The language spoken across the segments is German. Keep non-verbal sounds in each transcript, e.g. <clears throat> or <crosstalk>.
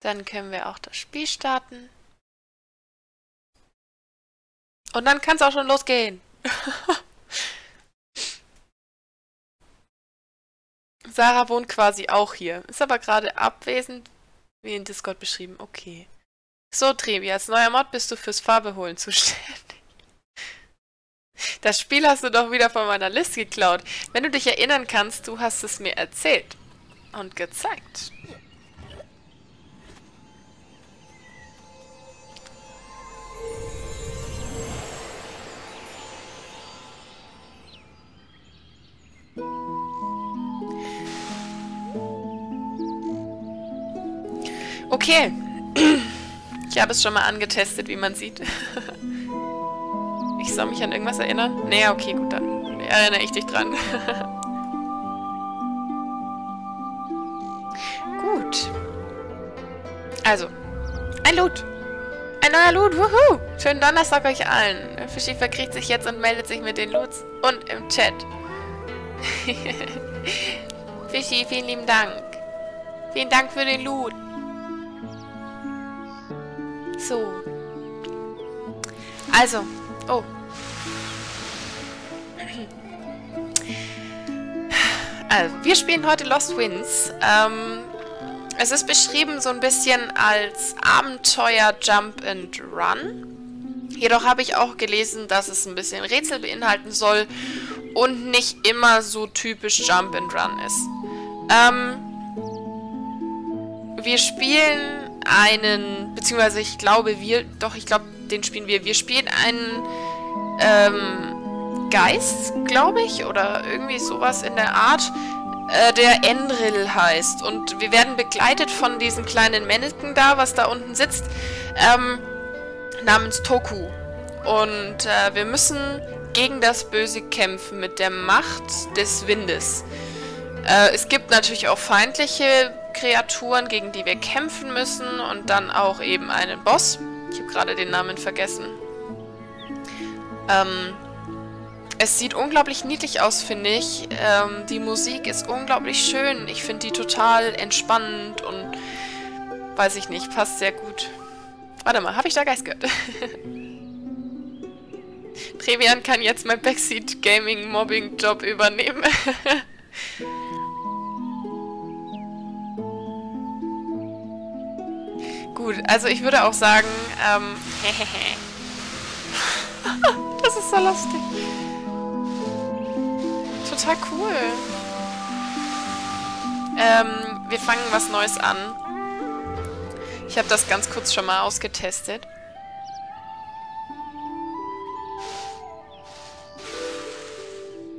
Dann können wir auch das Spiel starten. Und dann kann es auch schon losgehen. <laughs> Sarah wohnt quasi auch hier. Ist aber gerade abwesend, wie in Discord beschrieben. Okay. So, Trevi, als neuer Mod bist du fürs Farbeholen zuständig. Das Spiel hast du doch wieder von meiner Liste geklaut. Wenn du dich erinnern kannst, du hast es mir erzählt und gezeigt. Okay. Ich habe es schon mal angetestet, wie man sieht. Ich soll mich an irgendwas erinnern? Nee, okay, gut, dann erinnere ich dich dran. gut. Also, ein Loot. Ein neuer Loot, wuhu! Schönen Donnerstag euch allen. Fischi verkriegt sich jetzt und meldet sich mit den Loots und im Chat. <laughs> Fischi, vielen lieben Dank. Vielen Dank für den Loot. So. Also. Oh. Also, wir spielen heute Lost Winds. Ähm, es ist beschrieben so ein bisschen als Abenteuer Jump and Run. Jedoch habe ich auch gelesen, dass es ein bisschen Rätsel beinhalten soll und nicht immer so typisch Jump and Run ist. Ähm, wir spielen einen, beziehungsweise ich glaube wir, doch, ich glaube, den spielen wir. Wir spielen einen ähm, Geist, glaube ich, oder irgendwie sowas in der Art, äh, der Enril heißt. Und wir werden begleitet von diesem kleinen Mannequin da, was da unten sitzt, ähm, namens Toku. Und äh, wir müssen gegen das Böse kämpfen mit der Macht des Windes. Äh, es gibt natürlich auch feindliche Kreaturen, gegen die wir kämpfen müssen und dann auch eben einen Boss. Ich habe gerade den Namen vergessen. Ähm, es sieht unglaublich niedlich aus, finde ich. Ähm, die Musik ist unglaublich schön. Ich finde die total entspannend und weiß ich nicht, passt sehr gut. Warte mal, habe ich da Geist gehört? <laughs> Trevian kann jetzt mein Backseat Gaming Mobbing Job übernehmen. <laughs> Gut, also ich würde auch sagen, ähm, <laughs> das ist so lustig. Total cool. Ähm, wir fangen was Neues an. Ich habe das ganz kurz schon mal ausgetestet.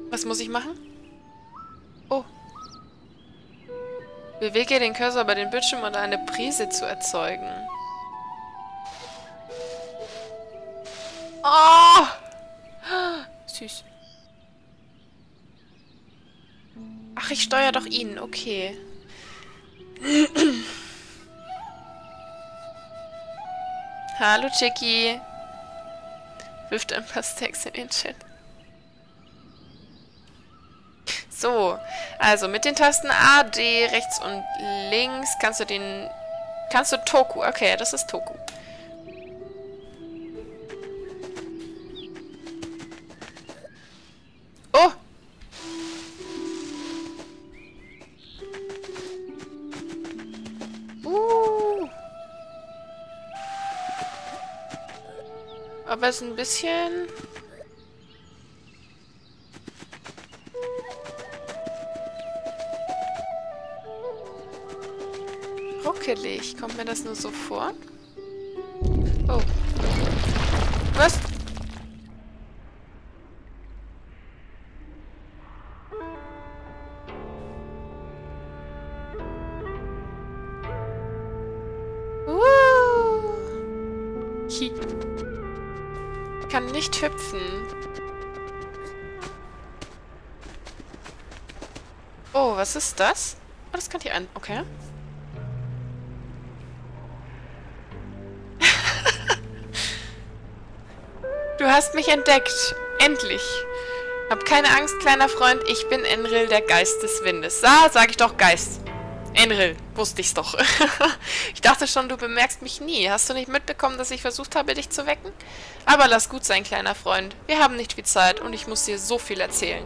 Was muss ich machen? Bewege den Cursor über den Bildschirm, um eine Prise zu erzeugen. Oh! Süß. Ach, ich steuere doch ihn. Okay. <clears throat> Hallo, Chicky. Wirft ein paar Stacks in den Chat. So, also mit den Tasten A, D, rechts und links kannst du den... Kannst du Toku. Okay, das ist Toku. Oh! Uh! Aber es ist ein bisschen... ruckelig. Kommt mir das nur so vor? Oh. Was? Uh. Kann nicht hüpfen. Oh, was ist das? Oh, das kann hier ein... Okay. Du hast mich entdeckt. Endlich. Hab keine Angst, kleiner Freund. Ich bin Enril, der Geist des Windes. Da sag ich doch Geist. Enril, wusste ich's doch. <laughs> ich dachte schon, du bemerkst mich nie. Hast du nicht mitbekommen, dass ich versucht habe, dich zu wecken? Aber lass gut sein, kleiner Freund. Wir haben nicht viel Zeit und ich muss dir so viel erzählen.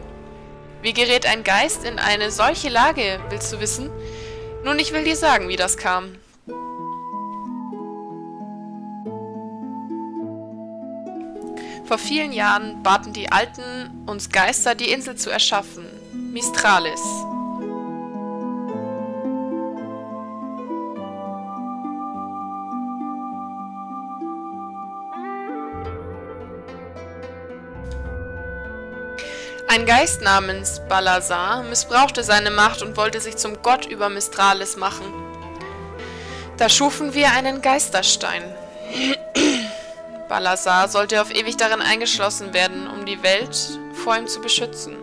Wie gerät ein Geist in eine solche Lage, willst du wissen? Nun, ich will dir sagen, wie das kam. Vor vielen Jahren baten die Alten uns Geister, die Insel zu erschaffen. Mistralis. Ein Geist namens Balazar missbrauchte seine Macht und wollte sich zum Gott über Mistralis machen. Da schufen wir einen Geisterstein. Balazar sollte auf ewig darin eingeschlossen werden, um die Welt vor ihm zu beschützen.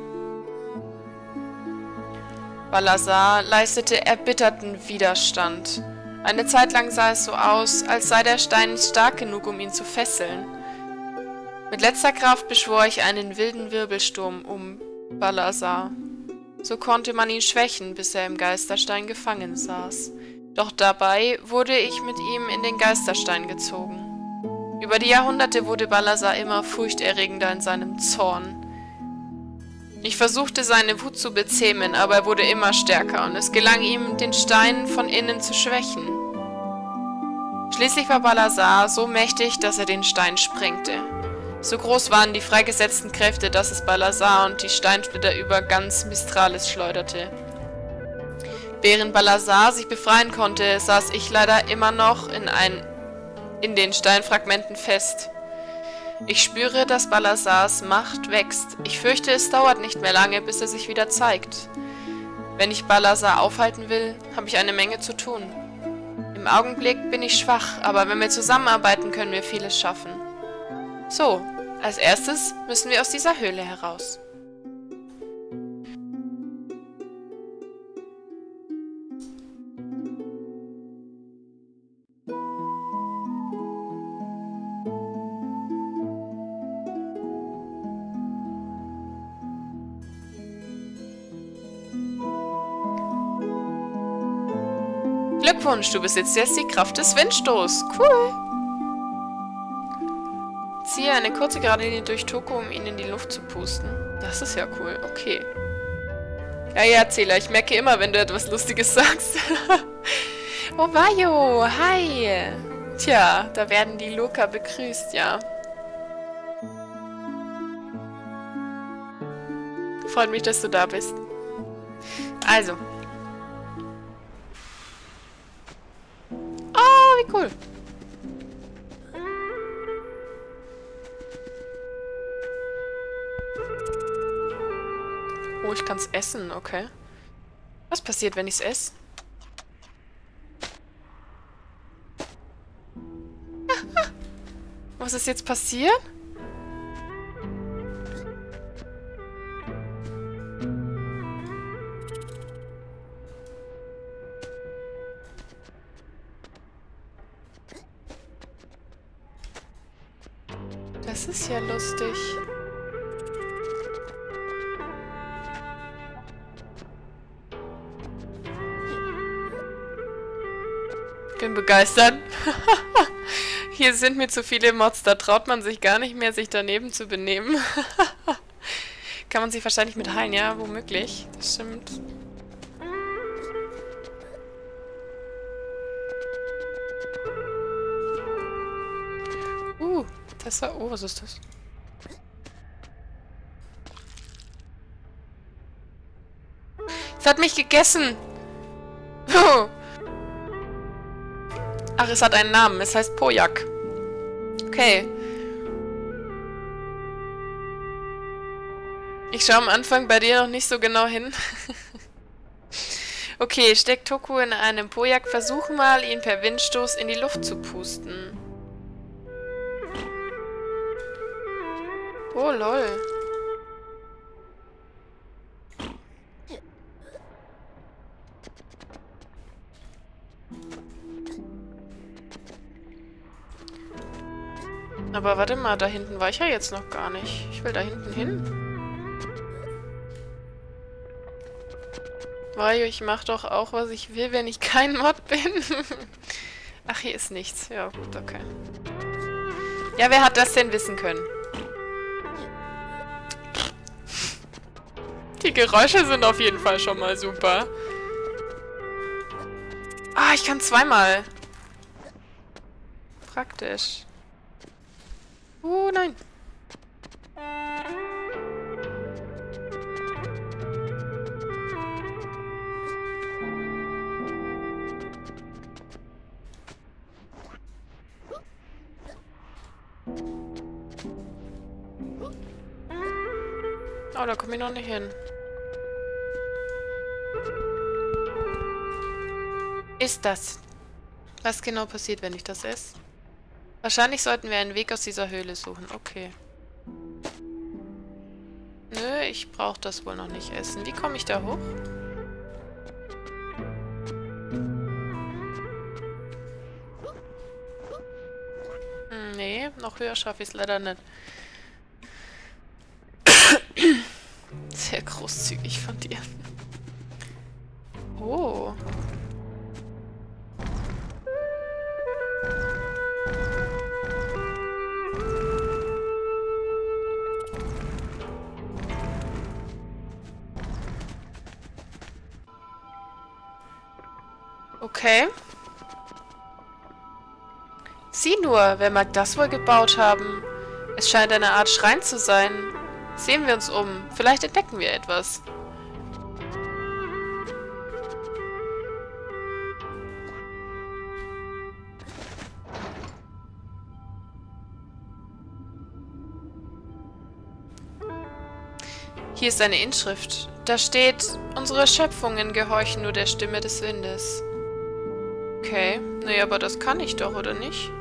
Balazar leistete erbitterten Widerstand. Eine Zeit lang sah es so aus, als sei der Stein nicht stark genug, um ihn zu fesseln. Mit letzter Kraft beschwor ich einen wilden Wirbelsturm um Balazar. So konnte man ihn schwächen, bis er im Geisterstein gefangen saß. Doch dabei wurde ich mit ihm in den Geisterstein gezogen. Über die Jahrhunderte wurde Balazar immer furchterregender in seinem Zorn. Ich versuchte seine Wut zu bezähmen, aber er wurde immer stärker und es gelang ihm, den Stein von innen zu schwächen. Schließlich war Balazar so mächtig, dass er den Stein sprengte. So groß waren die freigesetzten Kräfte, dass es Balazar und die Steinsplitter über ganz Mistralis schleuderte. Während Balazar sich befreien konnte, saß ich leider immer noch in, ein, in den Steinfragmenten fest. Ich spüre, dass Balazars Macht wächst. Ich fürchte, es dauert nicht mehr lange, bis er sich wieder zeigt. Wenn ich Balazar aufhalten will, habe ich eine Menge zu tun. Im Augenblick bin ich schwach, aber wenn wir zusammenarbeiten, können wir vieles schaffen. So, als erstes müssen wir aus dieser Höhle heraus. Glückwunsch, du besitzt jetzt die Kraft des Windstoßes. Cool. Ziehe eine kurze gerade Linie durch Toko, um ihn in die Luft zu pusten. Das ist ja cool. Okay. Ja, ja, Erzähler, ich merke immer, wenn du etwas Lustiges <laughs> sagst. oh, Vajo, hi. Tja, da werden die Luca begrüßt, ja. Freut mich, dass du da bist. Also. Oh, wie cool. Oh, ich kann es essen, okay. Was passiert, wenn ich es esse? <laughs> Was ist jetzt passiert? Das ist ja lustig. bin begeistert. <laughs> Hier sind mir zu viele Mods, da traut man sich gar nicht mehr, sich daneben zu benehmen. <laughs> Kann man sich wahrscheinlich mit heilen, ja, womöglich. Das stimmt. Uh, war... Oh, was ist das? Es hat mich gegessen! <laughs> Ach, es hat einen Namen. Es heißt Pojak. Okay. Ich schaue am Anfang bei dir noch nicht so genau hin. <laughs> okay, steck Toku in einem Pojak. Versuch mal, ihn per Windstoß in die Luft zu pusten. Oh, lol. Aber warte mal, da hinten war ich ja jetzt noch gar nicht. Ich will da hinten hin. Mario, ich mach doch auch, was ich will, wenn ich kein Mod bin. <laughs> Ach, hier ist nichts. Ja, gut, okay. Ja, wer hat das denn wissen können? Die Geräusche sind auf jeden Fall schon mal super. Ah, ich kann zweimal. Praktisch. Oh, nein. Oh, da komme ich noch nicht hin. Ist das? Was genau passiert, wenn ich das esse? Wahrscheinlich sollten wir einen Weg aus dieser Höhle suchen. Okay. Nö, ich brauche das wohl noch nicht essen. Wie komme ich da hoch? Hm, nee, noch höher schaffe ich es leider nicht. <coughs> Sehr großzügig von dir. Oh. Okay. Sieh nur, wer mag das wohl gebaut haben? Es scheint eine Art Schrein zu sein. Sehen wir uns um. Vielleicht entdecken wir etwas. Hier ist eine Inschrift. Da steht, unsere Schöpfungen gehorchen nur der Stimme des Windes. Okay. Nee, aber das kann ich doch, oder nicht?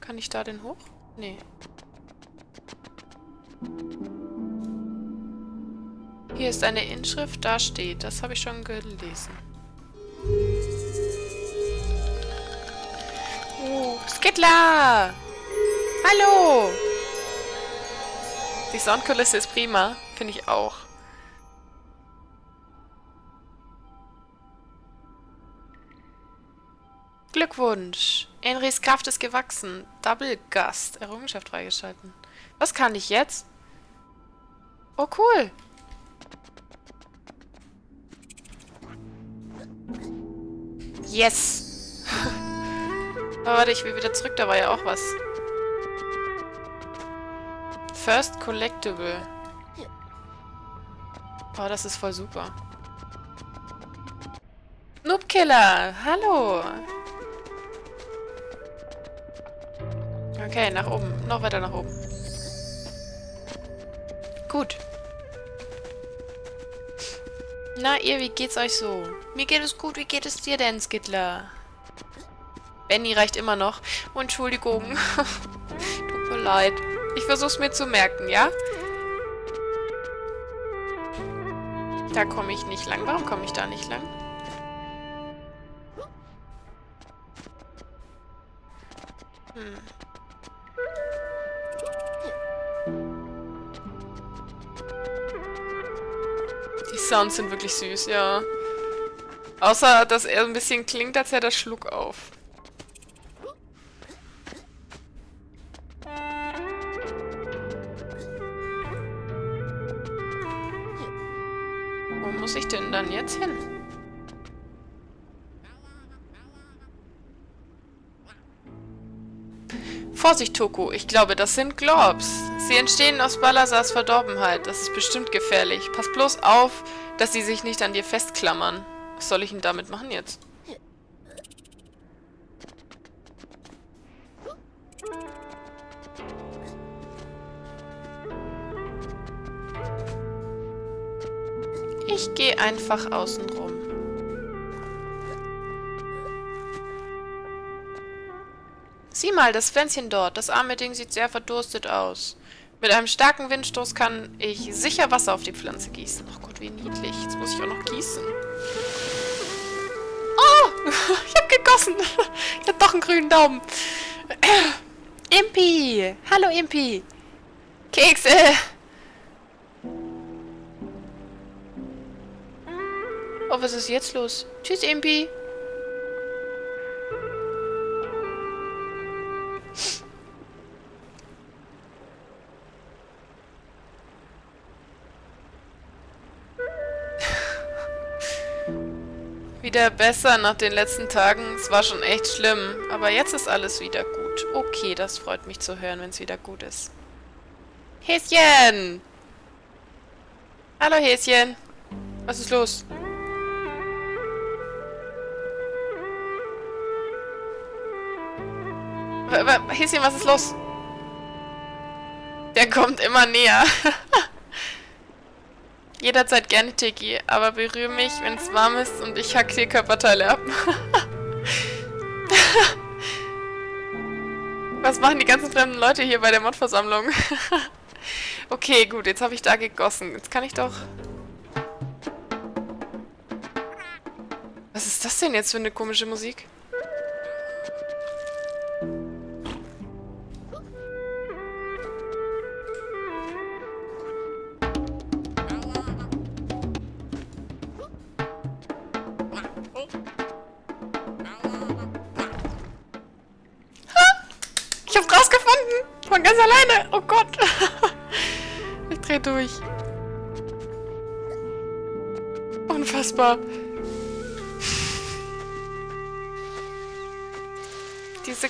Kann ich da denn hoch? Nee. Hier ist eine Inschrift, da steht. Das habe ich schon gelesen. Oh, Skittler! Hallo! Die Soundkulisse ist prima. Finde ich auch. Glückwunsch! Enris Kraft ist gewachsen. Double Gust. Errungenschaft freigeschalten. Was kann ich jetzt? Oh, cool. Yes. Aber <laughs> warte, ich will wieder zurück. Da war ja auch was. First Collectible. Oh, das ist voll super. Noobkiller. Hallo. Okay, nach oben. Noch weiter nach oben. Gut. Na, ihr, wie geht's euch so? Mir geht es gut. Wie geht es dir denn, Skittler? Benny reicht immer noch. Entschuldigung. <laughs> Tut mir leid. Ich versuch's mir zu merken, ja? Da komme ich nicht lang. Warum komme ich da nicht lang? Hm. Sounds sind wirklich süß, ja. Außer, dass er ein bisschen klingt, als hätte er Schluck auf. Denn dann jetzt hin? Vorsicht, Toku. Ich glaube, das sind Globs. Sie entstehen aus Balazars Verdorbenheit. Das ist bestimmt gefährlich. Pass bloß auf, dass sie sich nicht an dir festklammern. Was soll ich denn damit machen jetzt? Ich gehe einfach außen rum. Sieh mal, das Pflänzchen dort. Das arme Ding sieht sehr verdurstet aus. Mit einem starken Windstoß kann ich sicher Wasser auf die Pflanze gießen. Ach Gott, wie niedlich. Jetzt muss ich auch noch gießen. Oh! <laughs> Ich hab gegossen. Ich hab doch einen grünen Daumen. Impi! Hallo, Impi! Kekse! Oh, was ist jetzt los? Tschüss, Impi. <laughs> wieder besser nach den letzten Tagen. Es war schon echt schlimm, aber jetzt ist alles wieder gut. Okay, das freut mich zu hören, wenn es wieder gut ist. Häschen! Hallo Häschen! Was ist los? Häschen, was ist los? Der kommt immer näher. <laughs> Jederzeit gerne, Tiki, aber berühre mich, wenn es warm ist und ich hack dir Körperteile ab. <laughs> Was machen die ganzen fremden Leute hier bei der Modversammlung? <laughs> okay, gut, jetzt habe ich da gegossen. Jetzt kann ich doch... Was ist das denn jetzt für eine komische Musik?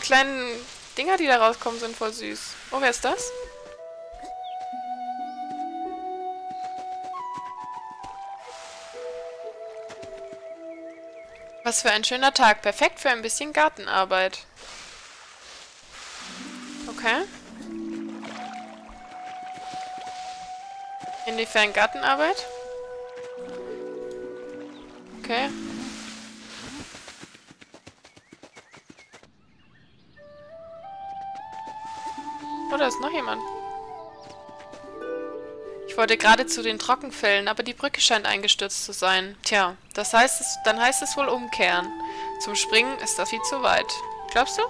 Kleinen Dinger, die da rauskommen, sind voll süß. Oh, wer ist das? Was für ein schöner Tag. Perfekt für ein bisschen Gartenarbeit. Okay. Inwiefern Gartenarbeit? Okay. Ist noch jemand. Ich wollte gerade zu den Trockenfällen, aber die Brücke scheint eingestürzt zu sein. Tja, das heißt es, dann heißt es wohl umkehren. Zum Springen ist das viel zu weit. Glaubst du?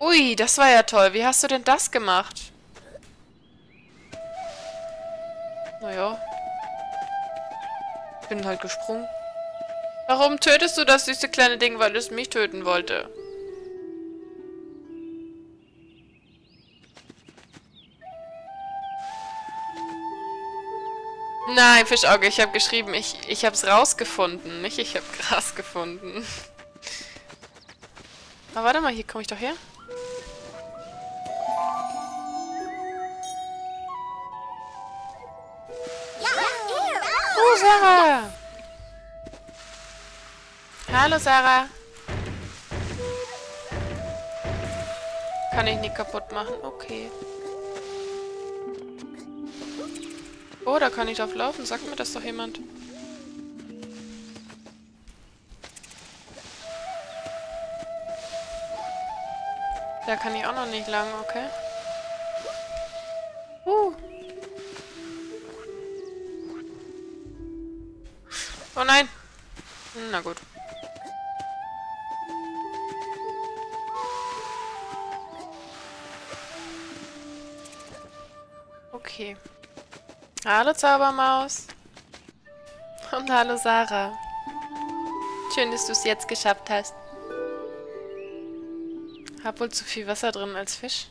Ui, das war ja toll. Wie hast du denn das gemacht? Naja. Bin halt gesprungen. Warum tötest du das süße kleine Ding, weil es mich töten wollte? Nein, Fischauge, ich habe geschrieben, ich, ich habe es rausgefunden, nicht ich habe Gras gefunden. Aber warte mal, hier komme ich doch her. Sarah! Hallo, Sarah. Kann ich nicht kaputt machen? Okay. Oh, da kann ich drauf laufen. Sagt mir das doch jemand. Da kann ich auch noch nicht lang, okay. Uh. Oh nein. Na gut. Okay. Hallo Zaubermaus. Und hallo Sarah. Schön, dass du es jetzt geschafft hast. Hab wohl zu viel Wasser drin als Fisch.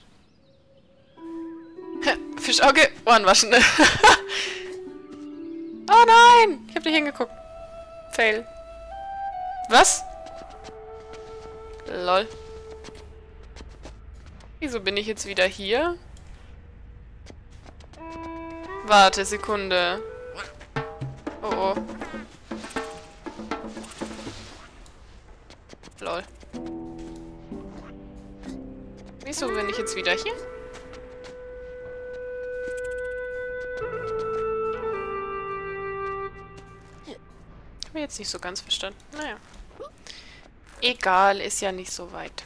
<laughs> Fischauge, Ohren waschen. <laughs> oh nein! Ich hab nicht hingeguckt. Fail. Was? Lol. Wieso bin ich jetzt wieder hier? Warte, Sekunde. Oh oh. Lol. Wieso bin ich jetzt wieder hier? Habe jetzt nicht so ganz verstanden. Naja. Egal, ist ja nicht so weit.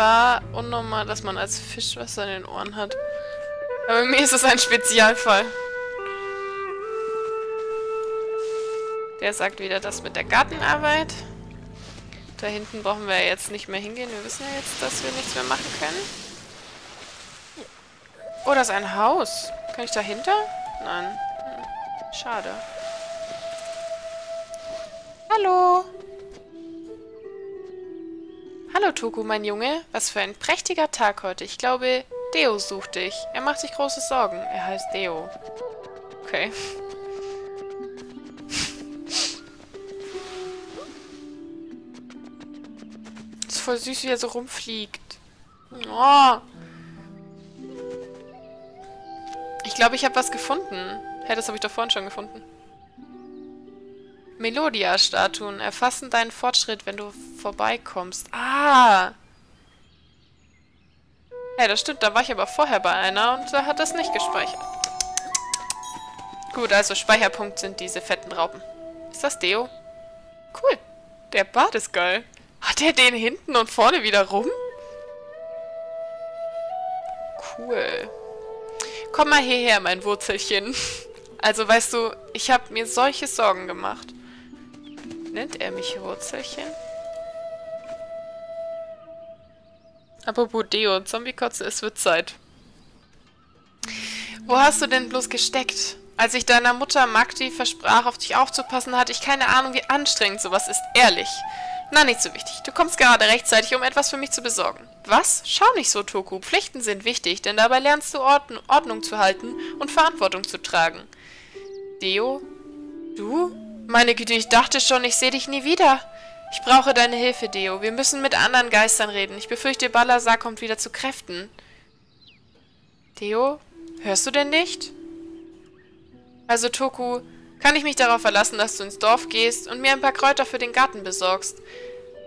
War unnormal, dass man als Fisch Wasser in den Ohren hat. Aber mir ist es ein Spezialfall. Der sagt wieder das mit der Gartenarbeit. Da hinten brauchen wir jetzt nicht mehr hingehen. Wir wissen ja jetzt, dass wir nichts mehr machen können. Oh, das ist ein Haus. Kann ich dahinter? Nein. Schade. Hallo. Hallo, Toku, mein Junge. Was für ein prächtiger Tag heute. Ich glaube, Deo sucht dich. Er macht sich große Sorgen. Er heißt Deo. Okay. ist voll süß, wie er so rumfliegt. Oh. Ich glaube, ich habe was gefunden. Hä, das habe ich doch vorhin schon gefunden. Melodia-Statuen erfassen deinen Fortschritt, wenn du vorbeikommst. Ah! Ja, das stimmt. Da war ich aber vorher bei einer und da hat das nicht gespeichert. Gut, also Speicherpunkt sind diese fetten Raupen. Ist das Deo? Cool. Der Bart ist geil. Hat er den hinten und vorne wieder rum? Cool. Komm mal hierher, mein Wurzelchen. <laughs> Also, weißt du, ich habe mir solche Sorgen gemacht. Nennt er mich Wurzelchen? Apropos Deo, Zombiekotze, es wird Zeit. Wo hast du denn bloß gesteckt? Als ich deiner Mutter Magdi versprach, auf dich aufzupassen, hatte ich keine Ahnung, wie anstrengend sowas ist. Ehrlich. Na, nicht so wichtig. Du kommst gerade rechtzeitig, um etwas für mich zu besorgen. Was? Schau nicht so, Toku. Pflichten sind wichtig, denn dabei lernst du Ordn Ordnung zu halten und Verantwortung zu tragen. Deo? Du? Meine Güte, ich dachte schon, ich sehe dich nie wieder. Ich brauche deine Hilfe, Deo. Wir müssen mit anderen Geistern reden. Ich befürchte, Balazar kommt wieder zu Kräften. Deo? Hörst du denn nicht? Also, Toku, kann ich mich darauf verlassen, dass du ins Dorf gehst und mir ein paar Kräuter für den Garten besorgst.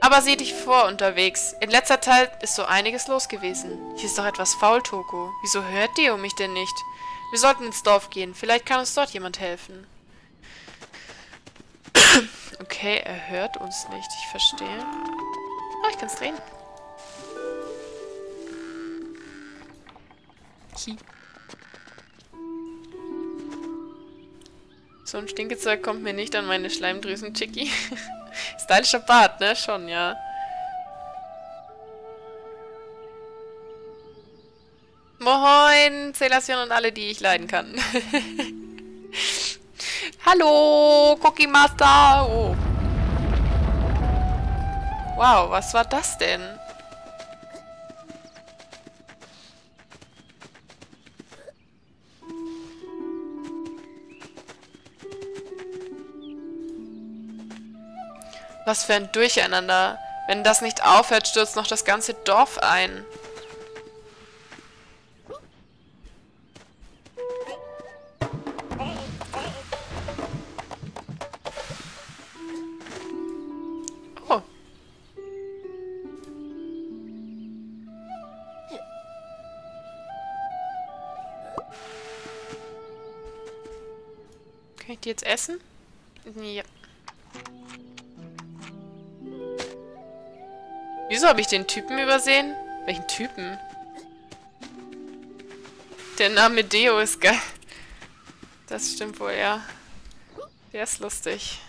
Aber sieh dich vor unterwegs. In letzter Zeit ist so einiges los gewesen. Hier ist doch etwas faul, Toko. Wieso hört Dio mich denn nicht? Wir sollten ins Dorf gehen. Vielleicht kann uns dort jemand helfen. Okay, er hört uns nicht. Ich verstehe. Oh, ich kann es drehen. So ein Stinkezeug kommt mir nicht an meine Schleimdrüsen, Chicky. <laughs> Stylischer Bart, ne? Schon, ja. Moin, Celation und alle, die ich leiden kann. <laughs> Hallo, Cookie Master. Oh. Wow, was war das denn? Was für ein Durcheinander. Wenn das nicht aufhört, stürzt noch das ganze Dorf ein. Die jetzt essen? Ja. Wieso habe ich den Typen übersehen? Welchen Typen? Der Name Deo ist geil. Das stimmt wohl, ja. Der ist lustig.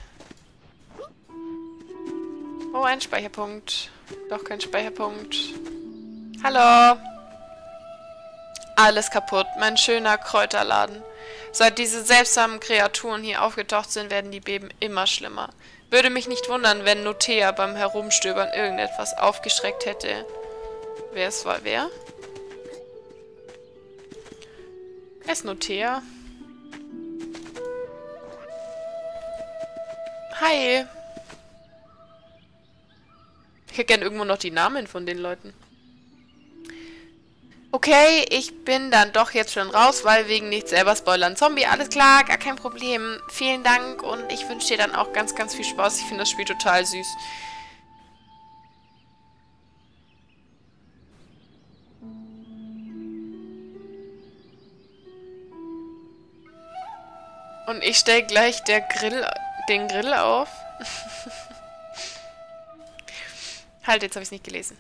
Oh, ein Speicherpunkt. Doch kein Speicherpunkt. Hallo. Alles kaputt. Mein schöner Kräuterladen. Seit diese seltsamen Kreaturen hier aufgetaucht sind, werden die Beben immer schlimmer. Würde mich nicht wundern, wenn Notea beim Herumstöbern irgendetwas aufgeschreckt hätte. Wer es war, wer? Wer ist Notea? Hi. Ich hätte gerne irgendwo noch die Namen von den Leuten. Okay, ich bin dann doch jetzt schon raus, weil wegen nichts selber spoilern. Zombie, alles klar, gar kein Problem. Vielen Dank und ich wünsche dir dann auch ganz, ganz viel Spaß. Ich finde das Spiel total süß. Und ich stelle gleich der Grill, den Grill auf. <laughs> halt, jetzt habe ich es nicht gelesen.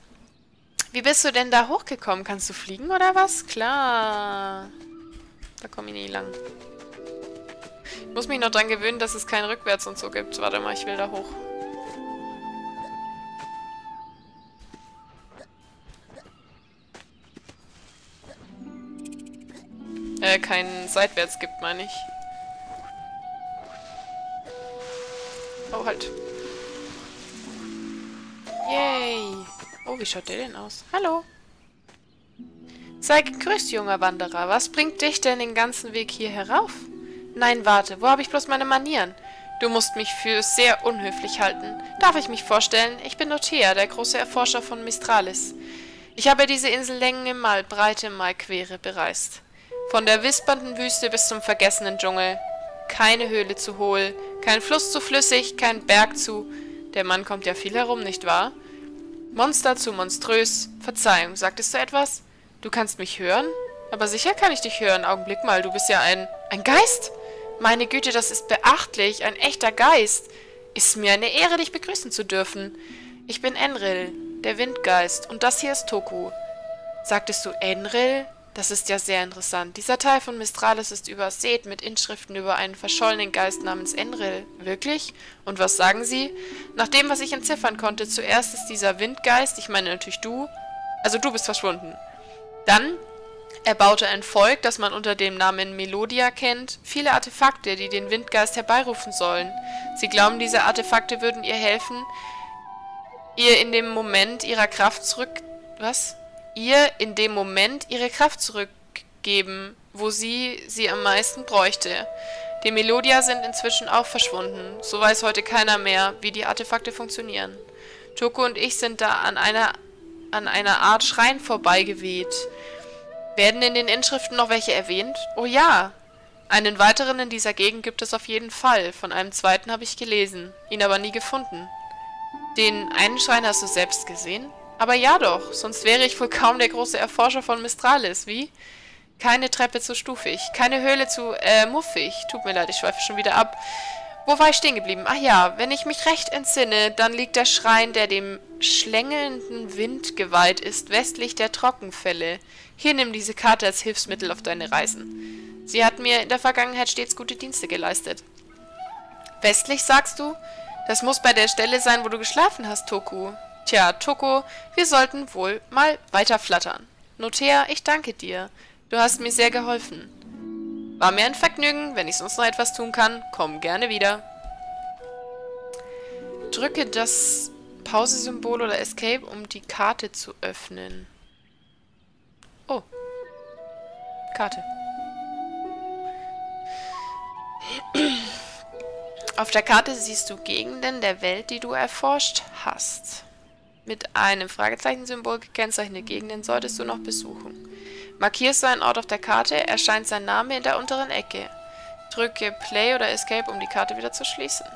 Wie bist du denn da hochgekommen? Kannst du fliegen oder was? Klar. Da komme ich nie lang. Ich muss mich noch dran gewöhnen, dass es kein Rückwärts und so gibt. Warte mal, ich will da hoch. Äh, kein Seitwärts gibt, meine ich. Oh, halt. Yay. Oh, wie schaut der denn aus? Hallo. Sei gegrüßt, junger Wanderer. Was bringt dich denn den ganzen Weg hier herauf? Nein, warte. Wo habe ich bloß meine Manieren? Du musst mich für sehr unhöflich halten. Darf ich mich vorstellen? Ich bin Notea, der große Erforscher von Mistralis. Ich habe diese Insel Länge mal Breite mal Quere bereist. Von der wispernden Wüste bis zum vergessenen Dschungel. Keine Höhle zu hohl, kein Fluss zu flüssig, kein Berg zu... Der Mann kommt ja viel herum, nicht wahr? Monster zu monströs. Verzeihung, sagtest du etwas? Du kannst mich hören? Aber sicher kann ich dich hören. Augenblick mal, du bist ja ein... Ein Geist? Meine Güte, das ist beachtlich. Ein echter Geist. Ist mir eine Ehre, dich begrüßen zu dürfen. Ich bin Enril, der Windgeist. Und das hier ist Toku. Sagtest du Enril? Das ist ja sehr interessant. Dieser Teil von Mistralis ist übersät mit Inschriften über einen verschollenen Geist namens Enril. Wirklich? Und was sagen sie? Nach dem, was ich entziffern konnte, zuerst ist dieser Windgeist, ich meine natürlich du, also du bist verschwunden. Dann erbaute ein Volk, das man unter dem Namen Melodia kennt, viele Artefakte, die den Windgeist herbeirufen sollen. Sie glauben, diese Artefakte würden ihr helfen, ihr in dem Moment ihrer Kraft zurück... Was? Ihr in dem Moment ihre Kraft zurückgeben, wo sie sie am meisten bräuchte. Die Melodia sind inzwischen auch verschwunden. So weiß heute keiner mehr, wie die Artefakte funktionieren. Toko und ich sind da an einer, an einer Art Schrein vorbeigeweht. Werden in den Inschriften noch welche erwähnt? Oh ja! Einen weiteren in dieser Gegend gibt es auf jeden Fall. Von einem zweiten habe ich gelesen, ihn aber nie gefunden. Den einen Schrein hast du selbst gesehen? Aber ja doch, sonst wäre ich wohl kaum der große Erforscher von Mistralis, wie? Keine Treppe zu stufig, keine Höhle zu, äh, muffig. Tut mir leid, ich schweife schon wieder ab. Wo war ich stehen geblieben? Ach ja, wenn ich mich recht entsinne, dann liegt der Schrein, der dem schlängelnden Wind geweiht ist, westlich der Trockenfälle. Hier nimm diese Karte als Hilfsmittel auf deine Reisen. Sie hat mir in der Vergangenheit stets gute Dienste geleistet. Westlich, sagst du? Das muss bei der Stelle sein, wo du geschlafen hast, Toku. Tja, Toko, wir sollten wohl mal weiter flattern. Notea, ich danke dir. Du hast mir sehr geholfen. War mir ein Vergnügen. Wenn ich sonst noch etwas tun kann, komm gerne wieder. Drücke das Pause-Symbol oder Escape, um die Karte zu öffnen. Oh. Karte. Auf der Karte siehst du Gegenden der Welt, die du erforscht hast. Mit einem Fragezeichensymbol gekennzeichnete Gegenden solltest du noch besuchen. Markierst du einen Ort auf der Karte, erscheint sein Name in der unteren Ecke. Drücke Play oder Escape, um die Karte wieder zu schließen.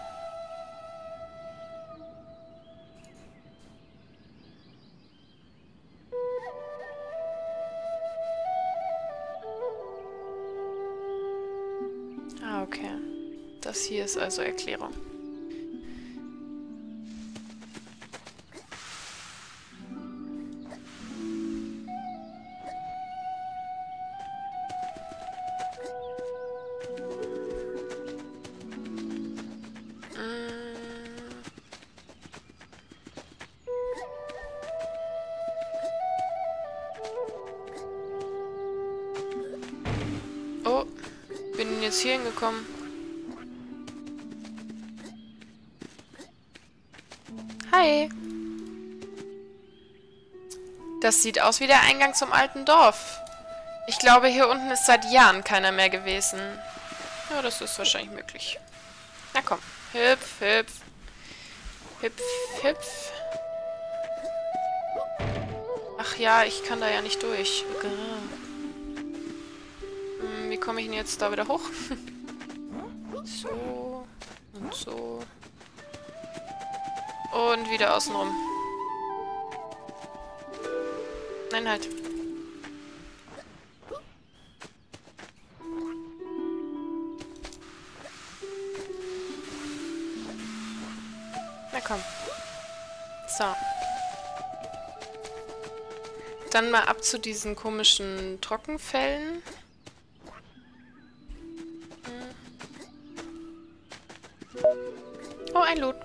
Ah, okay. Das hier ist also Erklärung. Hingekommen? Hi. Das sieht aus wie der Eingang zum alten Dorf. Ich glaube, hier unten ist seit Jahren keiner mehr gewesen. Ja, das ist wahrscheinlich möglich. Na komm. Hüpf, hüpf. Hüpf, hüpf. Ach ja, ich kann da ja nicht durch. Genau komme ich denn jetzt da wieder hoch? <laughs> so. Und so. Und wieder außenrum. Nein, halt. Na komm. So. Dann mal ab zu diesen komischen Trockenfällen. Oh, ein Loot.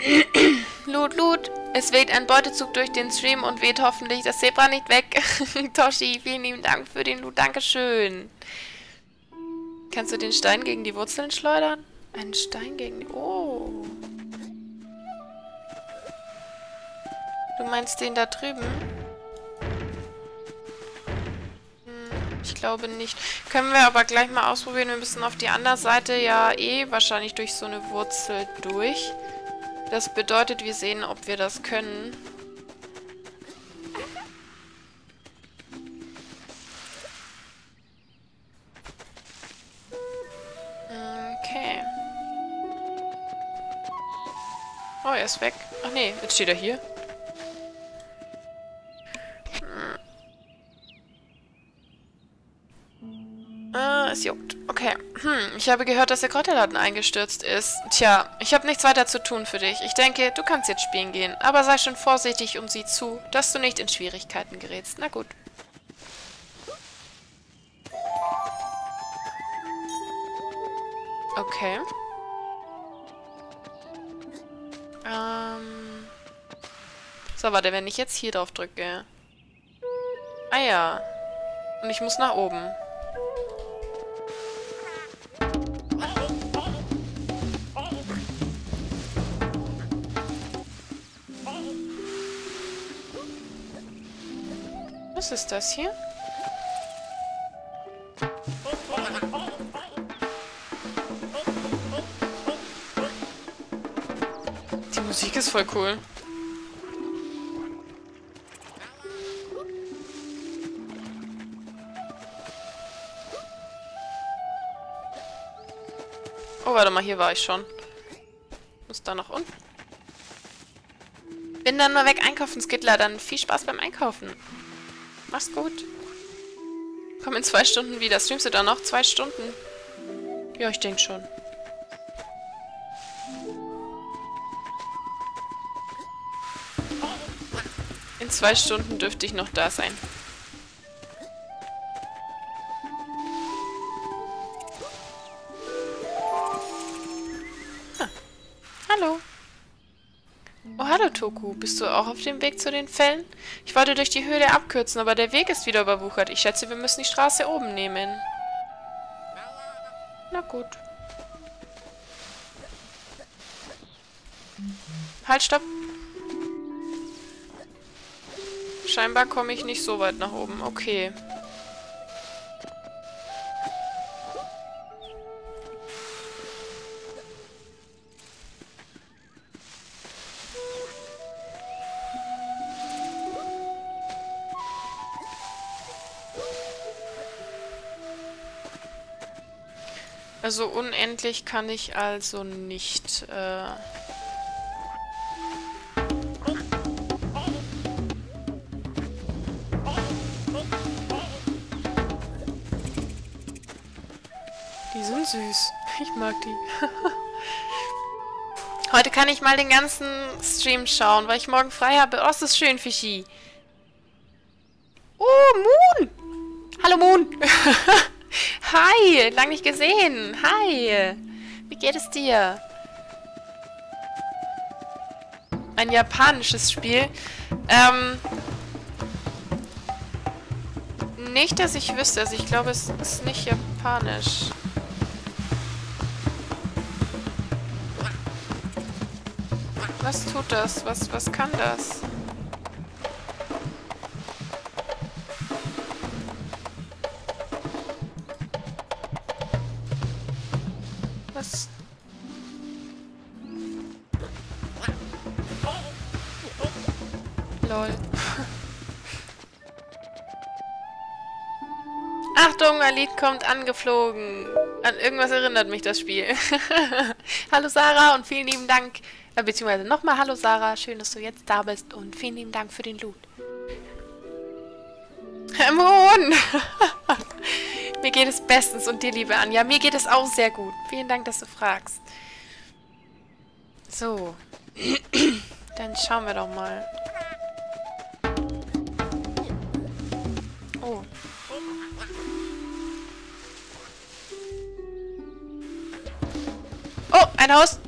<clears throat> Loot, Loot. Es weht ein Beutezug durch den Stream und weht hoffentlich das Zebra nicht weg. <laughs> Toshi, vielen lieben Dank für den Loot. Dankeschön. Kannst du den Stein gegen die Wurzeln schleudern? Einen Stein gegen die... Oh. Du meinst den da drüben? Ich glaube nicht. Können wir aber gleich mal ausprobieren. Wir müssen auf die andere Seite ja eh wahrscheinlich durch so eine Wurzel durch. Das bedeutet, wir sehen, ob wir das können. Okay. Oh, er ist weg. Ach nee, jetzt steht er hier. Ah, es juckt. Okay. Hm, ich habe gehört, dass der Kräuterladen eingestürzt ist. Tja, ich habe nichts weiter zu tun für dich. Ich denke, du kannst jetzt spielen gehen. Aber sei schon vorsichtig und sieh zu, dass du nicht in Schwierigkeiten gerätst. Na gut. Okay. Ähm. So, warte, wenn ich jetzt hier drauf drücke. Ah ja. Und ich muss nach oben. Was ist das hier? Die Musik ist voll cool. Oh, warte mal, hier war ich schon. Muss da nach unten. Bin dann nur weg einkaufen, Skittler. Dann viel Spaß beim Einkaufen. Mach's gut. Komm in zwei Stunden wieder. Streamst du da noch? Zwei Stunden? Ja, ich denke schon. In zwei Stunden dürfte ich noch da sein. Toku. Bist du auch auf dem Weg zu den Fällen? Ich wollte durch die Höhle abkürzen, aber der Weg ist wieder überwuchert. Ich schätze, wir müssen die Straße oben nehmen. Na gut. Halt, stopp. Scheinbar komme ich nicht so weit nach oben. Okay. Also unendlich kann ich also nicht... Äh die sind süß. Ich mag die. <laughs> Heute kann ich mal den ganzen Stream schauen, weil ich morgen frei habe. Oh, ist das schön, Fischi. Oh, Moon! Hallo, Moon! <laughs> Hi, lang nicht gesehen. Hi. Wie geht es dir? Ein japanisches Spiel. Ähm, nicht, dass ich wüsste. Also ich glaube, es ist nicht japanisch. Was tut das? Was, was kann das? Kommt angeflogen. An irgendwas erinnert mich das Spiel. <laughs> hallo Sarah und vielen lieben Dank. Äh, beziehungsweise nochmal hallo Sarah. Schön, dass du jetzt da bist und vielen lieben Dank für den Loot. Mohn! <laughs> Mir geht es bestens und dir, liebe Anja. Mir geht es auch sehr gut. Vielen Dank, dass du fragst. So. <clears throat> Dann schauen wir doch mal. Ein Haus.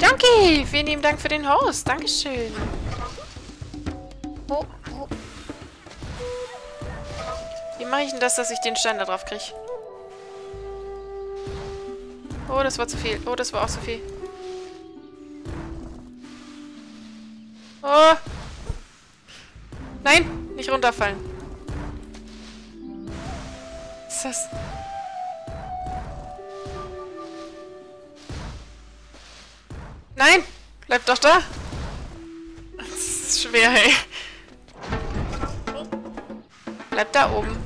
Junkie, vielen lieben Dank für den Host. Dankeschön. Oh, oh. Wie mache ich denn das, dass ich den Stein da drauf kriege? Oh, das war zu viel. Oh, das war auch zu viel. Oh. Nein, nicht runterfallen. Was ist das? Nein! Bleib doch da! Das ist schwer, ey. Bleib da oben.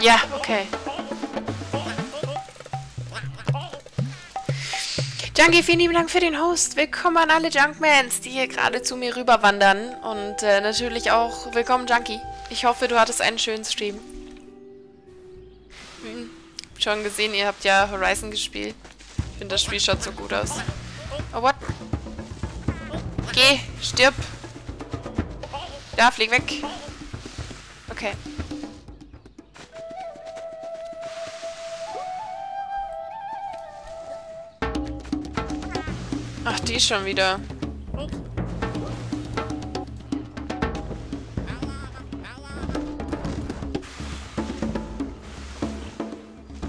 Ja, okay. Junkie, vielen lieben Dank für den Host. Willkommen an alle Junkmans, die hier gerade zu mir rüberwandern. Und äh, natürlich auch willkommen, Junkie. Ich hoffe, du hattest einen schönen Stream. Hm. Schon gesehen, ihr habt ja Horizon gespielt. Finde, das Spiel schaut so gut aus. Oh, what? Geh, stirb. Da, flieg weg. Okay. Ach, die schon wieder.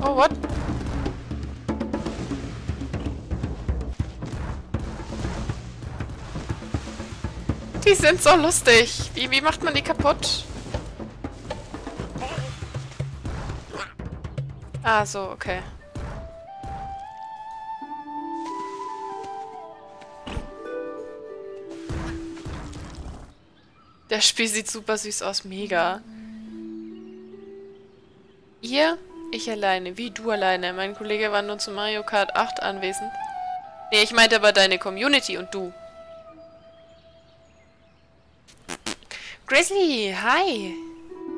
Oh, what? Die sind so lustig. Wie, wie macht man die kaputt? Ah, so, okay. Das Spiel sieht super süß aus. Mega. Ihr? Ich alleine. Wie du alleine? Mein Kollege war nur zu Mario Kart 8 anwesend. Nee, ich meinte aber deine Community und du. Grizzly, hi.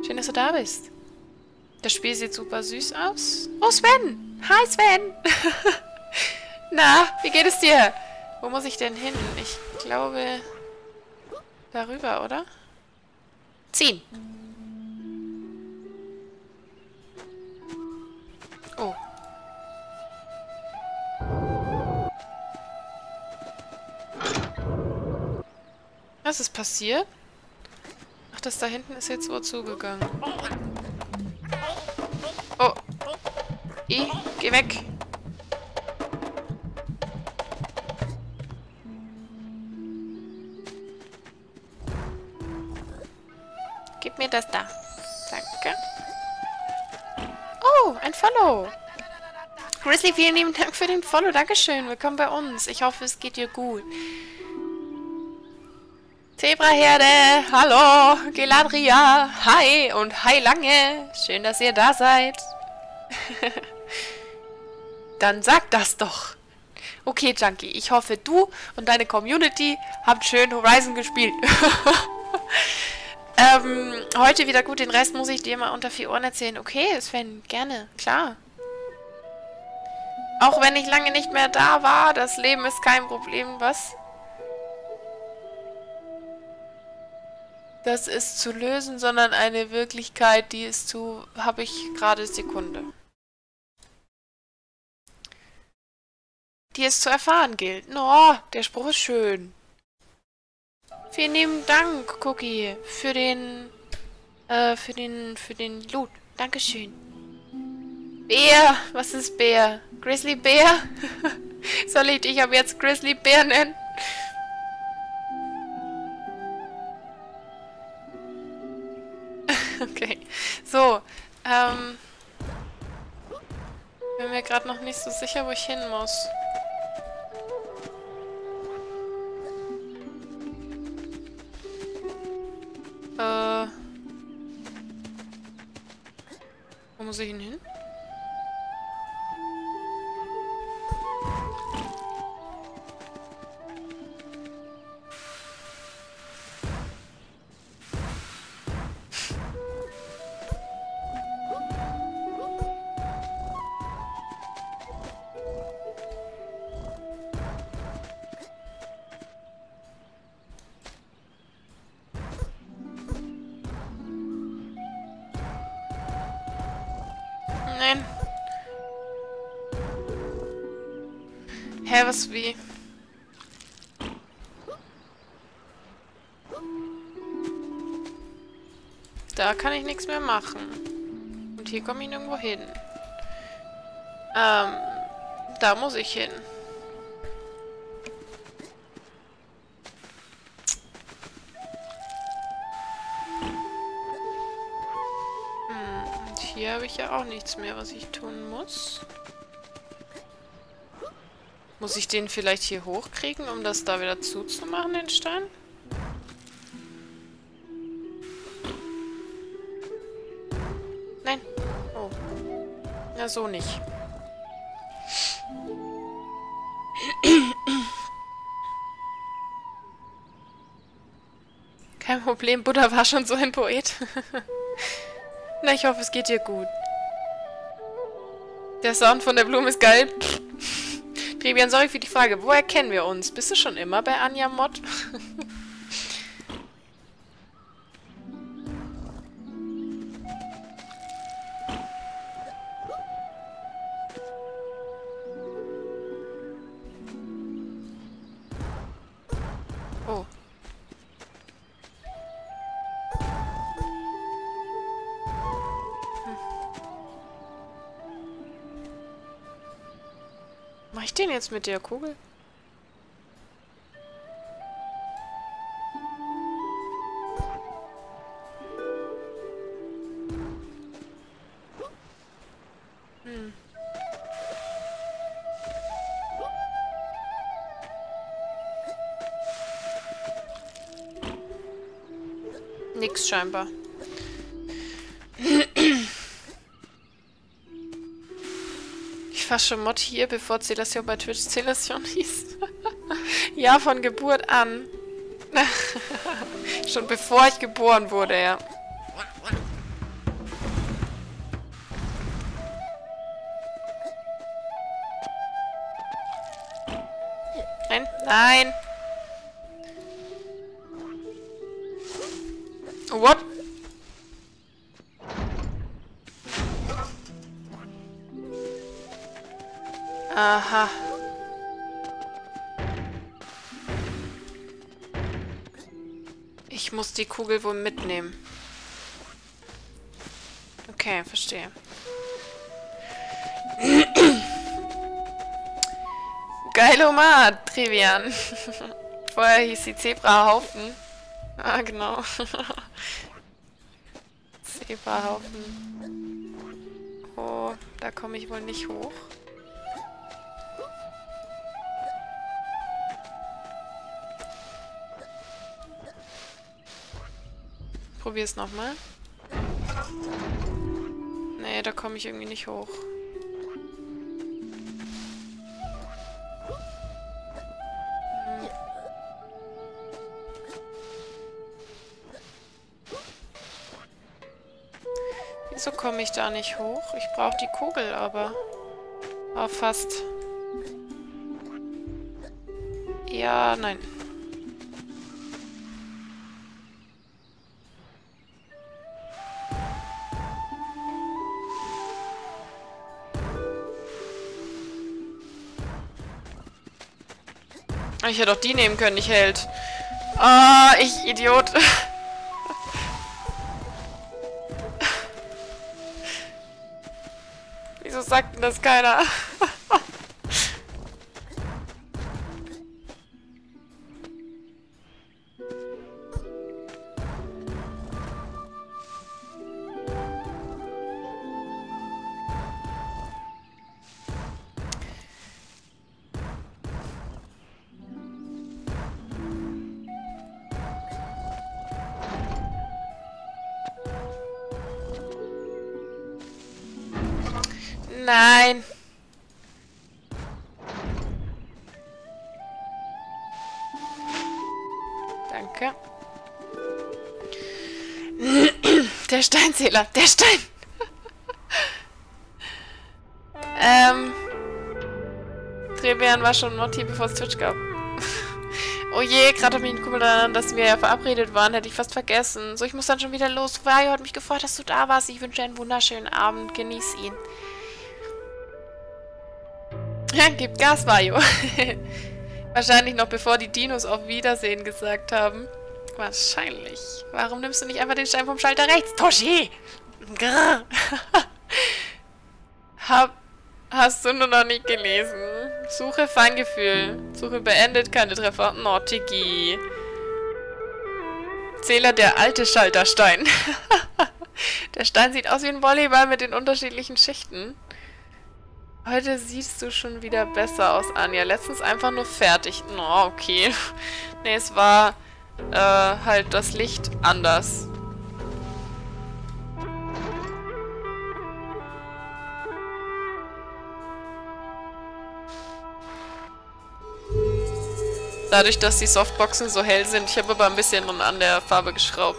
Schön, dass du da bist. Das Spiel sieht super süß aus. Oh, Sven. Hi, Sven. <laughs> Na, wie geht es dir? Wo muss ich denn hin? Ich glaube... Darüber, oder? Ziehen. Oh. Was ist passiert? Das da hinten ist jetzt wo zugegangen. Oh. I, geh weg. Gib mir das da. Danke. Oh, ein Follow. Grizzly, vielen lieben Dank für den Follow. Dankeschön. Willkommen bei uns. Ich hoffe, es geht dir gut. Zebraherde, hallo, Geladria, hi und hi lange. Schön, dass ihr da seid. <laughs> Dann sag das doch. Okay, Junkie, ich hoffe, du und deine Community habt schön Horizon gespielt. <laughs> Ähm, heute wieder gut, den Rest muss ich dir mal unter vier Ohren erzählen. Okay, Sven, gerne, klar. Auch wenn ich lange nicht mehr da war, das Leben ist kein Problem, was? Das ist zu lösen, sondern eine Wirklichkeit, die ist zu... habe ich gerade Sekunde. Die es zu erfahren gilt. No, der Spruch ist schön. Vielen lieben Dank, Cookie, für den, äh, für den, für den Loot. Dankeschön. Bär, was ist Bär? Grizzly Bär? <laughs> Soll ich dich aber jetzt Grizzly Bär nennen? Okay, so, ähm, bin mir gerade noch nicht so sicher, wo ich hin muss. Äh. Wo muss ich hin? Nichts mehr machen. Und hier komme ich nirgendwo hin. Ähm, da muss ich hin. Hm, und hier habe ich ja auch nichts mehr, was ich tun muss. Muss ich den vielleicht hier hochkriegen, um das da wieder zuzumachen, den Stein? Ja, so nicht. Kein Problem, Buddha war schon so ein Poet. <laughs> Na, ich hoffe, es geht dir gut. Der Sound von der Blume ist geil. Trebian, sorry für die Frage. Woher kennen wir uns? Bist du schon immer bei Anja Mod? <laughs> jetzt mit der Kugel? Hm. Nix scheinbar. Schon Mod hier, bevor Celestion bei Twitch Celestion <laughs> hieß. ja, von Geburt an. <laughs> schon bevor ich geboren wurde, ja. Nein, nein. Muss die Kugel wohl mitnehmen. Okay, verstehe. Geil, Omar, Trivian. Vorher hieß sie Zebrahaufen. Ah, genau. <laughs> Zebrahaufen. Oh, da komme ich wohl nicht hoch. Probier's nochmal. Nee, da komme ich irgendwie nicht hoch. Hm. Wieso komme ich da nicht hoch? Ich brauche die Kugel, aber... Ah, fast. Ja, nein. Ich hätte auch die nehmen können, nicht Held. Ah, ich Idiot. <laughs> Wieso sagt denn das keiner? Steinzähler, der Stein. ähm. Drehbären war schon Motiv, bevor es Twitch gab. oh je, gerade habe ich einen Kumpel daran, dass wir ja verabredet waren, hätte ich fast vergessen. So, ich muss dann schon wieder los. Vario hat mich gefreut, dass du da warst. Ich wünsche dir einen wunderschönen Abend. Genieß ihn. Ja, gib Gas, Mario. <laughs> Wahrscheinlich noch bevor die Dinos auf Wiedersehen gesagt haben. Wahrscheinlich. Warum nimmst du nicht einfach den Stein vom Schalter rechts? Toshi! <laughs> Hab, hast du nur noch nicht gelesen. Suche Feingefühl. Suche beendet, keine Treffer. Nortigi. Zähler der alte Schalterstein. <laughs> der Stein sieht aus wie ein Volleyball mit den unterschiedlichen Schichten. Heute siehst du schon wieder besser aus, Anja. Letztens einfach nur fertig. Oh, okay. <laughs> nee, es war äh, halt das Licht anders. Dadurch, dass die Softboxen so hell sind. Ich habe aber ein bisschen an der Farbe geschraubt.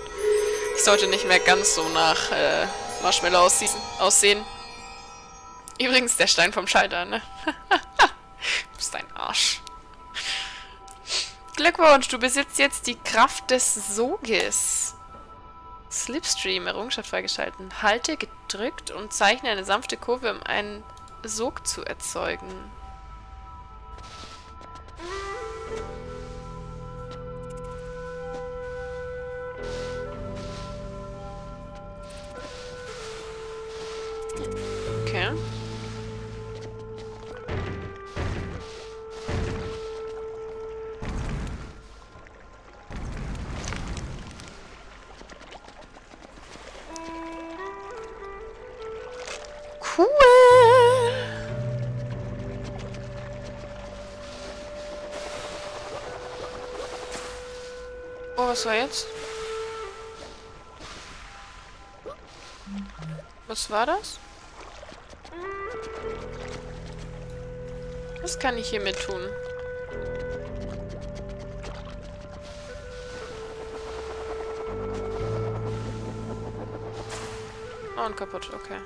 Ich sollte nicht mehr ganz so nach äh, Marshmallow aussehen. Übrigens der Stein vom Schalter, ne? du <laughs> bist ein Arsch. Glückwunsch, du besitzt jetzt die Kraft des Soges. Slipstream, Errungenschaft freigeschalten. Halte gedrückt und zeichne eine sanfte Kurve, um einen Sog zu erzeugen. Okay. Cool. Oh, was war jetzt? Was war das? Was kann ich hiermit tun? Oh, und kaputt, okay.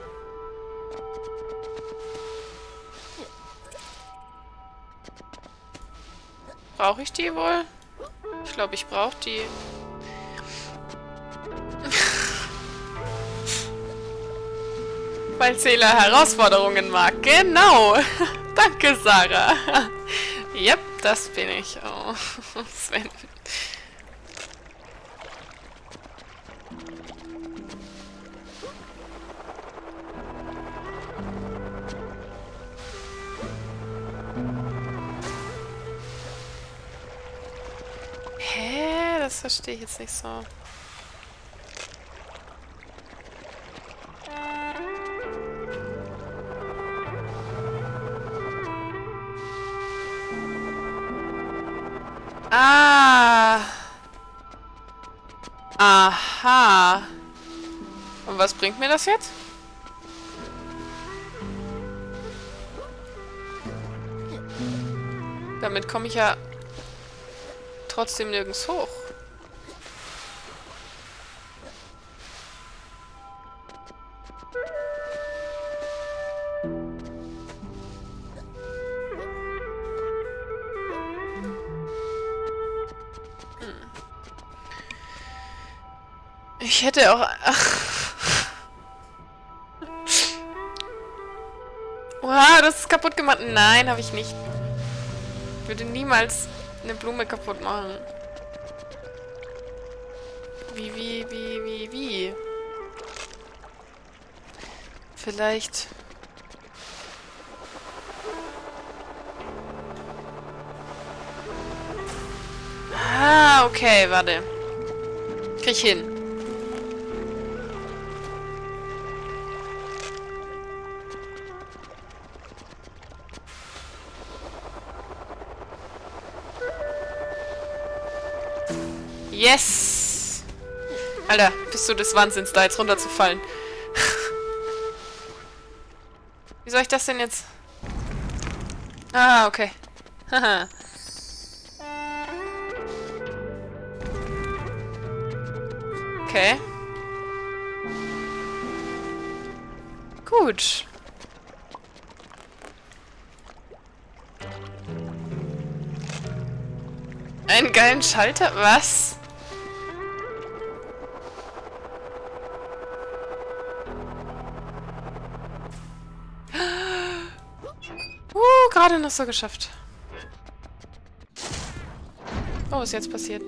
Brauche ich die wohl? Ich glaube, ich brauche die. Weil Zähler Herausforderungen mag. Genau. <laughs> Danke, Sarah. yep, das bin ich. Oh, <laughs> Sven. Das verstehe ich jetzt nicht so. Ah. Aha. Und was bringt mir das jetzt? Damit komme ich ja trotzdem nirgends hoch. Ich hätte auch... Ach. <laughs> Wow, das ist kaputt gemacht. Nein, habe ich nicht. Ich würde niemals eine Blume kaputt machen. Wie, wie, wie, wie, wie? Vielleicht... Ah, okay, warte. Krieg ich hin. Yes! Alter, bist du des Wahnsinns, da jetzt runterzufallen. <laughs> Wie soll ich das denn jetzt... Ah, okay. Haha. <laughs> okay. Gut. Einen geilen Schalter? Was? Gerade noch so geschafft. Oh, was ist jetzt passiert?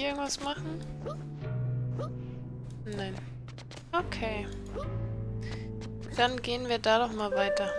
Hier irgendwas machen? Nein. Okay. Dann gehen wir da doch mal weiter.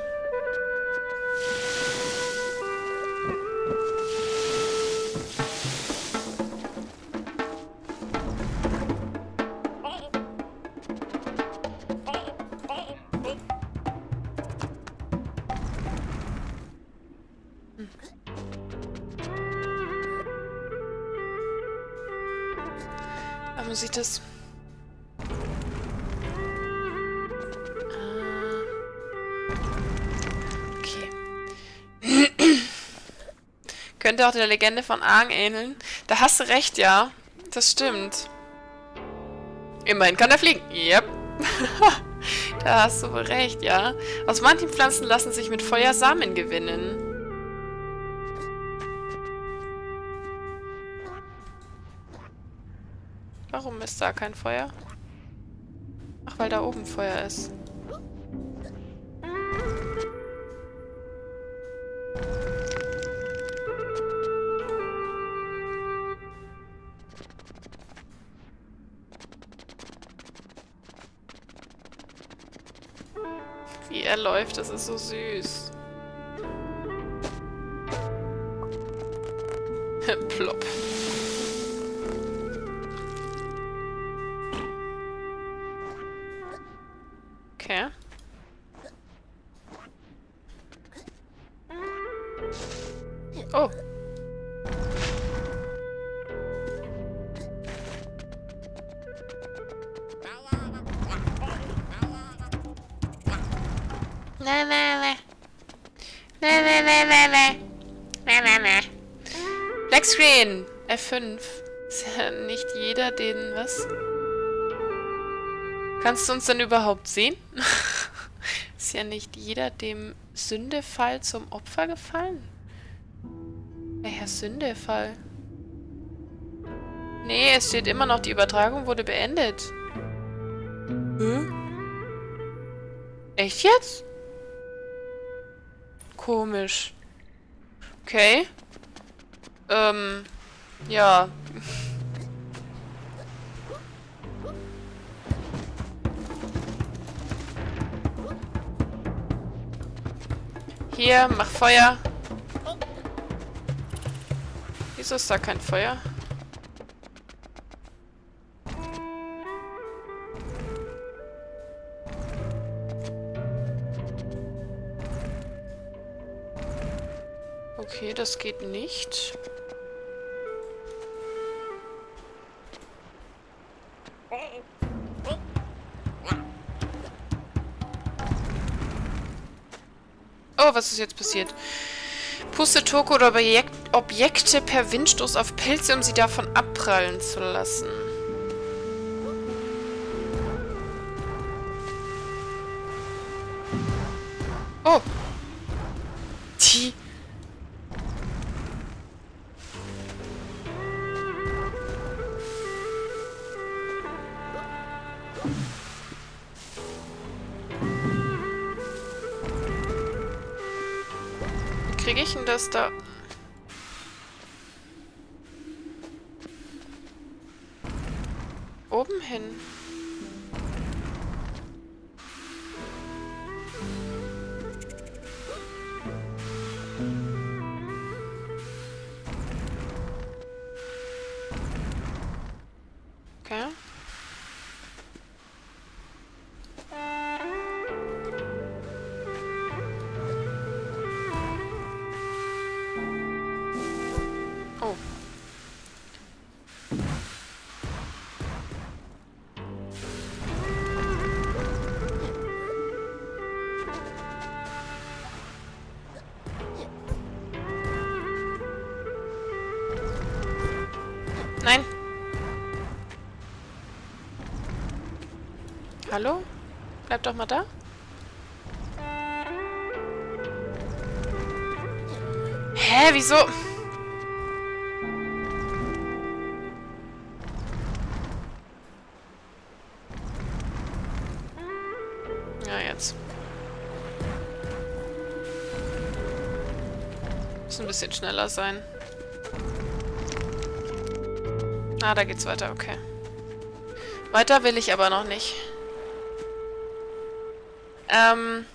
Könnte auch der Legende von Aang ähneln. Da hast du recht, ja. Das stimmt. Immerhin kann er fliegen. Yep. <laughs> da hast du wohl recht, ja. Aus manchen Pflanzen lassen sich mit Feuer Samen gewinnen. Warum ist da kein Feuer? Ach, weil da oben Feuer ist. Das ist so süß. F5. Ist ja nicht jeder den... Was? Kannst du uns denn überhaupt sehen? <laughs> Ist ja nicht jeder dem Sündefall zum Opfer gefallen? Welcher Sündefall? Nee, es steht immer noch, die Übertragung wurde beendet. Hm? Echt jetzt? Komisch. Okay. Ähm, ja. Hier, mach Feuer. Wieso ist da kein Feuer? Okay, das geht nicht. Was ist jetzt passiert? Puste Toko oder Objekt Objekte per Windstoß auf Pilze, um sie davon abprallen zu lassen. Kriege Hallo? Bleib doch mal da. Hä, wieso? Ja, jetzt. Muss ein bisschen schneller sein. Ah, da geht's weiter, okay. Weiter will ich aber noch nicht. Ähm...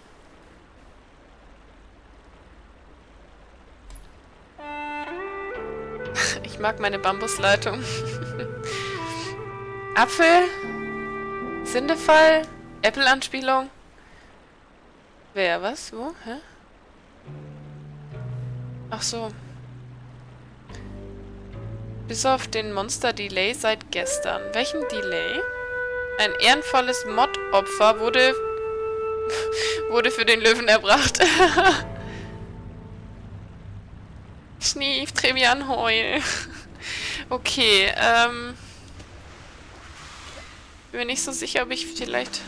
<laughs> ich mag meine Bambusleitung. <laughs> Apfel? Sindefall? Apple-Anspielung? Wer, was? Wo? Hä? Ach so. Bis auf den Monster-Delay seit gestern. Welchen Delay? Ein ehrenvolles Mod-Opfer wurde, wurde für den Löwen erbracht. <laughs> Schnief, Trevian Heul. okay, ähm... Bin mir nicht so sicher, ob ich vielleicht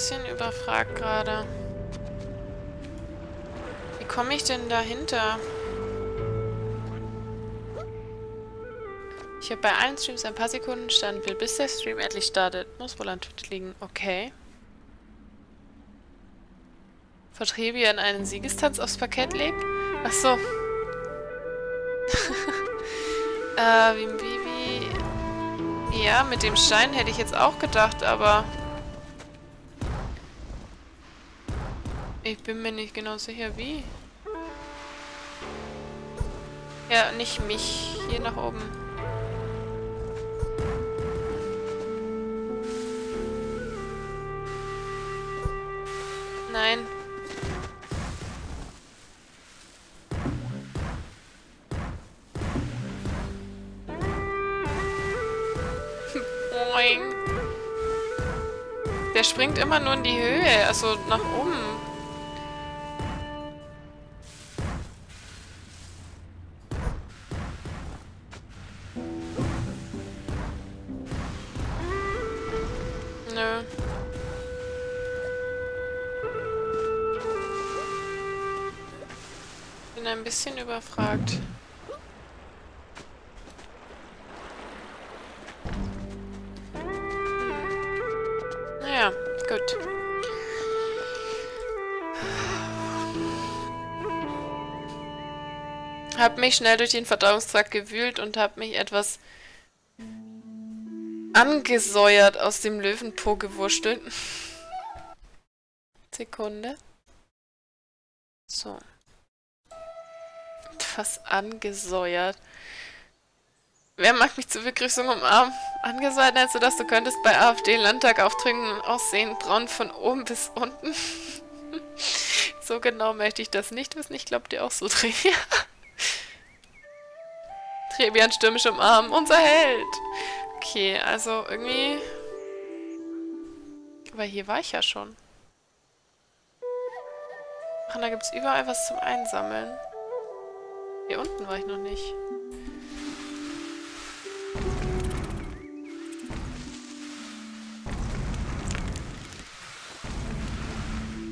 bisschen überfragt gerade. Wie komme ich denn dahinter? Ich habe bei allen Streams ein paar Sekunden stand will, bis der Stream endlich startet. Muss wohl an Twitter liegen. Okay. Vertrebian einen Siegestanz aufs Parkett legt? Ach so. <laughs> äh, wie, wie, wie... Ja, mit dem Stein hätte ich jetzt auch gedacht, aber... Ich bin mir nicht genau sicher, wie. Ja, nicht mich. Hier nach oben. Nein. <laughs> Der springt immer nur in die Höhe, also nach oben. Bisschen überfragt. Naja, gut. Hab mich schnell durch den Verdauungstrakt gewühlt und hab mich etwas angesäuert aus dem Löwenpo gewurstelt. <laughs> Sekunde. So. Etwas angesäuert. Wer mag mich zur Begrüßung umarmen? Angesäuert nennst du das, du könntest bei AfD-Landtag-Auftritten aussehen, braun von oben bis unten. <laughs> so genau möchte ich das nicht wissen. Ich glaube dir auch so, <laughs> Trevian. Trevian stürmisch umarmen. Unser Held! Okay, also irgendwie... Aber hier war ich ja schon. Ach, und da gibt es überall was zum Einsammeln. Hier unten war ich noch nicht.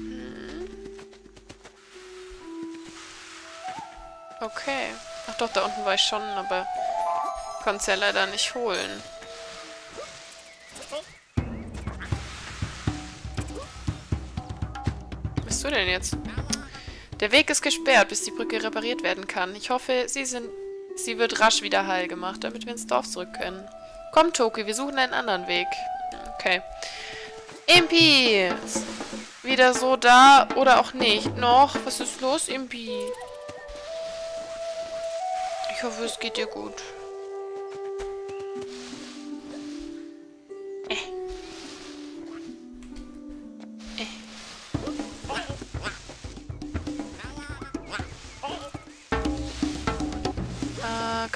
Hm. Okay. Ach doch, da unten war ich schon, aber konnte es ja leider nicht holen. Bist du denn jetzt? Der Weg ist gesperrt, bis die Brücke repariert werden kann. Ich hoffe, sie, sind, sie wird rasch wieder heil gemacht, damit wir ins Dorf zurück können. Komm, Toki, wir suchen einen anderen Weg. Okay. Impi! Wieder so da oder auch nicht. Noch? Was ist los, Impi? Ich hoffe, es geht dir gut.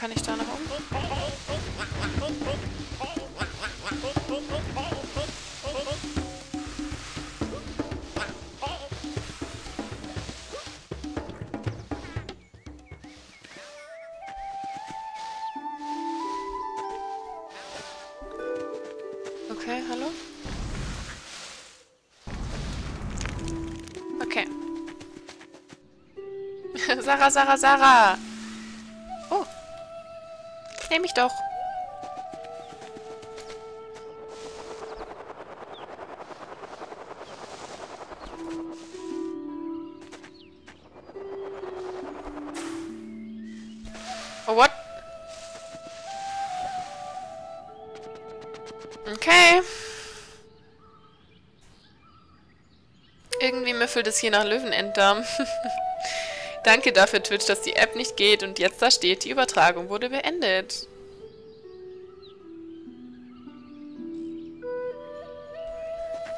Kann ich da nach oben? Okay, hallo? Okay. <laughs> Sarah, Sarah, Sarah! Nehme ich doch. Oh, what? Okay. Irgendwie müffelt es hier nach Löwenenddarm. <laughs> Danke dafür, Twitch, dass die App nicht geht und jetzt da steht, die Übertragung wurde beendet.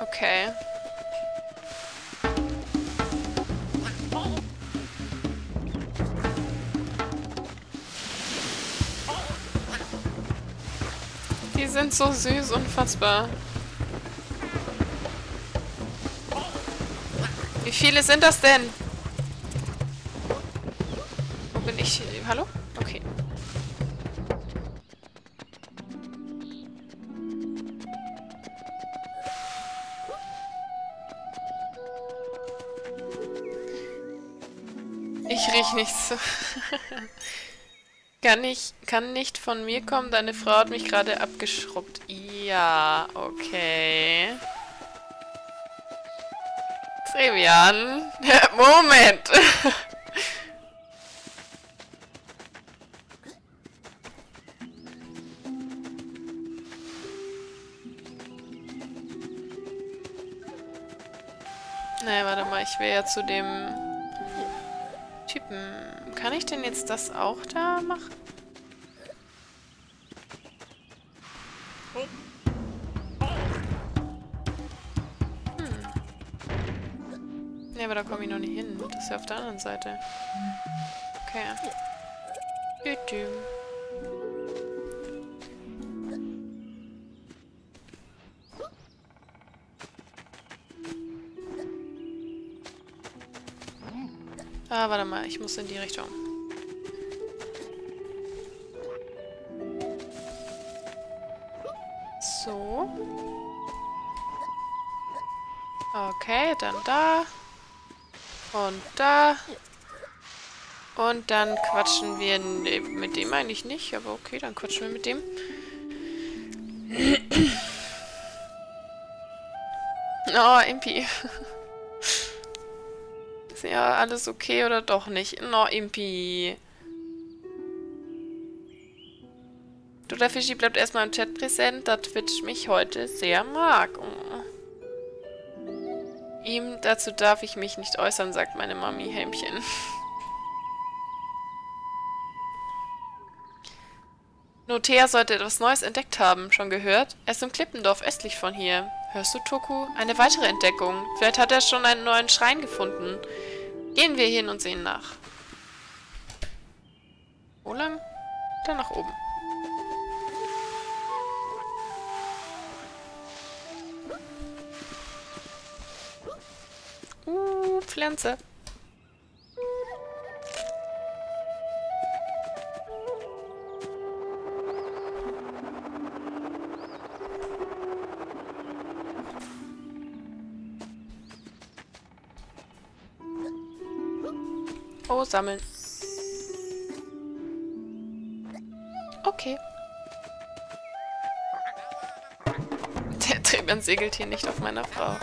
Okay. Die sind so süß, unfassbar. Wie viele sind das denn? Hallo? Okay. Ich riech nichts. kann, nicht, kann nicht von mir kommen, deine Frau hat mich gerade abgeschrubbt. Ja, okay. Trevian. <laughs> Moment. Ich will ja zu dem Typen. Kann ich denn jetzt das auch da machen? Hm. Ja, aber da komme ich noch nicht hin. Das ist ja auf der anderen Seite. Okay. Tütüm. Ah, warte mal, ich muss in die Richtung. So. Okay, dann da. Und da. Und dann quatschen wir ne, mit dem eigentlich nicht, aber okay, dann quatschen wir mit dem. <clears throat> Oh, Impi. <laughs> Ja alles okay oder doch nicht? No, Impi. Du, der Fischi bleibt erstmal im Chat präsent, da Twitch mich heute sehr mag. Oh. Ihm dazu darf ich mich nicht äußern, sagt meine Mami Hämchen. <laughs> Notea sollte etwas Neues entdeckt haben. Schon gehört? Er ist im Klippendorf östlich von hier. Hörst du, Toku? Eine weitere Entdeckung. Vielleicht hat er schon einen neuen Schrein gefunden. Gehen wir hin und sehen nach. Wo lang? Dann nach oben. Uh, Pflanze. sammeln. Okay. Der Trebian segelt hier nicht auf meiner Frau.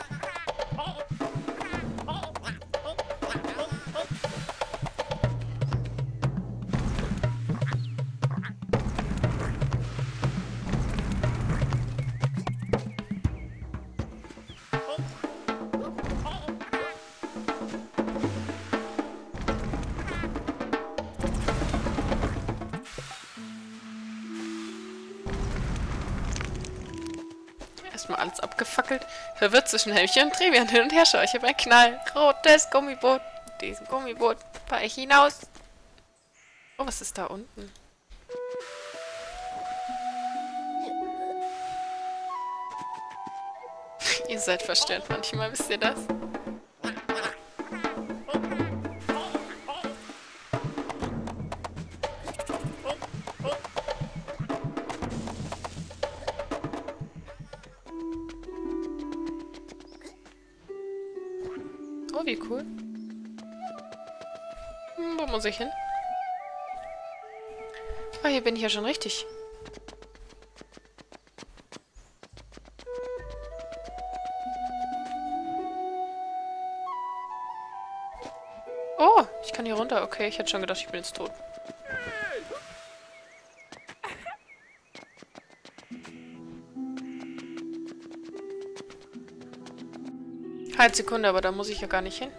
Verwirrt zwischen Helmchen und Trevian hin und her schaue ich habe ein knallrotes Gummiboot. Mit diesem Gummiboot fahre ich hinaus. Oh, was ist da unten? <laughs> ihr seid verstört manchmal, wisst ihr das? Bin ich ja schon richtig. Oh, ich kann hier runter. Okay, ich hätte schon gedacht, ich bin jetzt tot. Halt Sekunde, aber da muss ich ja gar nicht hin.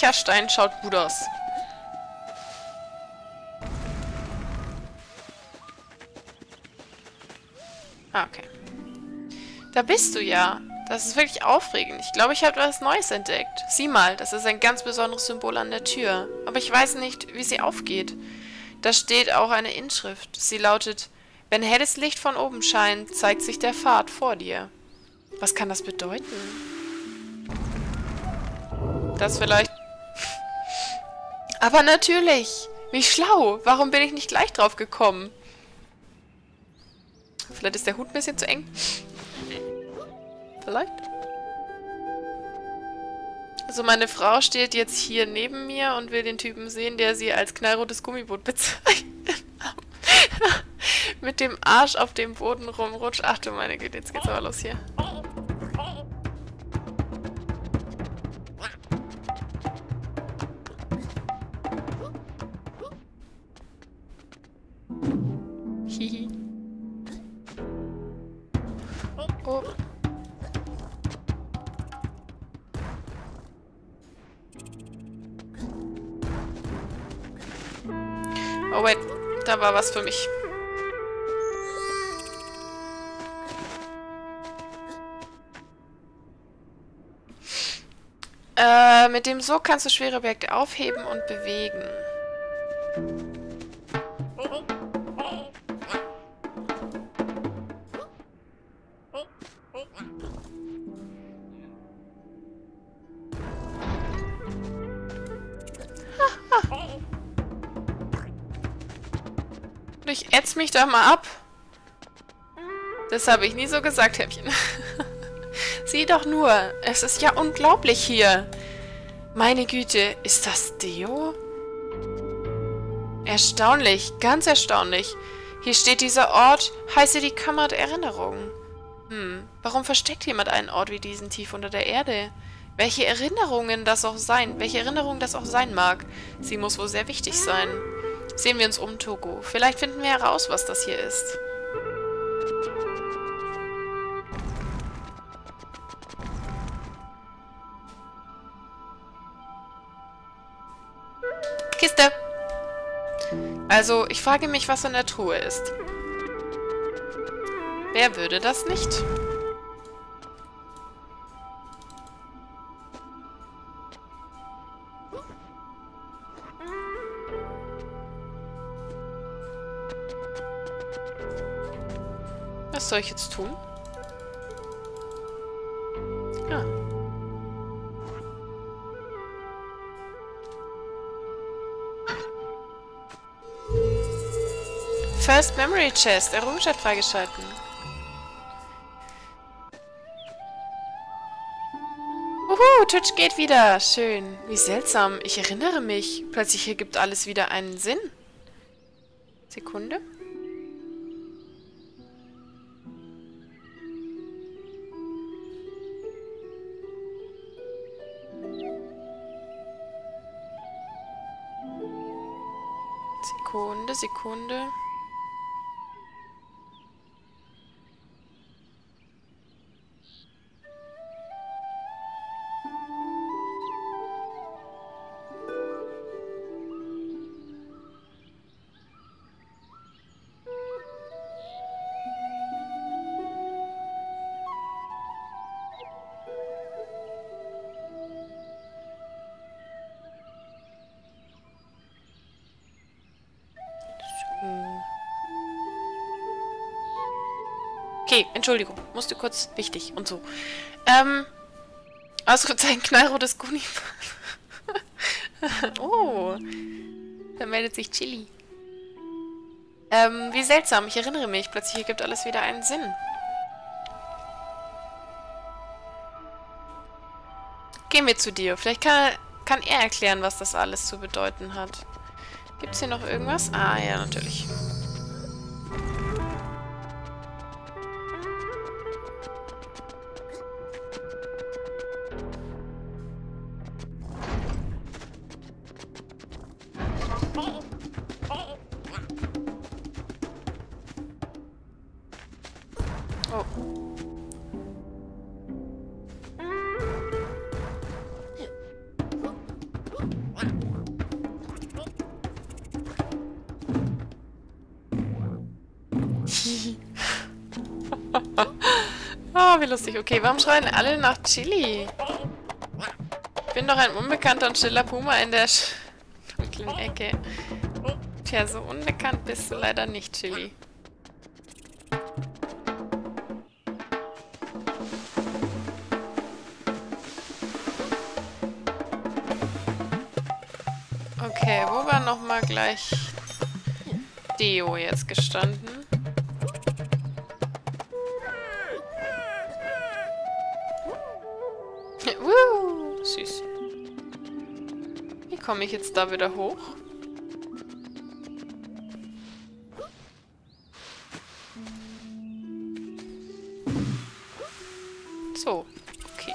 Speicherstein schaut gut aus. Ah, okay. Da bist du ja. Das ist wirklich aufregend. Ich glaube, ich habe etwas Neues entdeckt. Sieh mal, das ist ein ganz besonderes Symbol an der Tür. Aber ich weiß nicht, wie sie aufgeht. Da steht auch eine Inschrift. Sie lautet, wenn helles Licht von oben scheint, zeigt sich der Pfad vor dir. Was kann das bedeuten? Das vielleicht... Aber natürlich! Wie schlau! Warum bin ich nicht gleich drauf gekommen? Vielleicht ist der Hut ein bisschen zu eng. Vielleicht? Also meine Frau steht jetzt hier neben mir und will den Typen sehen, der sie als knallrotes Gummiboot bezeichnet. <laughs> Mit dem Arsch auf dem Boden rumrutscht. Ach du meine Güte, jetzt geht's aber los hier. War was für mich. Äh, mit dem So kannst du schwere Objekte aufheben und bewegen. Mich doch mal ab. Das habe ich nie so gesagt, Häppchen. <laughs> Sieh doch nur, es ist ja unglaublich hier. Meine Güte, ist das Deo? Erstaunlich, ganz erstaunlich. Hier steht dieser Ort, heiße die Kammer der Erinnerungen. Hm, warum versteckt jemand einen Ort wie diesen tief unter der Erde? Welche Erinnerungen das auch sein, welche Erinnerung das auch sein mag, sie muss wohl sehr wichtig sein. Sehen wir uns um, Togo. Vielleicht finden wir heraus, was das hier ist. Kiste. Also, ich frage mich, was in der Truhe ist. Wer würde das nicht? Was soll ich jetzt tun? Ah. First Memory Chest. Errungenschaft freigeschalten. Uhu, Twitch geht wieder. Schön. Wie seltsam. Ich erinnere mich. Plötzlich ergibt alles wieder einen Sinn. Sekunde. Sekunde. Sekunde, Sekunde. Entschuldigung. Musste kurz wichtig und so. Ähm. Ausrufezeichen knallrotes Guni. <laughs> oh. Da meldet sich Chili. Ähm, wie seltsam. Ich erinnere mich. Plötzlich ergibt alles wieder einen Sinn. Gehen wir zu dir. Vielleicht kann, kann er erklären, was das alles zu bedeuten hat. Gibt es hier noch irgendwas? Ah, ja, natürlich. Lustig. Okay, warum schreien alle nach Chili? Ich bin doch ein unbekannter und stiller Puma in der dunklen Ecke. Tja, so unbekannt bist du leider nicht, Chili. Okay, wo war nochmal gleich Deo jetzt gestanden? Komme ich jetzt da wieder hoch? So, okay.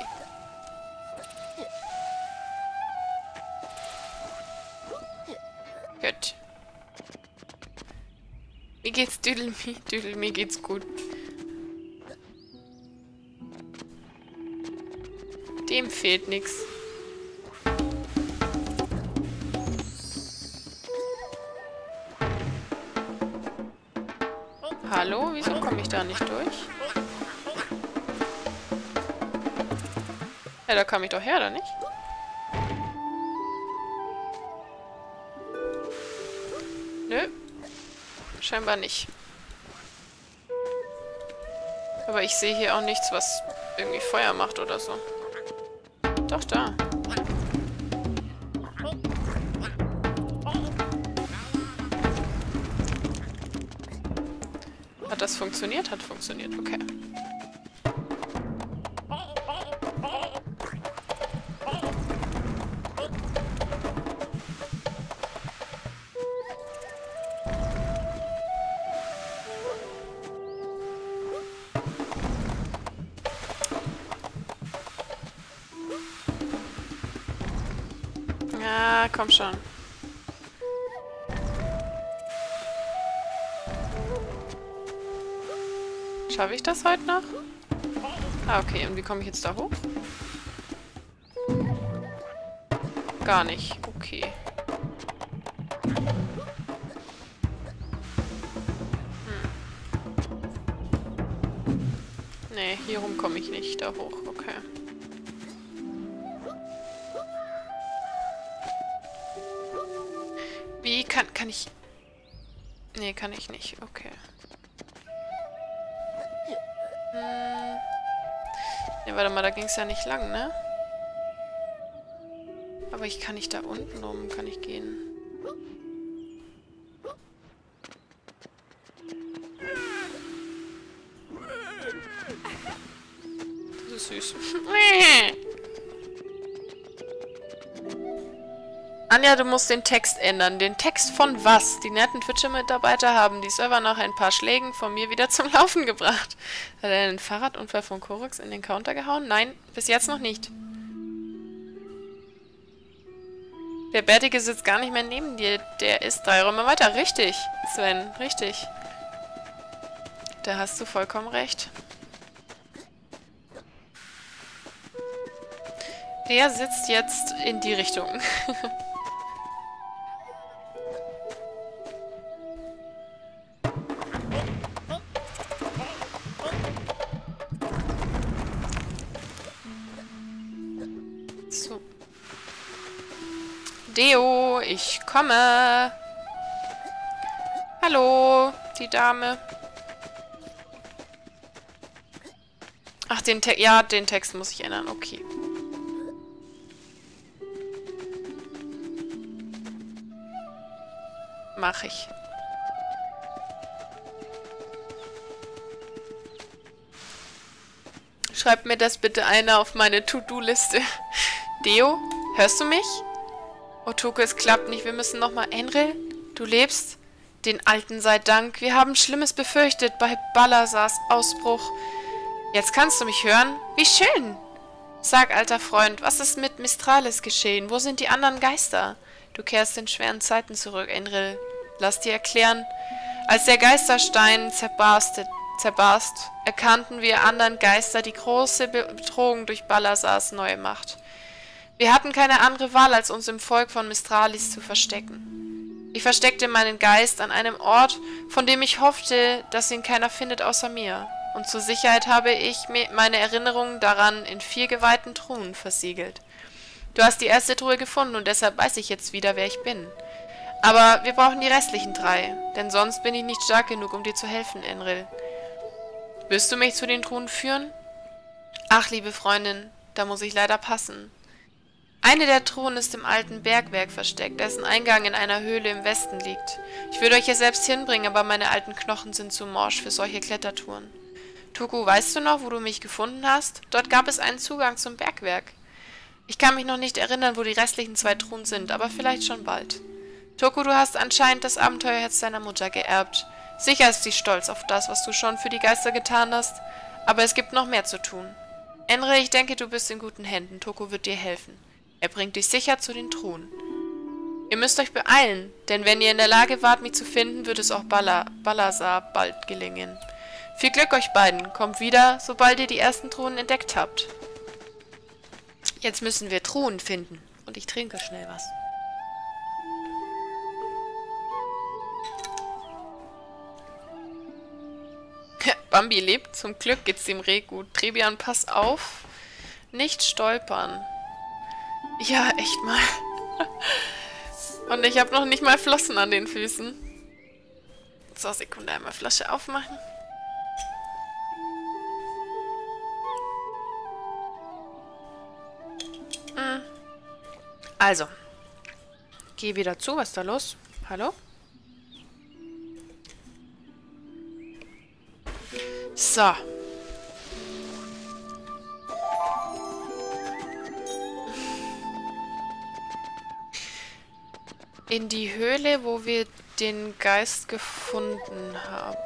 Gut. Wie geht's Düdelmi? <laughs> Düdel, mir geht's gut. Dem fehlt nichts. Da kam ich doch her, oder nicht? Nö. Scheinbar nicht. Aber ich sehe hier auch nichts, was irgendwie Feuer macht oder so. Doch, da. Hat das funktioniert? Hat funktioniert, okay. Ja, komm schon. Schaffe ich das heute noch? Ah, okay. Und wie komme ich jetzt da hoch? Gar nicht. Okay. Hm. Nee, hier rum komme ich nicht da hoch. Okay. Kann ich nicht. Okay. Hm. Ne, warte mal, da ging es ja nicht lang, ne? Aber ich kann nicht da unten rum, kann ich gehen. Anja, du musst den Text ändern. Den Text von was? Die netten Twitcher-Mitarbeiter haben die Server nach ein paar Schlägen von mir wieder <laughs> zum Laufen gebracht. Hat er einen Fahrradunfall von Korux in den Counter gehauen? Nein, bis jetzt noch nicht. Der Bärtige sitzt gar nicht mehr neben dir. Der ist drei Räume weiter. Richtig, Sven, richtig. Da hast du vollkommen recht. Der sitzt jetzt in die Richtung. <laughs> ich komme. Hallo, die Dame. Ach, den Text. Ja, den Text muss ich ändern. Okay. Mach ich. Schreibt mir das bitte einer auf meine To-Do-Liste. Deo, hörst du mich? Otoko, es klappt nicht. Wir müssen nochmal... Enril, du lebst? Den Alten sei Dank. Wir haben Schlimmes befürchtet bei Balazars Ausbruch. Jetzt kannst du mich hören? Wie schön! Sag, alter Freund, was ist mit Mistralis geschehen? Wo sind die anderen Geister? Du kehrst in schweren Zeiten zurück, Enril. Lass dir erklären. Als der Geisterstein zerbarstet, zerbarst, erkannten wir anderen Geister die große Bedrohung durch Balazars neue Macht. Wir hatten keine andere Wahl, als uns im Volk von Mistralis zu verstecken. Ich versteckte meinen Geist an einem Ort, von dem ich hoffte, dass ihn keiner findet außer mir. Und zur Sicherheit habe ich meine Erinnerungen daran in vier geweihten Truhen versiegelt. Du hast die erste Truhe gefunden und deshalb weiß ich jetzt wieder, wer ich bin. Aber wir brauchen die restlichen drei, denn sonst bin ich nicht stark genug, um dir zu helfen, Enril. Wirst du mich zu den Truhen führen? Ach, liebe Freundin, da muss ich leider passen. Eine der Truhen ist im alten Bergwerk versteckt, dessen Eingang in einer Höhle im Westen liegt. Ich würde euch hier selbst hinbringen, aber meine alten Knochen sind zu morsch für solche Klettertouren. Tuku, weißt du noch, wo du mich gefunden hast? Dort gab es einen Zugang zum Bergwerk. Ich kann mich noch nicht erinnern, wo die restlichen zwei Truhen sind, aber vielleicht schon bald. Toku, du hast anscheinend das Abenteuerherz deiner Mutter geerbt. Sicher ist sie stolz auf das, was du schon für die Geister getan hast, aber es gibt noch mehr zu tun. Enre, ich denke, du bist in guten Händen. Toku wird dir helfen. Er bringt dich sicher zu den Truhen. Ihr müsst euch beeilen, denn wenn ihr in der Lage wart, mich zu finden, wird es auch Bala, Balazar bald gelingen. Viel Glück euch beiden. Kommt wieder, sobald ihr die ersten Truhen entdeckt habt. Jetzt müssen wir Truhen finden. Und ich trinke schnell was. <laughs> Bambi lebt. Zum Glück geht's dem Reh gut. Trebian, pass auf. Nicht stolpern. Ja, echt mal. Und ich habe noch nicht mal Flossen an den Füßen. So, Sekunde, einmal Flasche aufmachen. Hm. Also. Geh wieder zu. Was ist da los? Hallo? So. In die Höhle, wo wir den Geist gefunden haben.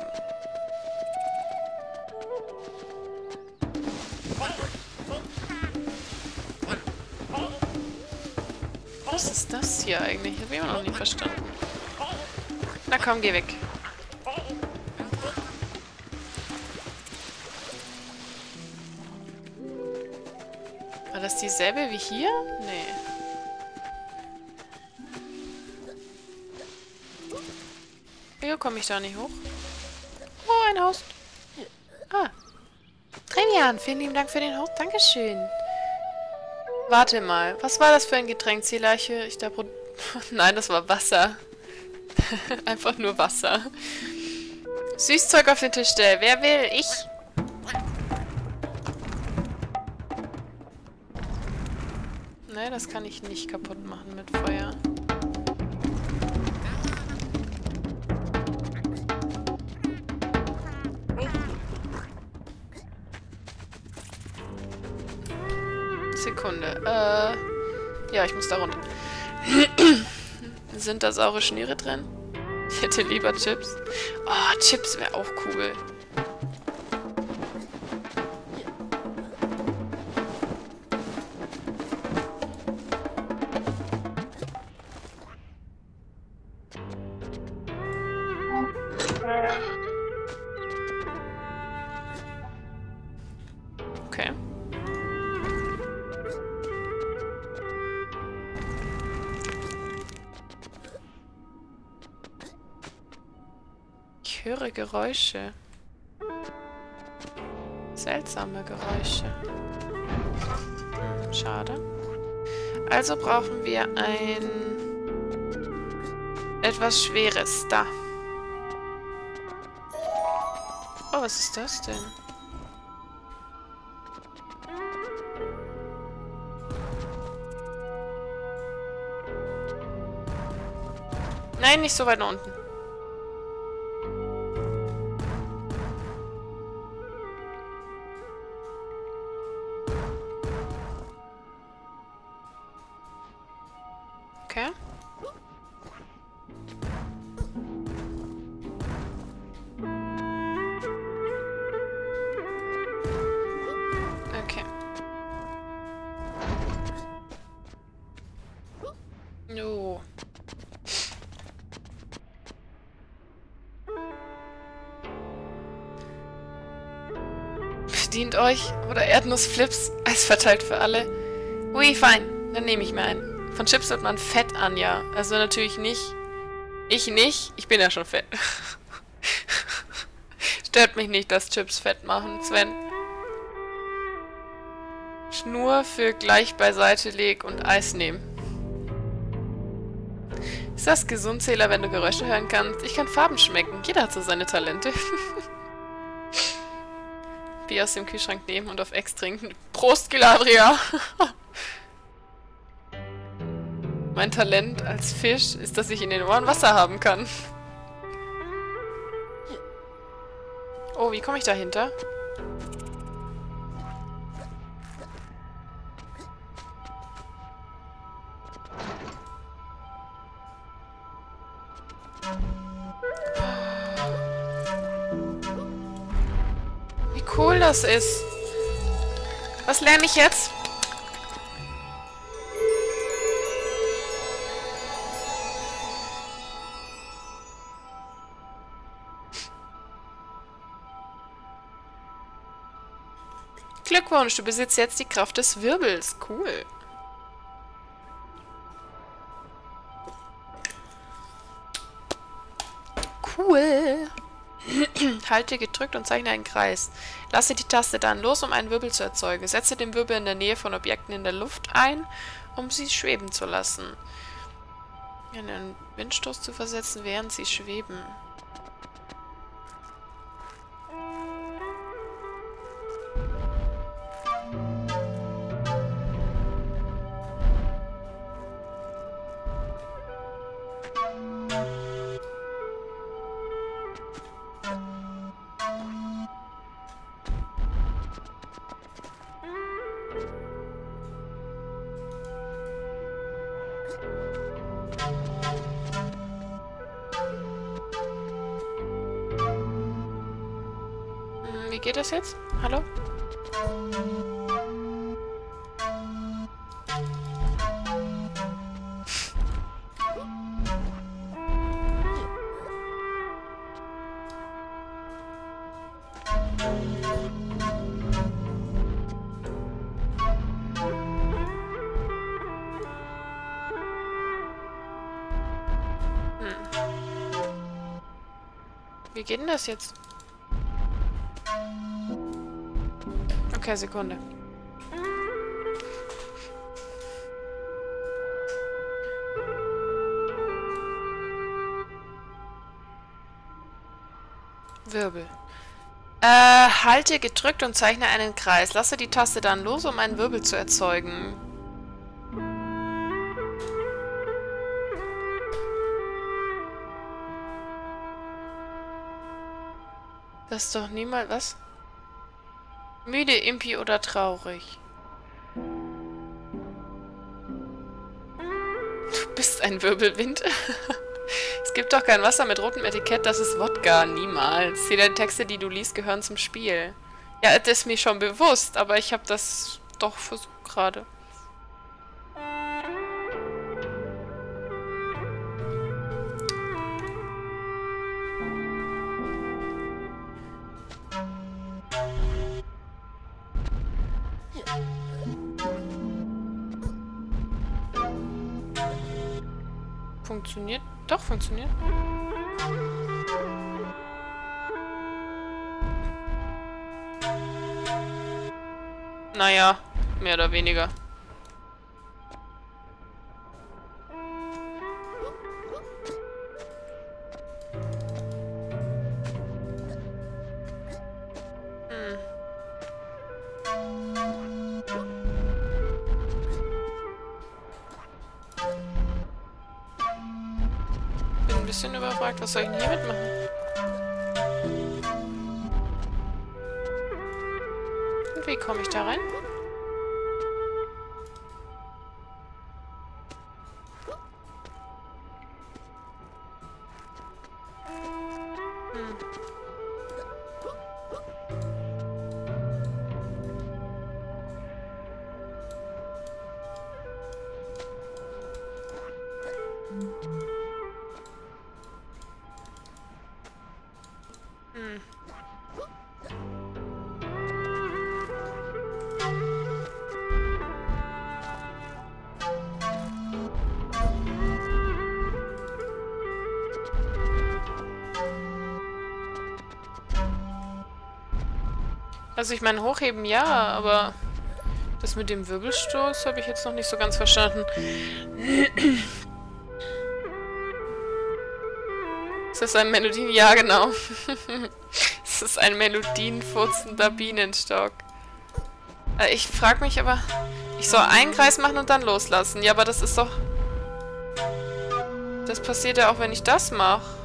Was ist das hier eigentlich? Das habe ich immer noch nicht verstanden. Na komm, geh weg. War das dieselbe wie hier? Nee. Wieso komme ich da nicht hoch? Oh, ein Host. Ah. Trevian, vielen lieben Dank für den Host. Dankeschön. Warte mal. Was war das für ein Getränk, Zieleiche? Ich da... <laughs> Nein, das war Wasser. <laughs> Einfach nur Wasser. Süßzeug auf den Tisch stellen. Wer will? Ich. Ne, das kann ich nicht kaputt machen mit Feuer. Sekunde. Äh, ja, ich muss da runter. <clears throat> Sind da saure Schniere drin? Ich hätte lieber Chips. Oh, Chips wäre auch cool. Geräusche. Seltsame Geräusche. Schade. Also brauchen wir ein... etwas Schweres. Da. Oh, was ist das denn? Nein, nicht so weit nach unten. Oder Erdnussflips, Eis verteilt für alle. Ui, fein. Dann nehme ich mir einen. Von Chips wird man fett, Anja. Also natürlich nicht. Ich nicht. Ich bin ja schon fett. <laughs> Stört mich nicht, dass Chips fett machen, Sven. Schnur für gleich beiseite leg und Eis nehmen. Ist das Gesundzähler, wenn du Geräusche hören kannst? Ich kann Farben schmecken. Jeder hat so seine Talente. <laughs> Bier aus dem Kühlschrank nehmen und auf Ex trinken. Prost, Giladria! <laughs> mein Talent als Fisch ist, dass ich in den Ohren Wasser haben kann. Oh, wie komme ich dahinter? Das ist. Was lerne ich jetzt? Glückwunsch, du besitzt jetzt die Kraft des Wirbels. Cool. Cool. <clears throat> Halte gedrückt und zeichne einen Kreis. Lasse die Taste dann los, um einen Wirbel zu erzeugen. Setze den Wirbel in der Nähe von Objekten in der Luft ein, um sie schweben zu lassen. Einen Windstoß zu versetzen, während sie schweben. Das jetzt? Okay, Sekunde. Wirbel. Äh, halte gedrückt und zeichne einen Kreis. Lasse die Taste dann los, um einen Wirbel zu erzeugen. Ist doch niemals... Was? Müde, impi oder traurig? Du bist ist ein Wirbelwind. <laughs> es gibt doch kein Wasser mit rotem Etikett, das ist Wodka. Niemals. Jede Texte, die du liest, gehören zum Spiel. Ja, das ist mir schon bewusst, aber ich habe das doch versucht gerade. Funktioniert? Doch, funktioniert. Naja, mehr oder weniger. Also ich meine, hochheben ja, aber das mit dem Wirbelstoß habe ich jetzt noch nicht so ganz verstanden. <clears throat> Ist das ein Melodien? Ja, genau. <laughs> Es ist ein melodienfurzender Bienenstock. Äh, ich frage mich aber... Ich soll einen Kreis machen und dann loslassen. Ja, aber das ist doch... Das passiert ja auch, wenn ich das mache.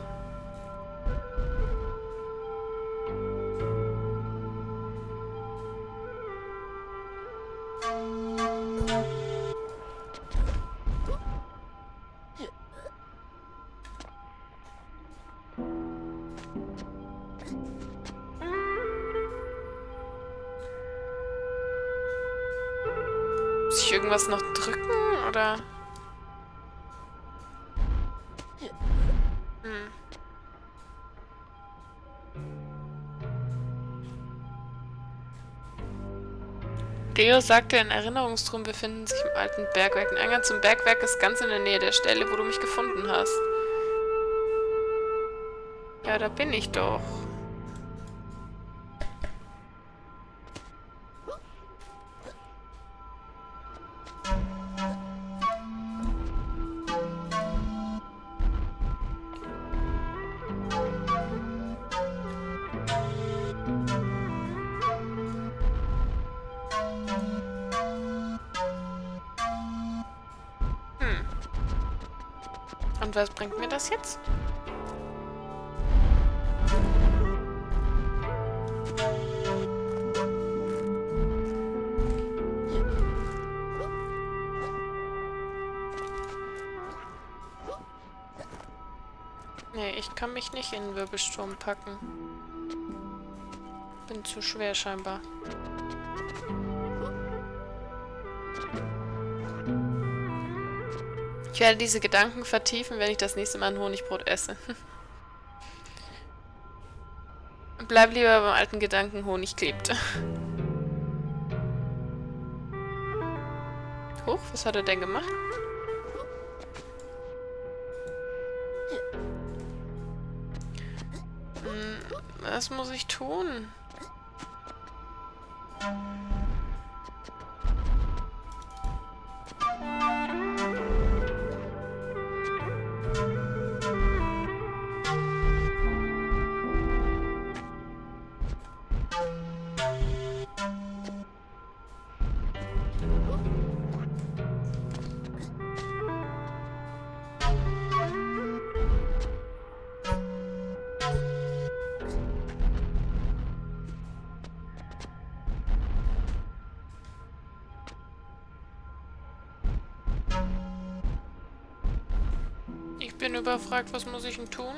Leo sagte, ein Erinnerungstrum befinden sich im alten Bergwerk. Ein Eingang zum Bergwerk ist ganz in der Nähe der Stelle, wo du mich gefunden hast. Ja, da bin ich doch. Das jetzt? Nee, ich kann mich nicht in den Wirbelsturm packen. Bin zu schwer scheinbar. Ich werde diese Gedanken vertiefen, wenn ich das nächste Mal ein Honigbrot esse. <laughs> Bleib lieber beim alten Gedanken, Honig klebt. Hoch, was hat er denn gemacht? Hm, was muss ich tun? Bisschen überfragt. Was muss ich denn tun?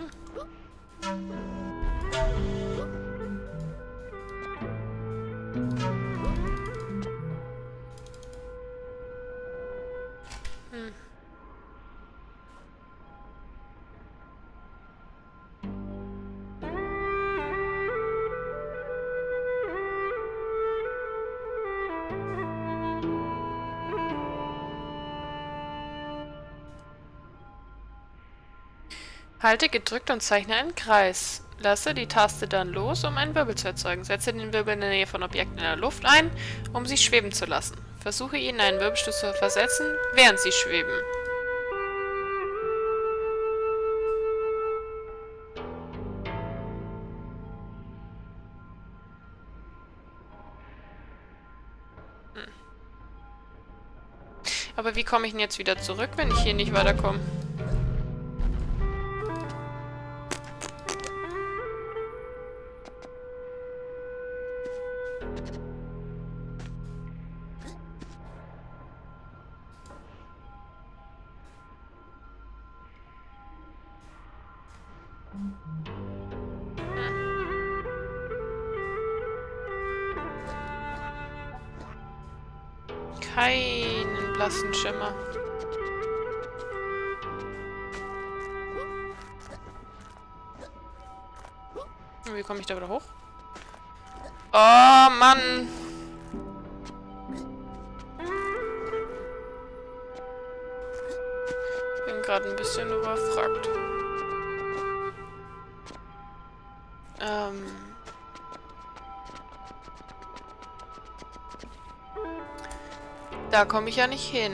Halte gedrückt und zeichne einen Kreis. Lasse die Taste dann los, um einen Wirbel zu erzeugen. Setze den Wirbel in der Nähe von Objekten in der Luft ein, um sie schweben zu lassen. Versuche ihnen einen Wirbelstoß zu versetzen, während sie schweben. Hm. Aber wie komme ich denn jetzt wieder zurück, wenn ich hier nicht weiterkomme? Mann! Bin gerade ein bisschen überfragt. Ähm... Da komme ich ja nicht hin.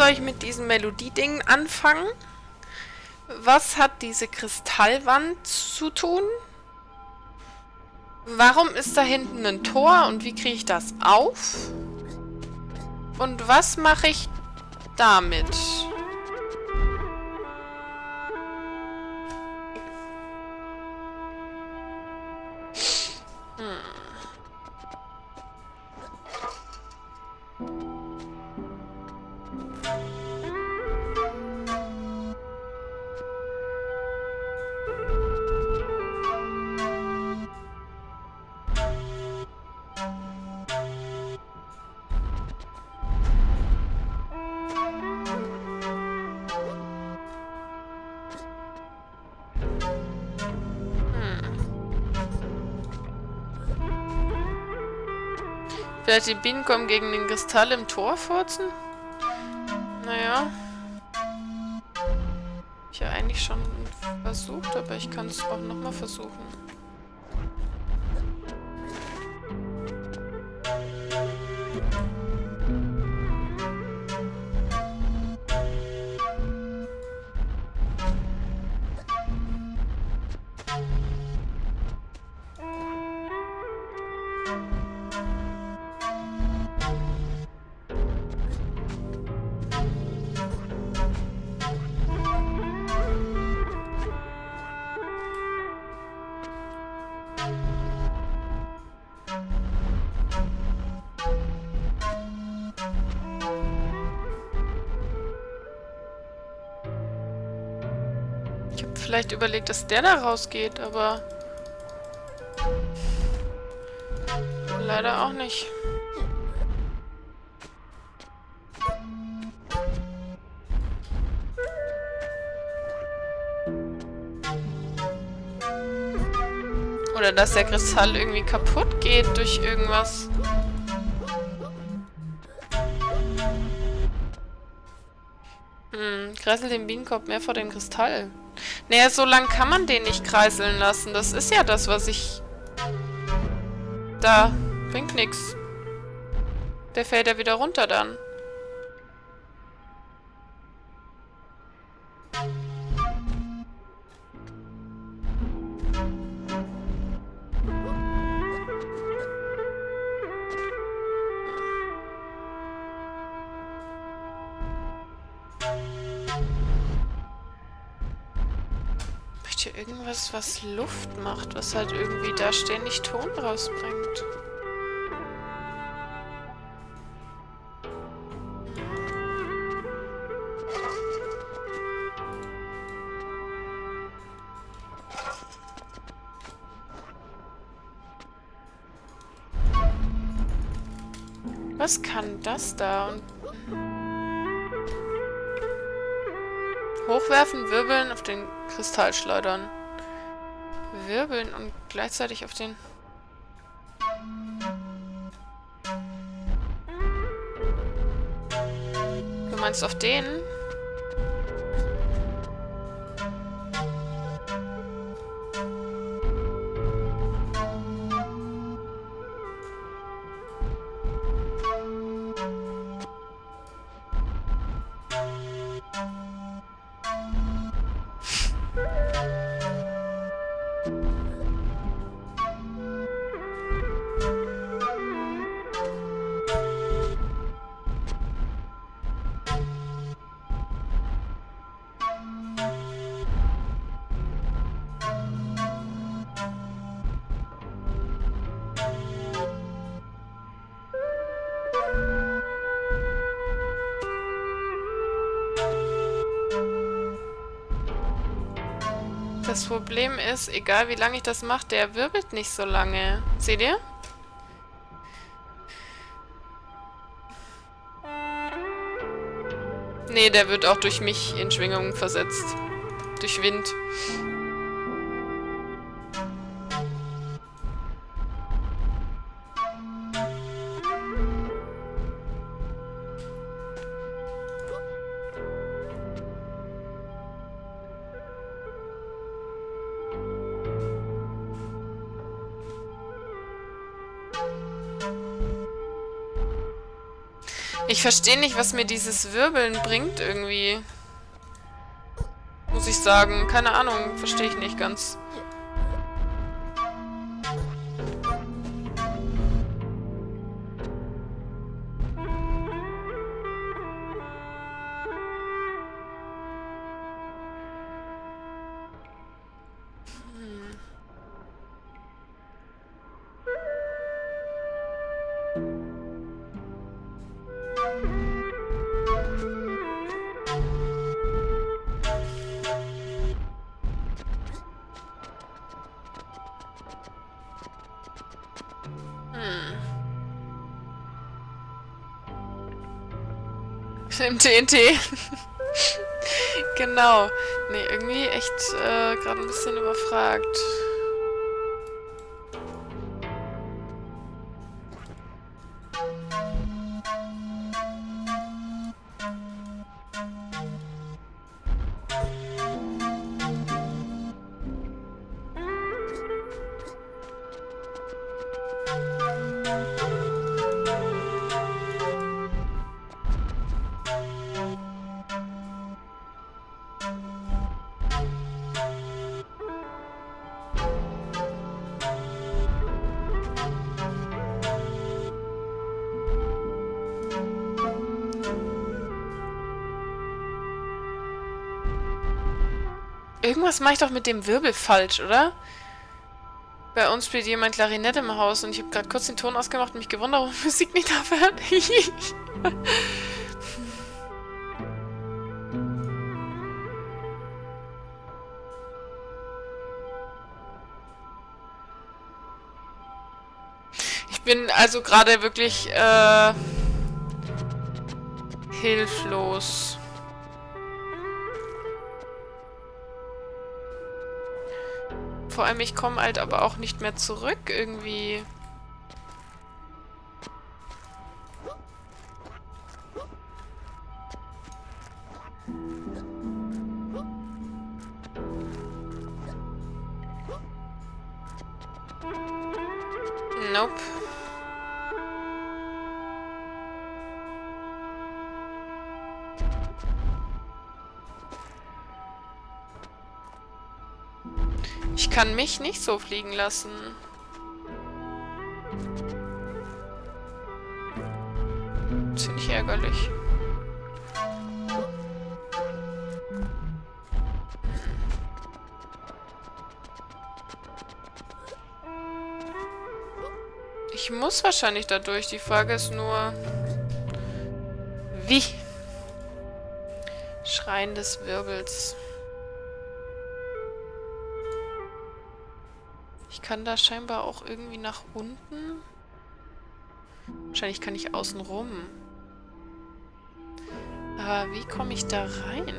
Soll ich mit diesen Melodiedingen anfangen? Was hat diese Kristallwand zu tun? Warum ist da hinten ein Tor und wie kriege ich das auf? Und was mache ich damit? Vielleicht die Bienen kommen gegen den Kristall im Tor furzen? Naja. Ich ja eigentlich schon versucht, aber ich kann es auch nochmal versuchen. überlegt, dass der da rausgeht, aber... Leider auch nicht. Oder dass der Kristall irgendwie kaputt geht durch irgendwas. Hm, kreisel den Bienenkorb mehr vor dem Kristall. Naja, so lang kann man den nicht kreiseln lassen. Das ist ja das, was ich... Da. Bringt nix. Der fällt ja wieder runter dann. Irgendwas, was Luft macht, was halt irgendwie da ständig Ton rausbringt. Was kann das da? Und Hochwerfen, wirbeln, auf den Kristall schleudern. Wirbeln und gleichzeitig auf den... Du meinst auf den? Problem ist, egal wie lange ich das mache, der wirbelt nicht so lange. Seht ihr? Nee, der wird auch durch mich in Schwingungen versetzt. Durch Wind. Ich verstehe nicht, was mir dieses Wirbeln bringt irgendwie. Muss ich sagen. Keine Ahnung, verstehe ich nicht ganz. Im TNT. <laughs> genau. Nee, irgendwie echt äh, gerade ein bisschen überfragt. Irgendwas mache ich doch mit dem Wirbel falsch, oder? Bei uns spielt jemand Klarinette im Haus und ich habe gerade kurz den Ton ausgemacht und mich gewundert, warum <laughs> Musik nicht aufhört. <laughs> ich bin also gerade wirklich äh, hilflos. Vor allem ich komme halt aber auch nicht mehr zurück irgendwie. Nope. Ich kann mich nicht so fliegen lassen. Das finde ich ärgerlich. Ich muss wahrscheinlich dadurch. Die Frage ist nur... Wie? Schreien des Wirbels. Kann da scheinbar auch irgendwie nach unten. Wahrscheinlich kann ich außen rum. Aber wie komme ich da rein?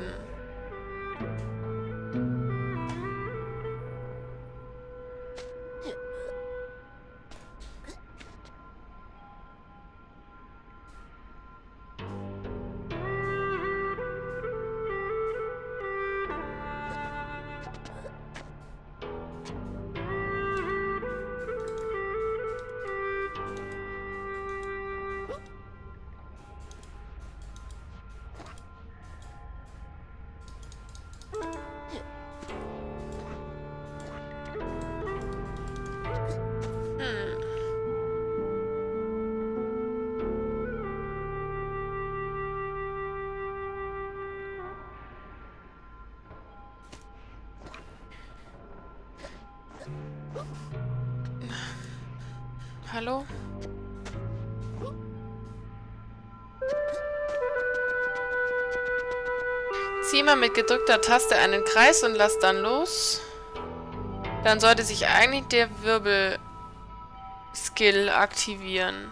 Zieh mal mit gedrückter Taste einen Kreis und lass dann los. Dann sollte sich eigentlich der Wirbel-Skill aktivieren.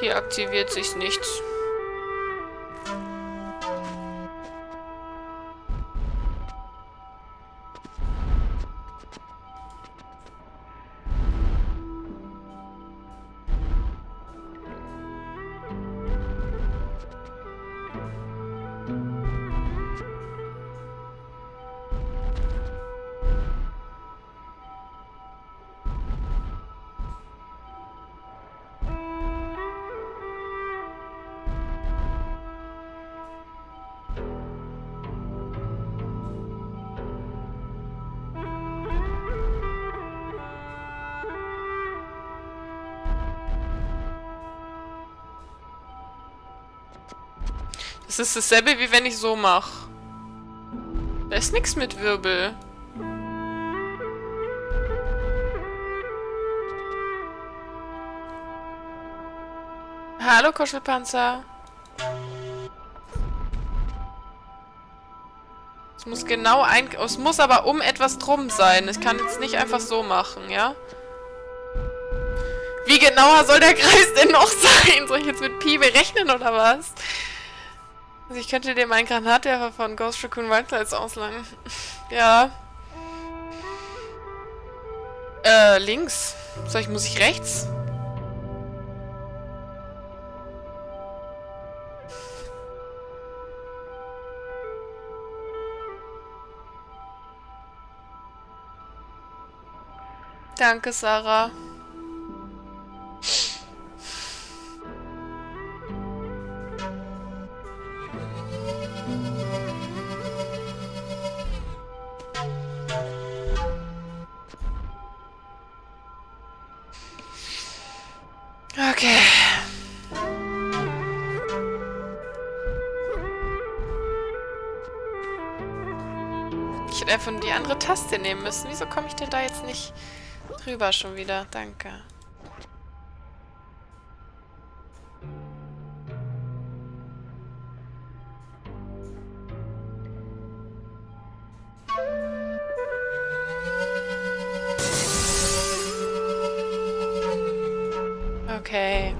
Hier aktiviert sich nichts. Ist dasselbe, wie wenn ich so mache. Da ist nichts mit Wirbel. Hallo, Kuschelpanzer. Es muss genau ein... Es muss aber um etwas drum sein. Ich kann jetzt nicht einfach so machen, ja? Wie genauer soll der Kreis denn noch <laughs> sein? Soll ich jetzt mit Pi berechnen oder was? Also ich könnte dir meinen Granatwerfer von Ghost Raccoon Wildlights ausleihen. <laughs> ja. Äh, links. Soll ich, muss ich rechts? Danke, Sarah. Andere Taste nehmen müssen. Wieso komme ich denn da jetzt nicht rüber schon wieder? Danke. Okay.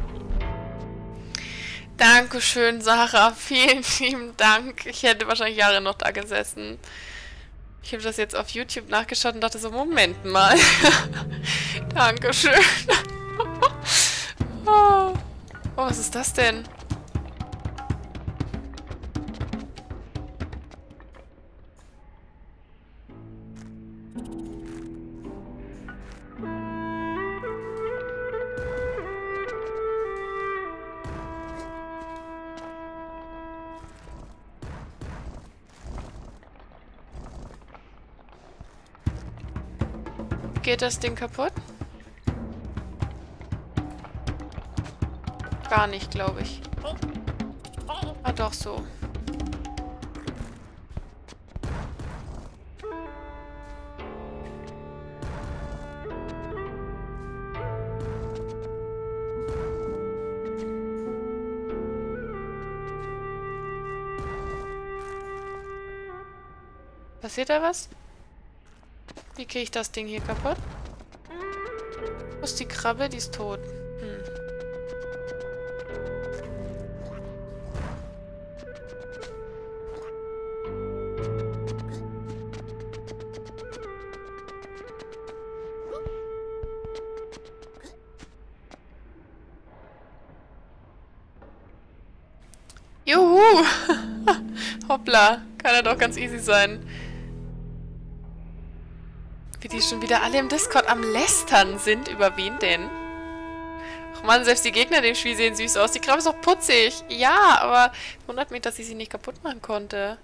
Dankeschön, Sarah. <laughs> Vielen lieben Dank. Ich hätte wahrscheinlich Jahre noch da gesessen. Ich habe das jetzt auf YouTube nachgeschaut und dachte so, Moment mal. <laughs> Dankeschön. <laughs> oh, was ist das denn? Geht das Ding kaputt? Gar nicht, glaube ich. Ah, doch so. Passiert da was? Wie kriege ich das Ding hier kaputt? Wo ist die Krabbe? Die ist tot. Hm. Juhu! <laughs> Hoppla. Kann ja doch ganz easy sein. Wie die schon wieder alle im Discord am Lästern sind. Über wen denn? Ach man, selbst die Gegner in dem Spiel sehen süß aus. Die Krabbe ist doch putzig. Ja, aber wundert mich, dass ich sie nicht kaputt machen konnte.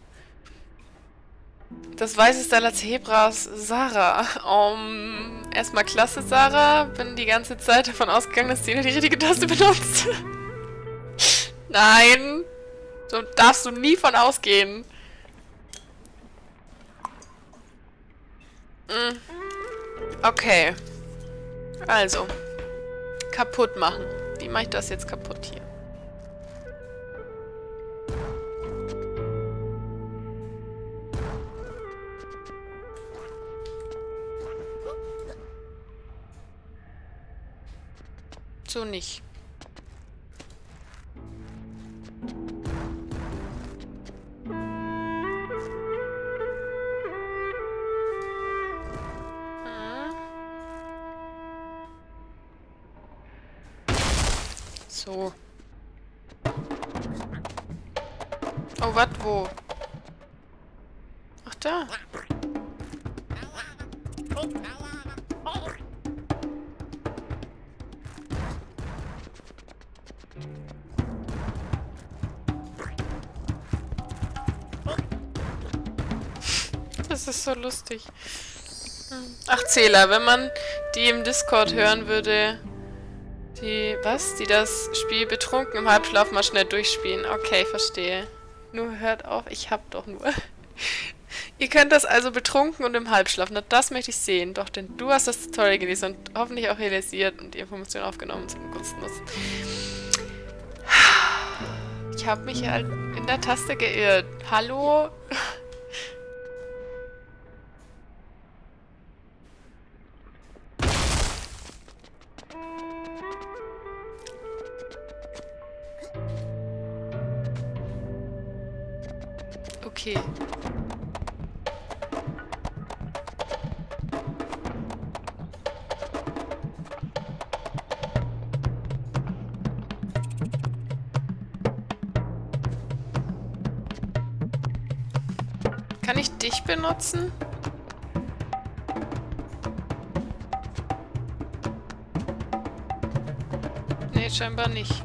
Das weiße Style als Hebras Sarah. Um, erstmal klasse, Sarah. Bin die ganze Zeit davon ausgegangen, dass Tina die richtige Taste benutzt. <laughs> Nein. So darfst du nie von ausgehen. Mm. Okay. Also. Kaputt machen. Wie mache ich das jetzt kaputt hier? So nicht. So. Oh, was? Wo? Ach, da. Das ist so lustig. Ach, Zähler, wenn man die im Discord hören würde, die, was? Die das Spiel betrunken im Halbschlaf mal schnell durchspielen. Okay, verstehe. Nur hört auf, ich hab doch nur. <laughs> Ihr könnt das also betrunken und im Halbschlaf. Na, das möchte ich sehen. Doch, denn du hast das Tutorial gelesen und hoffentlich auch realisiert und die Informationen aufgenommen zum Gunsten <sighs> Ich habe mich halt in der Taste geirrt. Hallo? <laughs> Okay. Kann ich dich benutzen? Nee, scheinbar nicht.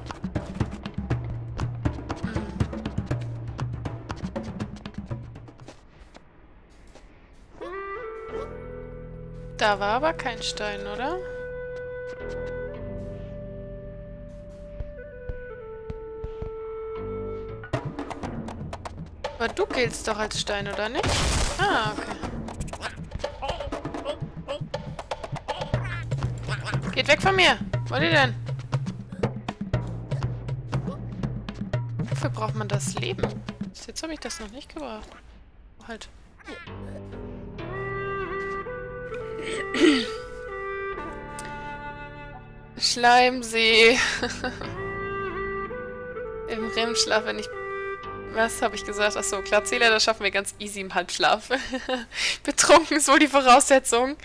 Da war aber kein Stein, oder? Aber du giltst doch als Stein, oder nicht? Ah, okay. Geht weg von mir! Wollt ihr denn? Wofür braucht man das Leben? Bis jetzt habe ich das noch nicht gebraucht. Halt. Schleimsee. <laughs> Im REM-Schlaf, wenn ich... Was habe ich gesagt? Achso, klar, Zähler, das schaffen wir ganz easy im Halbschlaf. <laughs> Betrunken ist wohl die Voraussetzung.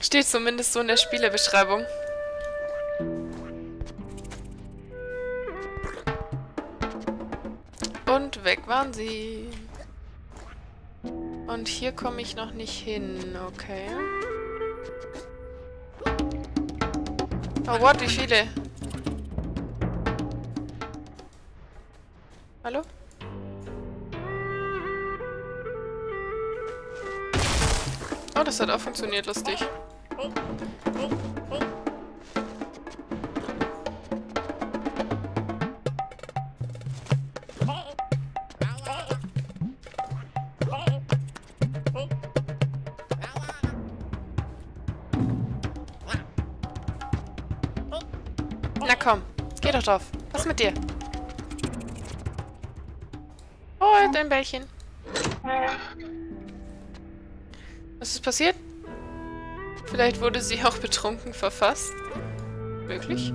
Steht zumindest so in der Spielebeschreibung. Und weg waren sie. Und hier komme ich noch nicht hin, okay. Oh what, wie viele? Hallo? Oh, das hat auch funktioniert, lustig. Doch drauf. Was mit dir? Oh, dein Bällchen. Was ist passiert? Vielleicht wurde sie auch betrunken verfasst. Möglich?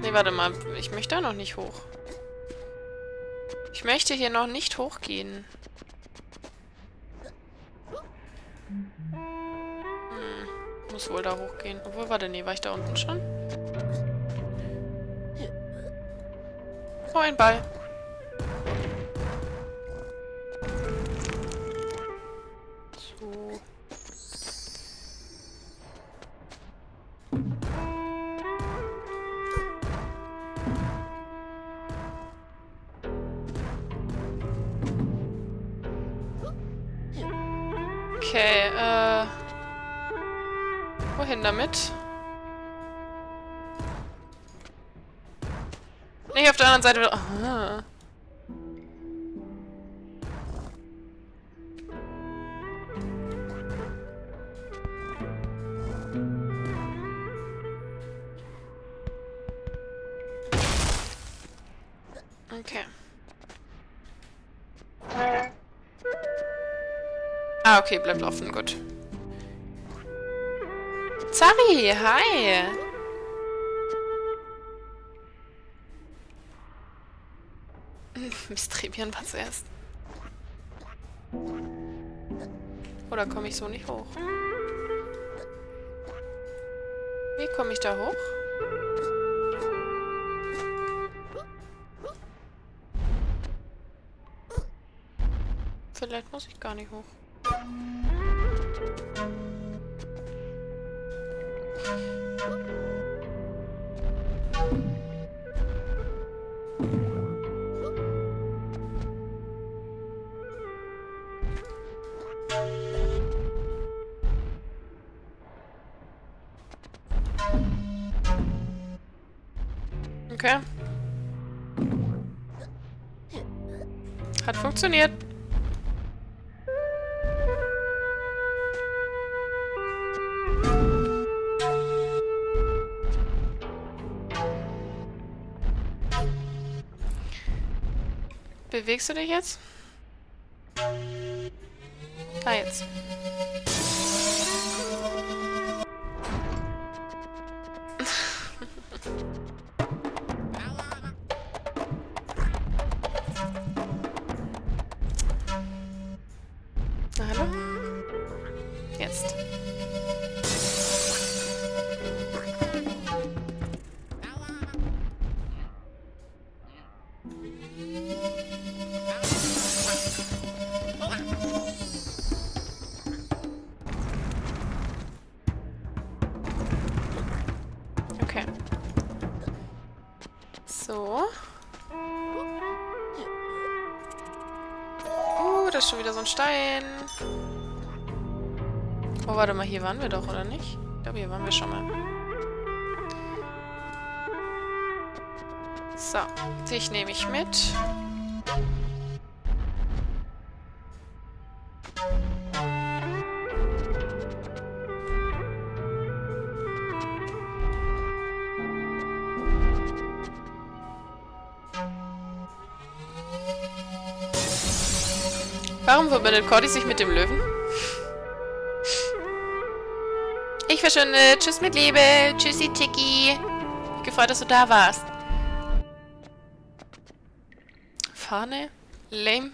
Nee, warte mal. Ich möchte da noch nicht hoch. Ich möchte hier noch nicht hochgehen. Hm, muss wohl da hochgehen. Obwohl, warte, nee, war ich da unten schon? Oh, ein auf der anderen Seite. Aha. Okay. Ah, okay, bleibt offen, gut. Zari, hi! Mistrebian war zuerst. Oder komme ich so nicht hoch? Wie komme ich da hoch? Vielleicht muss ich gar nicht hoch. Funktioniert. Bewegst du dich jetzt? Ah, jetzt. Ein Stein. Oh, warte mal, hier waren wir doch, oder nicht? Ich glaube, hier waren wir schon mal. So, dich nehme ich mit. Verbindet Cordy sich mit dem Löwen? Ich verschwinde. Tschüss mit Liebe. Tschüssi, Tiki. Gefreut, dass du da warst. Fahne? Lame.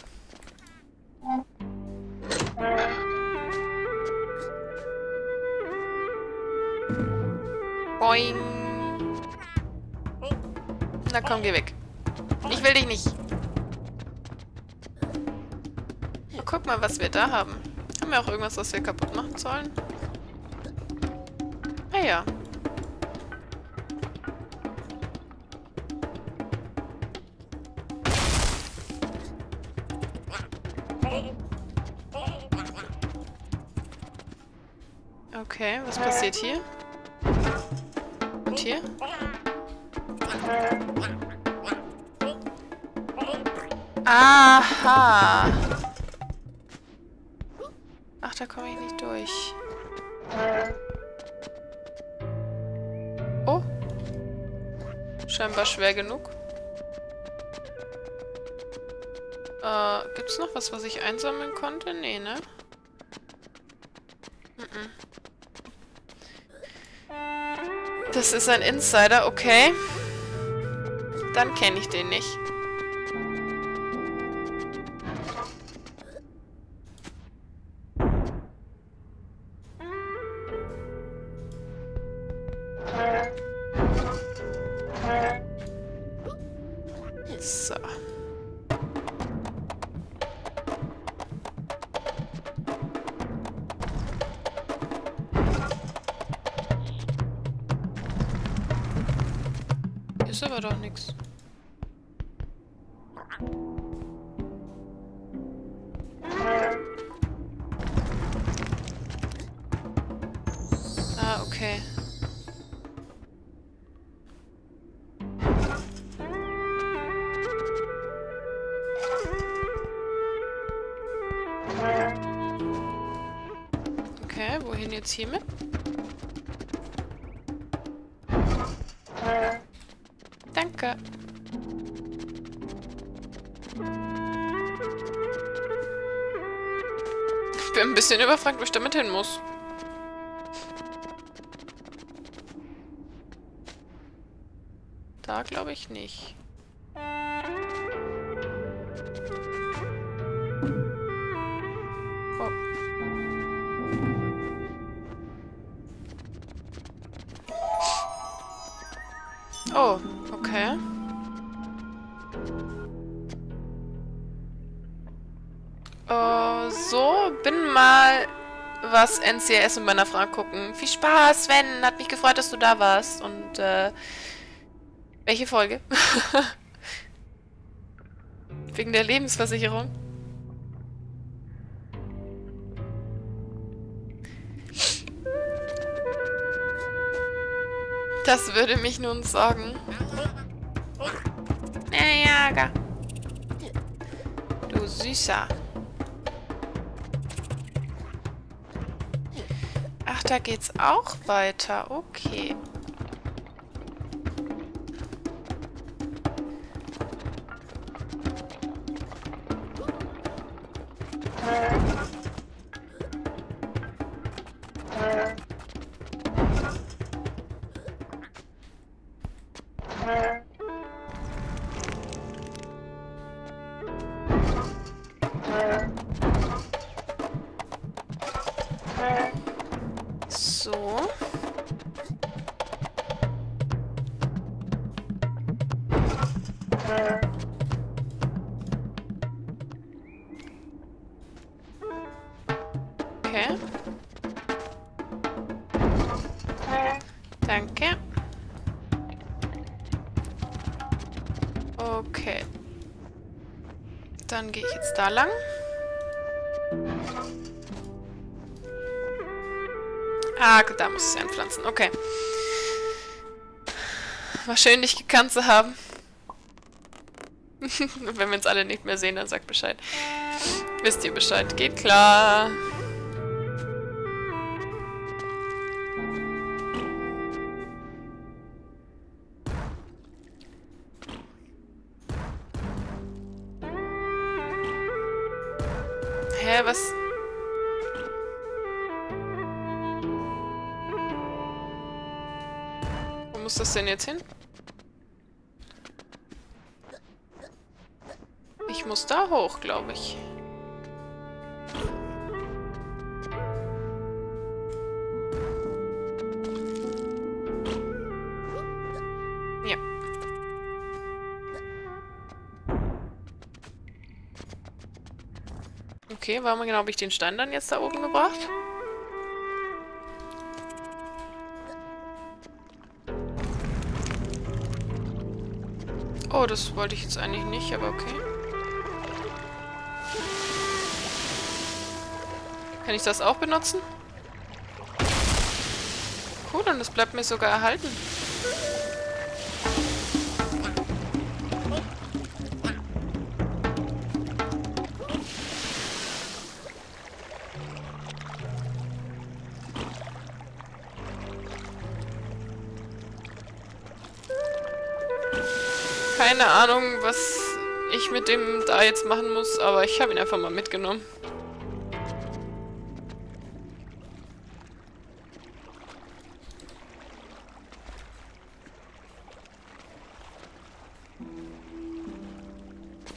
Boing. Na komm, geh weg. Ich will dich nicht. Mal, was wir da haben. Haben wir auch irgendwas, was wir kaputt machen sollen? Ah ja. Okay, was passiert hier? Und hier? Aha. Schwer genug. Äh, gibt's noch was, was ich einsammeln konnte? Nee, ne? Das ist ein Insider, okay. Dann kenne ich den nicht. So. Ist aber doch nichts. Hiermit? Danke. Ich bin ein bisschen überfragt, wo ich damit hin muss. Da glaube ich nicht. Was NCIS mit meiner Frau gucken. Viel Spaß, Sven. Hat mich gefreut, dass du da warst. Und, äh, welche Folge? <laughs> Wegen der Lebensversicherung. Das würde mich nun sorgen. Jager. Du Süßer. Da geht's auch weiter. Okay. Da lang. Ah, da muss ich es einpflanzen. Okay. War schön, dich gekannt zu haben. <laughs> Wenn wir uns alle nicht mehr sehen, dann sagt Bescheid. Wisst ihr Bescheid. Geht klar. Das denn jetzt hin? muss da hoch, glaube ich. Okay, warum genau habe ich den Stein dann jetzt da oben gebracht? Das wollte ich jetzt eigentlich nicht, aber okay. Kann ich das auch benutzen? Cool, und es bleibt mir sogar erhalten. Keine Ahnung, was ich mit dem da jetzt machen muss, aber ich habe ihn einfach mal mitgenommen.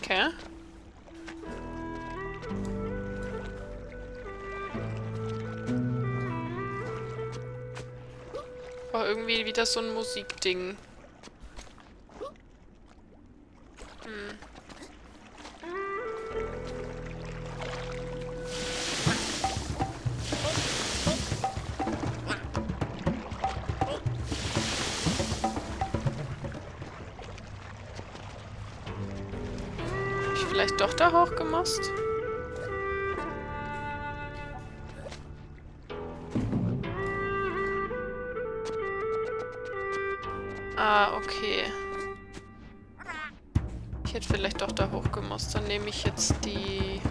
Okay. War irgendwie wieder so ein Musikding. Vielleicht doch da hochgemast? Ah, okay. Ich hätte vielleicht doch da hochgemusst. Dann nehme ich jetzt die...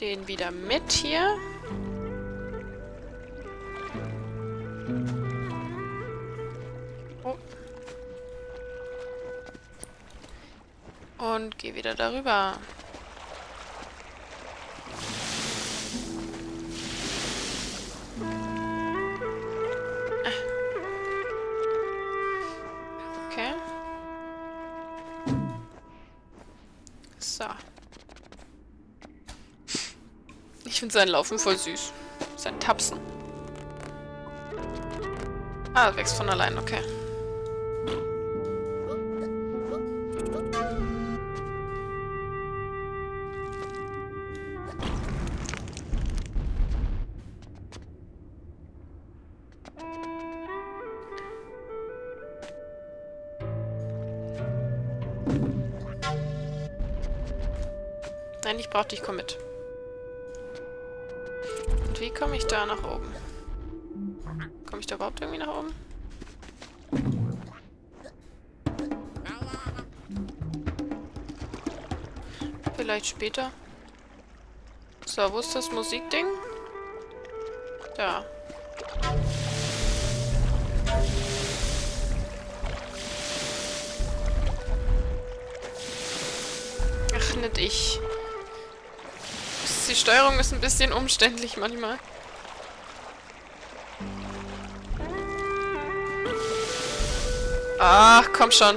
Den wieder mit hier. Gehe wieder darüber. Okay. So. Ich finde sein Laufen voll süß. Sein Tapsen. Ah, wächst von allein, okay. Nein, ich brauche dich, komm mit. Und wie komme ich da nach oben? Komme ich da überhaupt irgendwie nach oben? Vielleicht später. So, wo ist das Musikding? Da. Steuerung ist ein bisschen umständlich manchmal. Ach, komm schon.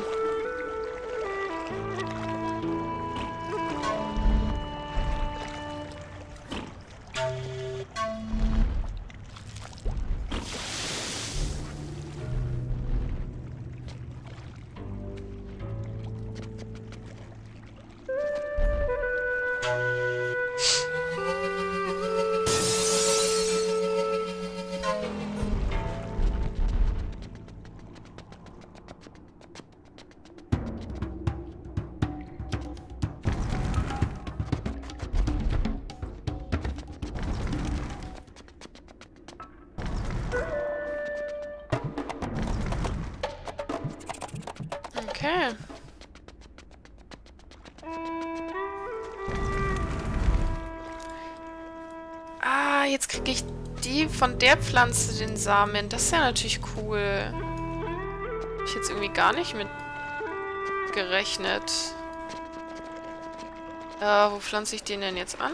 Pflanze den Samen. Das ist ja natürlich cool. Hab ich jetzt irgendwie gar nicht mit gerechnet. Äh, wo pflanze ich den denn jetzt an?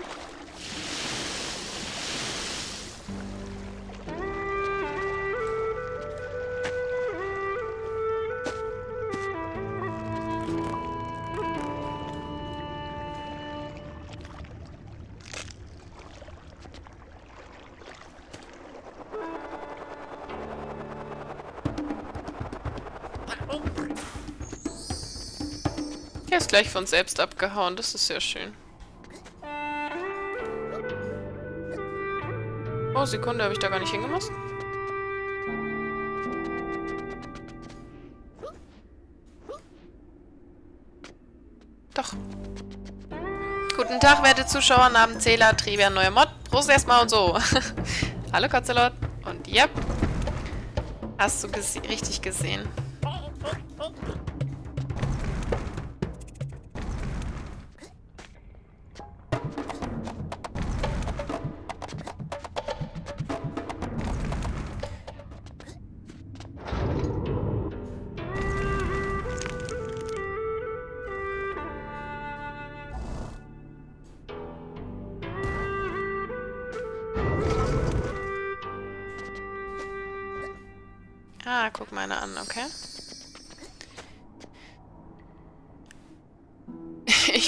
Gleich von selbst abgehauen. Das ist sehr schön. Oh, Sekunde, habe ich da gar nicht hingemusst? Doch. Guten Tag, werte Zuschauer, Namenzähler, Trivia, neuer Mod. Prost erstmal und so. <laughs> Hallo, Kotzelot. Und yep. Hast du gese richtig gesehen.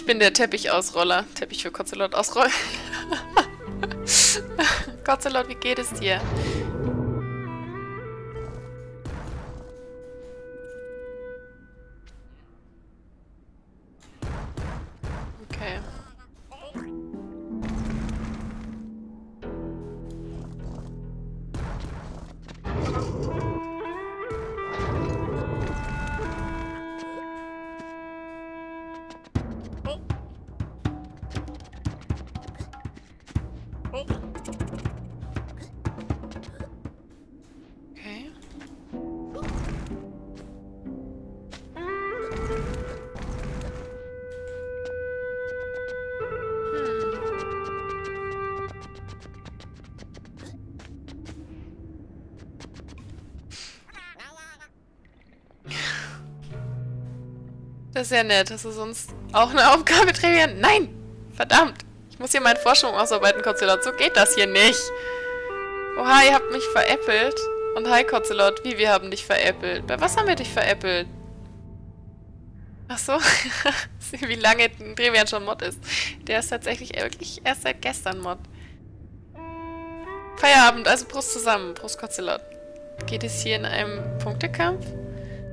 Bin der Teppichausroller. Teppich für Kotzelot ausrollen. <laughs> Kotzelot, wie geht es dir? Das ist ja nett. Hast du sonst auch eine Aufgabe, Trevian? Nein! Verdammt! Ich muss hier meine Forschung ausarbeiten, Kotzelot. So geht das hier nicht. Oha, ihr habt mich veräppelt. Und hi, Kotzelot. Wie, wir haben dich veräppelt? Bei was haben wir dich veräppelt? Ach so. <laughs> Wie lange Trevian schon Mod ist. Der ist tatsächlich wirklich erst seit gestern Mod. Feierabend, also Prost zusammen. Prost, Kotzelot. Geht es hier in einem Punktekampf?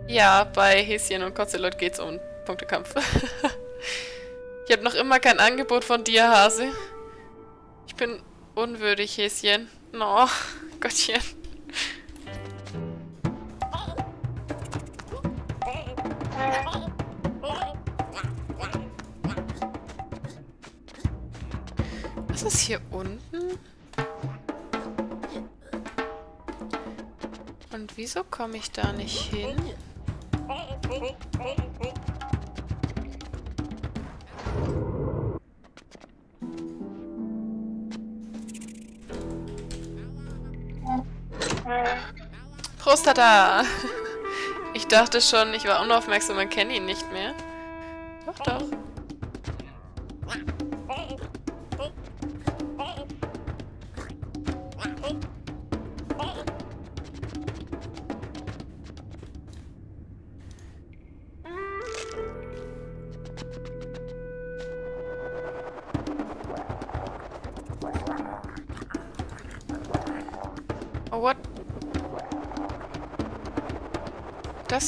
Ja, bei Häschen und Kotzelot geht's um Punktekampf. <laughs> ich habe noch immer kein Angebot von dir, Hase. Ich bin unwürdig, Häschen. No, <laughs> Gottchen. Was ist hier unten? Und wieso komme ich da nicht hin? Prostata! Ich dachte schon, ich war unaufmerksam und kenne ihn nicht mehr. Doch, doch.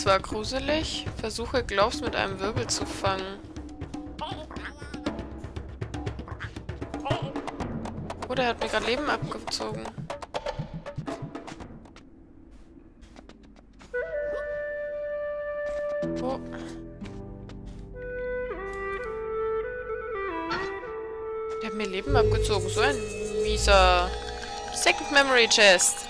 War gruselig. Versuche Gloves mit einem Wirbel zu fangen. Oh, der hat mir gerade Leben abgezogen. Oh. Der hat mir Leben abgezogen. So ein mieser... Second Memory Chest.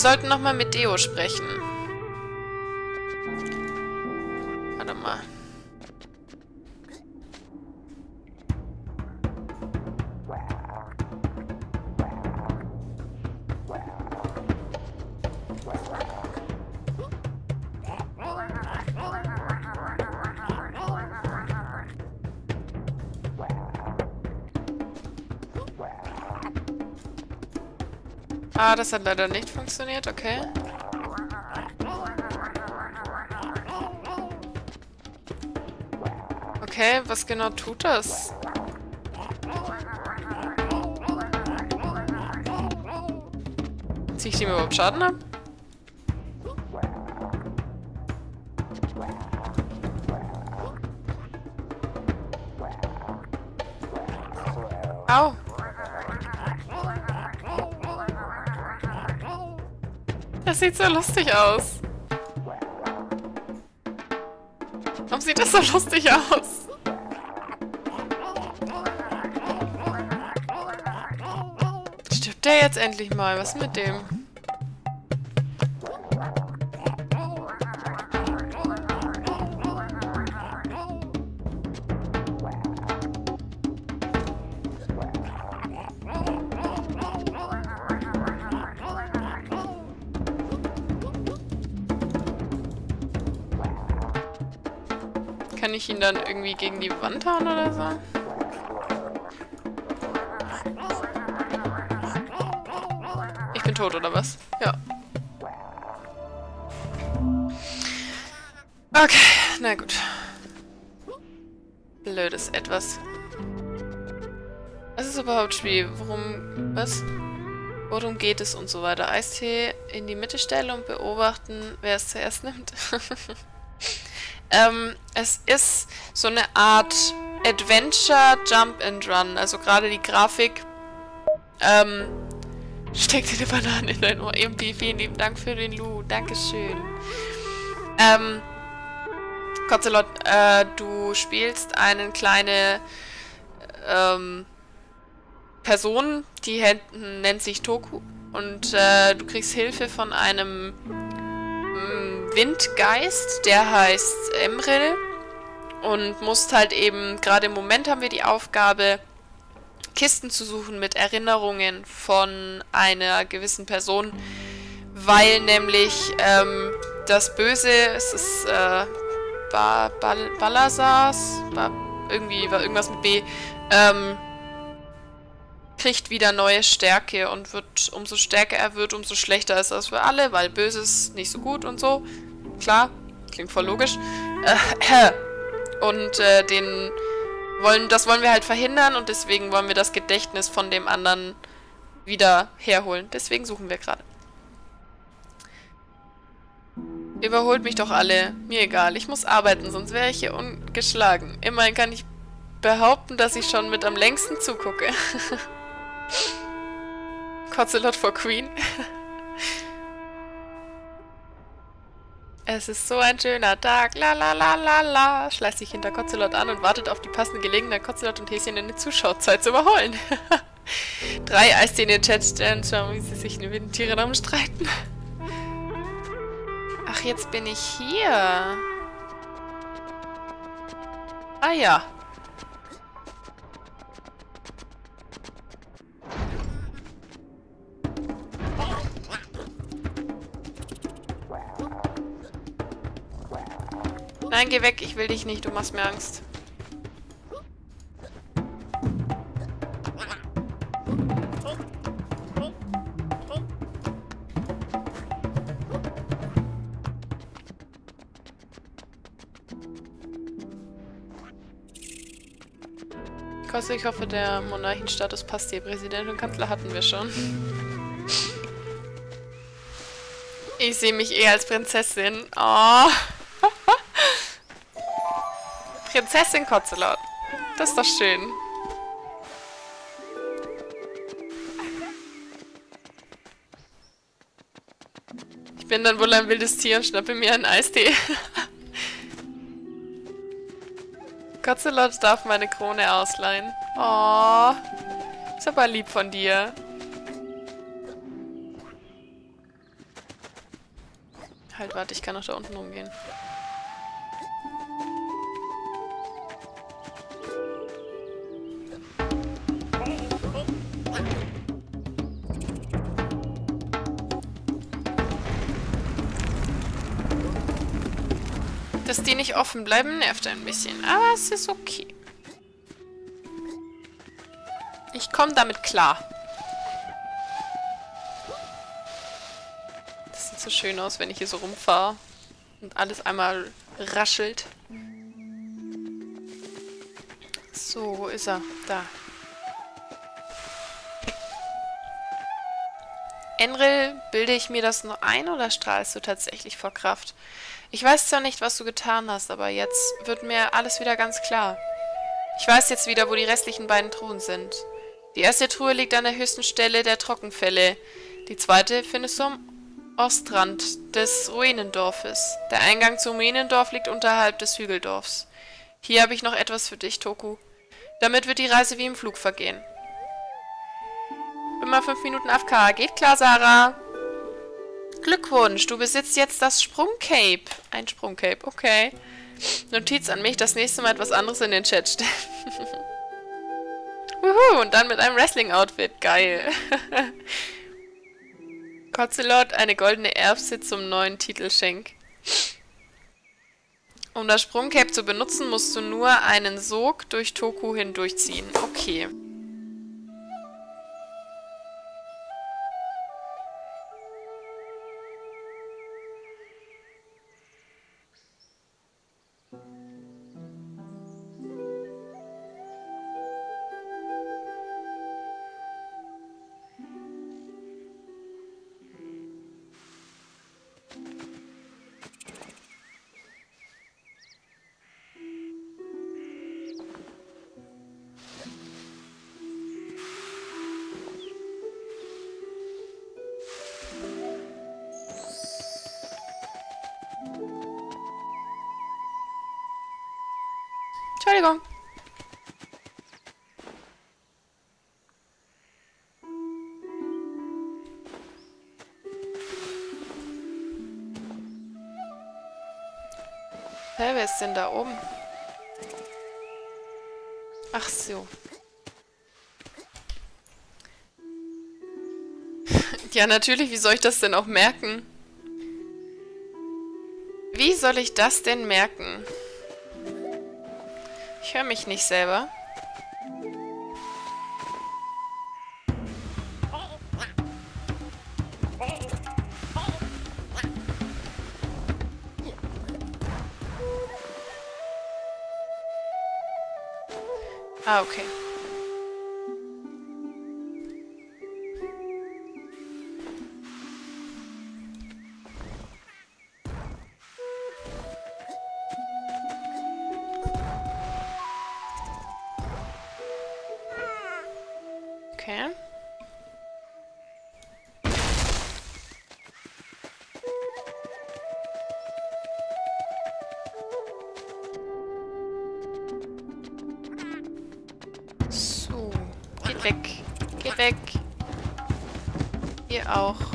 Sollten nochmal mit Deo sprechen. Ah, das hat leider nicht funktioniert, okay. Okay, was genau tut das? Zieh ich dem überhaupt Schaden ab? Das sieht so lustig aus. Warum sieht das so lustig aus? Stirbt der jetzt endlich mal? Was ist mit dem? Ich ihn dann irgendwie gegen die Wand hauen oder so? Ich bin tot, oder was? Ja. Okay, na gut. Blödes Etwas. Was ist überhaupt Spiel? Worum... Was? Worum geht es und so weiter? Eistee in die Mitte stellen und beobachten, wer es zuerst nimmt. <laughs> Ähm, es ist so eine Art Adventure Jump and Run. Also gerade die Grafik. Ähm, <laughs> steckt dir eine Banane in dein Ohr. Irgendwie vielen lieben Dank für den Lu. Dankeschön. Ähm, Kotzelot, äh, du spielst eine kleine ähm, Person, die nennt sich Toku. Und äh, du kriegst Hilfe von einem Windgeist, der heißt Emril. Und musst halt eben, gerade im Moment haben wir die Aufgabe, Kisten zu suchen mit Erinnerungen von einer gewissen Person, weil nämlich ähm, das Böse, es ist äh, ba Bal Balazars, ba irgendwie war irgendwas mit B, ähm, kriegt wieder neue Stärke und wird, umso stärker er wird, umso schlechter ist das für alle, weil Böses nicht so gut und so. Klar, klingt voll logisch. Äh, <clears throat> und äh, den wollen, das wollen wir halt verhindern und deswegen wollen wir das Gedächtnis von dem anderen wieder herholen. Deswegen suchen wir gerade. Überholt mich doch alle. Mir egal, ich muss arbeiten, sonst wäre ich hier ungeschlagen. Immerhin kann ich behaupten, dass ich schon mit am längsten zugucke. <laughs> Kotzelot for Queen. es ist so ein schöner Tag. La la la la la. Schleißt sich hinter Kotzelot an und wartet auf die passende Gelegenheit, Kotzelot und Häschen in der Zuschauzeit zu überholen. <laughs> Drei Eistee in den Chat stellen, schauen, wie sie sich mit den Tieren umstreiten. Ach, jetzt bin ich hier. Ah ja. Nein, geh weg. Ich will dich nicht. Du machst mir Angst. Koste, ich hoffe, der Monarchenstatus passt dir. Präsident und Kanzler hatten wir schon. Ich sehe mich eher als Prinzessin. Oh. <laughs> Prinzessin Kotzelot. Das ist doch schön. Ich bin dann wohl ein wildes Tier und schnappe mir einen Eistee. <laughs> Kotzelot darf meine Krone ausleihen. Oh, ist aber lieb von dir. Halt, warte, ich kann noch da unten rumgehen. Dass die nicht offen bleiben, nervt ein bisschen. Aber es ist okay. Ich komme damit klar. Das sieht so schön aus, wenn ich hier so rumfahre. Und alles einmal raschelt. So, wo ist er? Da. Enril, bilde ich mir das nur ein oder strahlst du tatsächlich vor Kraft? Ich weiß zwar nicht, was du getan hast, aber jetzt wird mir alles wieder ganz klar. Ich weiß jetzt wieder, wo die restlichen beiden Truhen sind. Die erste Truhe liegt an der höchsten Stelle der Trockenfälle. Die zweite findest du am Ostrand des Ruinendorfes. Der Eingang zum Ruinendorf liegt unterhalb des Hügeldorfs. Hier habe ich noch etwas für dich, Toku. Damit wird die Reise wie im Flug vergehen. Mal fünf Minuten AFK. Geht klar, Sarah. Glückwunsch, du besitzt jetzt das Sprungcape. Ein Sprungcape, okay. Notiz an mich, das nächste Mal etwas anderes in den Chat stellen. <laughs> Wuhu, und dann mit einem Wrestling-Outfit. Geil. <laughs> Kotzelot, eine goldene Erbse zum neuen Titelschenk. Um das Sprungcape zu benutzen, musst du nur einen Sog durch Toku hindurchziehen. Okay. Wer ist denn da oben? Ach so. <laughs> ja, natürlich, wie soll ich das denn auch merken? Wie soll ich das denn merken? Ich höre mich nicht selber. Auch.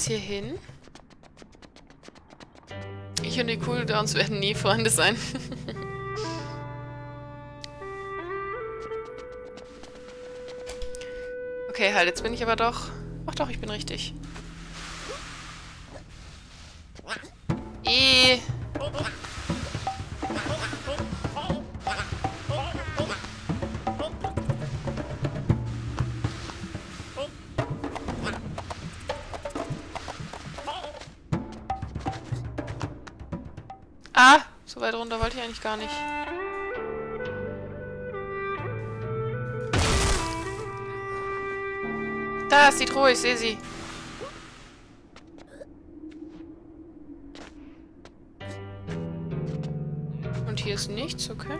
Geht's hier hin? Ich und die Cooldowns werden nie Freunde sein. <laughs> Okay, halt, jetzt bin ich aber doch... Ach doch, ich bin richtig. Ich eigentlich gar nicht. Da ist die Truhe, ich sehe sie. Und hier ist nichts, okay.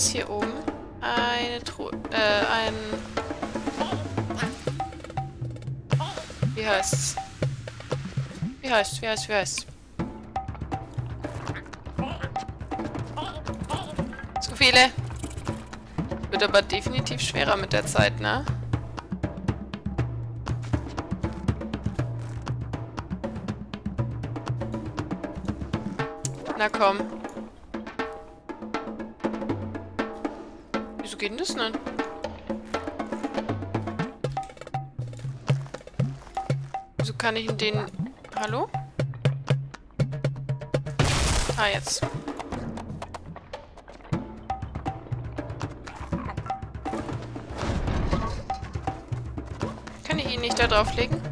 Ist hier oben? Eine Truhe. Äh, ein... Wie heißt's? Wie heißt's? Wie heißt's? Wie heißt's? Zu viele. Wird aber definitiv schwerer mit der Zeit, ne? Na komm. Geht denn das nicht? Wieso kann ich in den... Hallo? Ah, jetzt. Kann ich ihn nicht da drauflegen?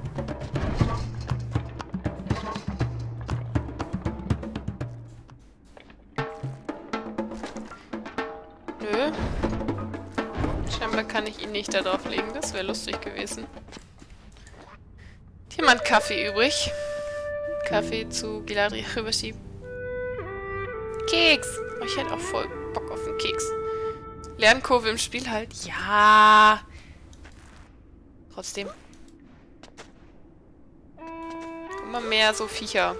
Nicht da drauflegen. Das wäre lustig gewesen. Hat jemand Kaffee übrig? Kaffee zu Giladri rüberschieben. Keks! Oh, ich hätte auch voll Bock auf einen Keks. Lernkurve im Spiel halt. Ja. Trotzdem. Immer mehr so Viecher.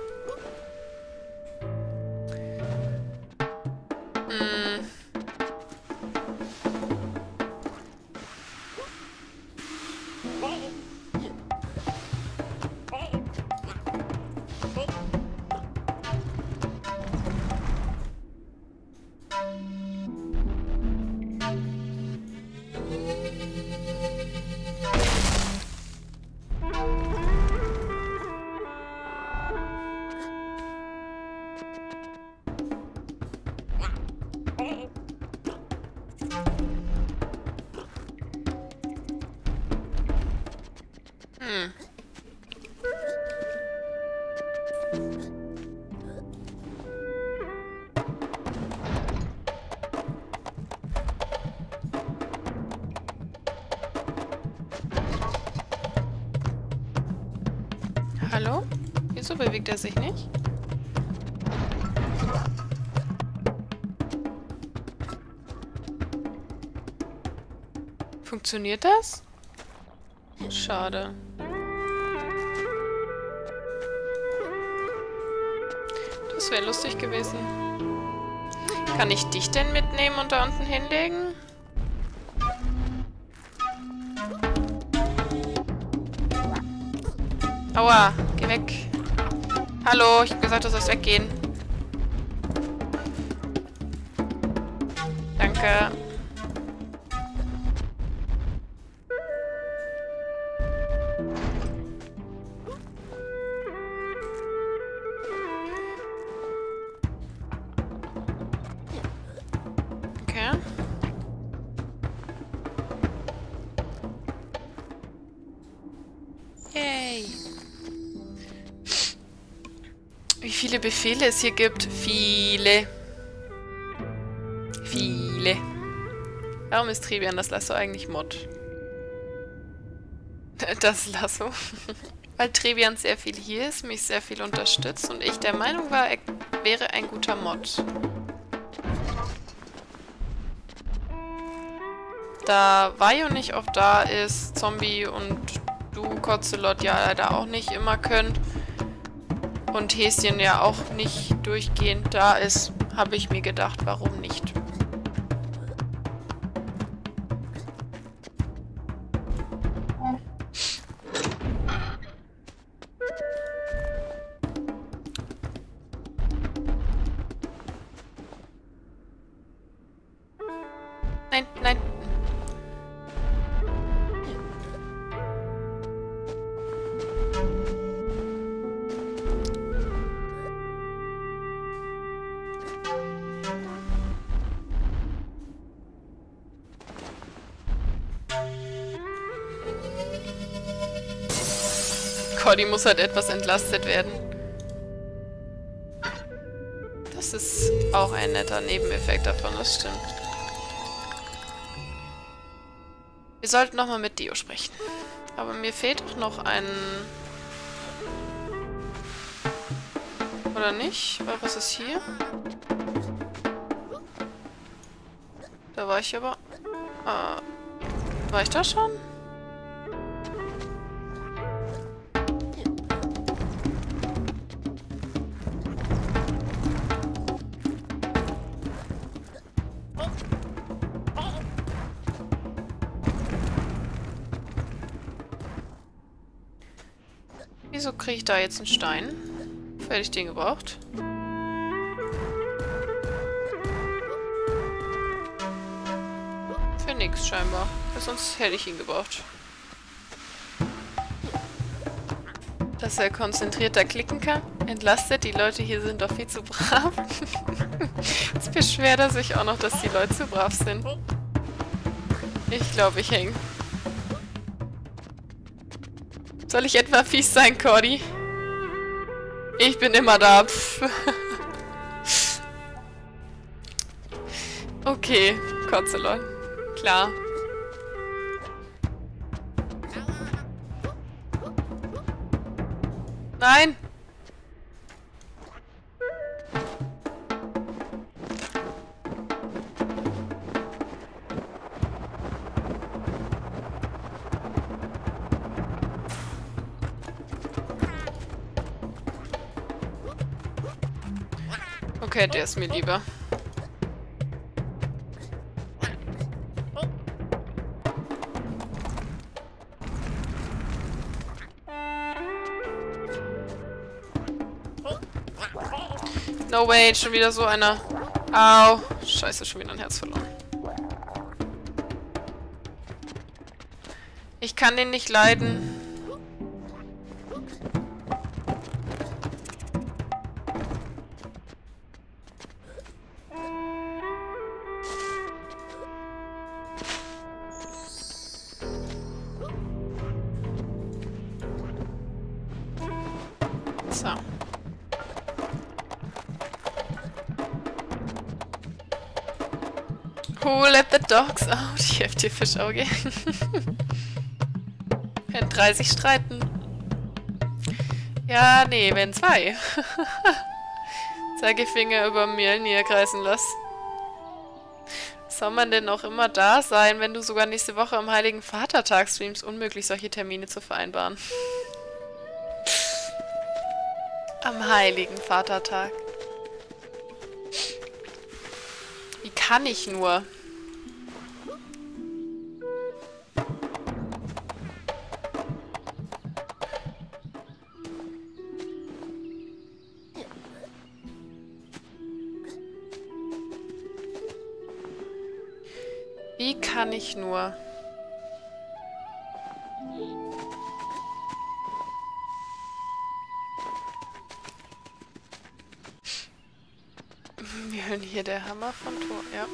Funktioniert das? Schade. Das wäre lustig gewesen. Kann ich dich denn mitnehmen und da unten hinlegen? Aua, geh weg. Hallo, ich hab gesagt, du sollst weggehen. Danke. Viele es hier gibt? Viele. Viele. Warum ist Trebian das Lasso eigentlich Mod? <laughs> Das Lasso. <laughs> Weil Trebian sehr viel hier ist, mich sehr viel unterstützt und ich der Meinung war, er wäre ein guter Mod. Da Vajo nicht oft da ist, Zombie und du, Kotzelot, ja leider auch nicht immer könnt und Häschen ja auch nicht durchgehend da ist, habe ich mir gedacht, warum nicht. Cordy muss halt etwas entlastet werden. Das ist auch ein netter Nebeneffekt davon, das stimmt. Wir sollten nochmal mit Dio sprechen. Aber mir fehlt auch noch ein... Oder nicht? Was ist hier? Da war ich aber... Äh, war ich da schon? Da jetzt einen Stein? Hätte ich den gebraucht? Für nix scheinbar. Sonst hätte ich ihn gebraucht. Dass er konzentrierter klicken kann. Entlastet, die Leute hier sind doch viel zu brav. <laughs> Jetzt beschwert er sich auch noch, dass die Leute zu brav sind. Ich glaube, ich hänge. Soll ich etwa fies sein, Cordy? Ich bin immer da. okay, Kotzelon. Klar. Nein! Der ist mir lieber. No way, schon wieder so einer. Au. Scheiße, schon wieder ein Herz verloren. Ich kann den nicht leiden. Dir Fischauge. <laughs> wenn 30 streiten. Ja, nee, wenn zwei. <laughs> Zeigefinger über Mjölnir kreisen lass. Soll man denn auch immer da sein, wenn du sogar nächste Woche am Heiligen Vatertag streamst? Unmöglich, solche Termine zu vereinbaren. Am Heiligen Vatertag. Wie kann ich nur? Wie kann ich nur? Wir hören hier der Hammer von Thor, ja.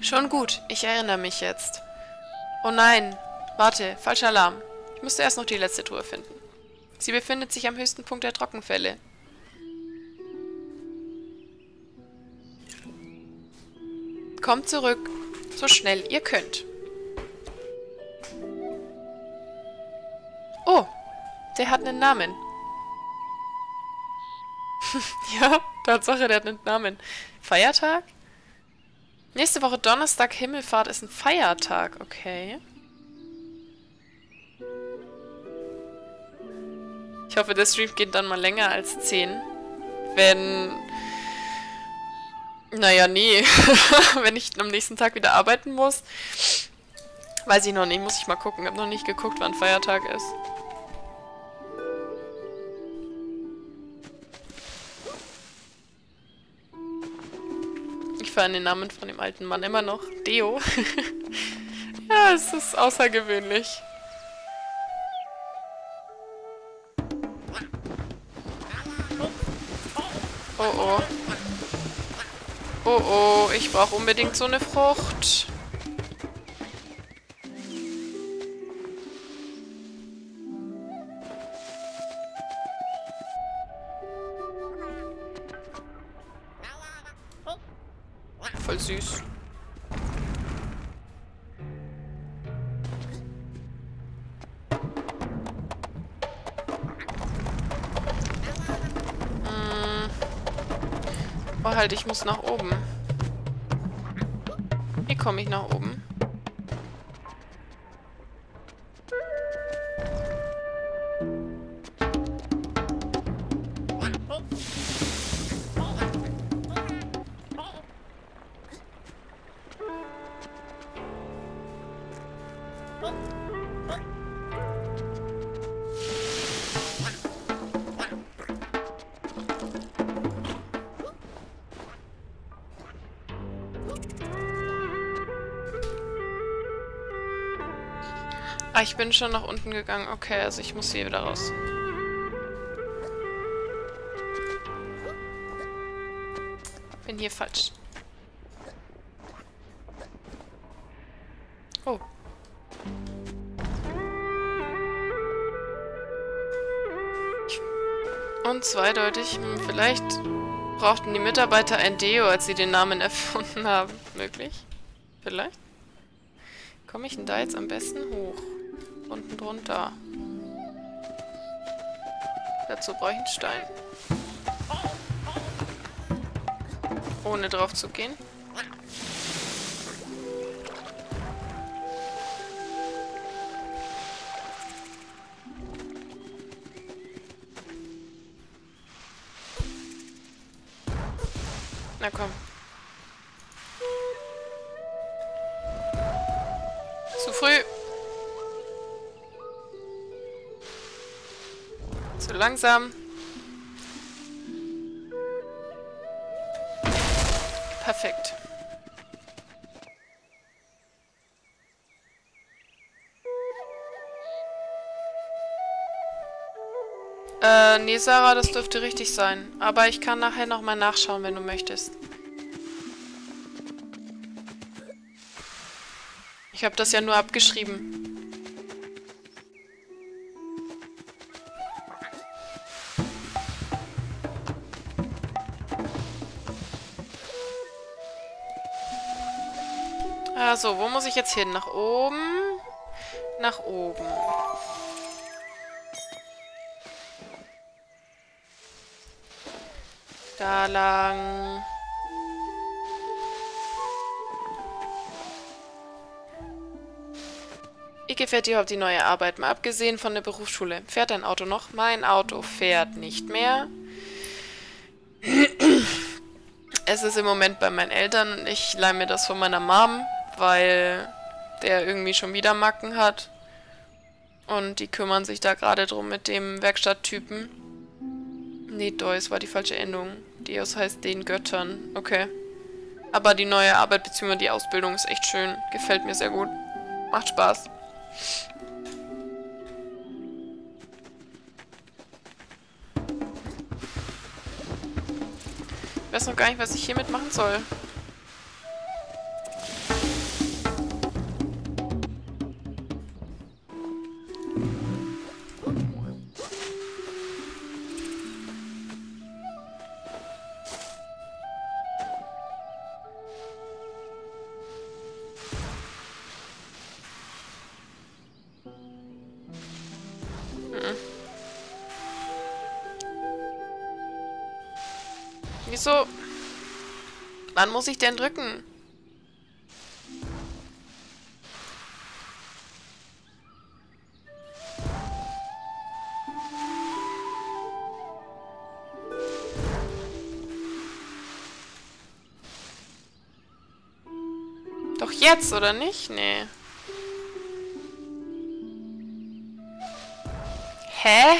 Schon gut, ich erinnere mich jetzt. Oh nein, warte, falscher Alarm. Ich musste erst noch die letzte Truhe finden. Sie befindet sich am höchsten Punkt der Trockenfälle. Kommt zurück, so schnell ihr könnt. Oh, der hat einen Namen. <laughs> ja, Tatsache, der hat einen Namen. Feiertag? Nächste Woche Donnerstag Himmelfahrt ist ein Feiertag, okay. Ich hoffe, der Stream geht dann mal länger als 10. Wenn... Naja, nee. <laughs> Wenn ich am nächsten Tag wieder arbeiten muss. Weiß ich noch nicht, muss ich mal gucken. Ich habe noch nicht geguckt, wann Feiertag ist. feiern den Namen von dem alten Mann immer noch. Deo. <laughs> ja, es ist außergewöhnlich. Oh oh. Oh oh, ich brauche unbedingt so eine Frucht. Voll süß. Halt, ich muss nach oben. Wie komme ich nach oben? Ich bin schon nach unten gegangen. Okay, also ich muss hier wieder raus. Bin hier falsch. Oh. Und zweideutig, hm, vielleicht brauchten die Mitarbeiter ein Deo, als sie den Namen <laughs> erfunden haben. Möglich? Vielleicht? Komme ich denn da jetzt am besten hoch? Unten drunter. Dazu brauche ich einen Stein. Ohne drauf zu gehen. Langsam. Perfekt. Äh, nee, Sarah, das dürfte richtig sein. Aber ich kann nachher nochmal nachschauen, wenn du möchtest. Ich habe das ja nur abgeschrieben. Also, wo muss ich jetzt hin? Nach oben? Nach oben. Da lang. Wie gefällt dir überhaupt die neue Arbeit? Mal abgesehen von der Berufsschule. Fährt dein Auto noch? Mein Auto fährt nicht mehr. Es ist im Moment bei meinen Eltern ich leih mir das von meiner Mom, weil der irgendwie schon wieder Macken hat. Und die kümmern sich da gerade drum mit dem Werkstatttypen. Nee, Deus war die falsche Endung. Deus heißt den Göttern. Okay. Aber die neue Arbeit bzw. die Ausbildung ist echt schön. Gefällt mir sehr gut. Macht Spaß. Ich weiß noch gar nicht, was ich hiermit machen soll. Muss ich denn drücken? Doch jetzt, oder nicht? Nee. Hä?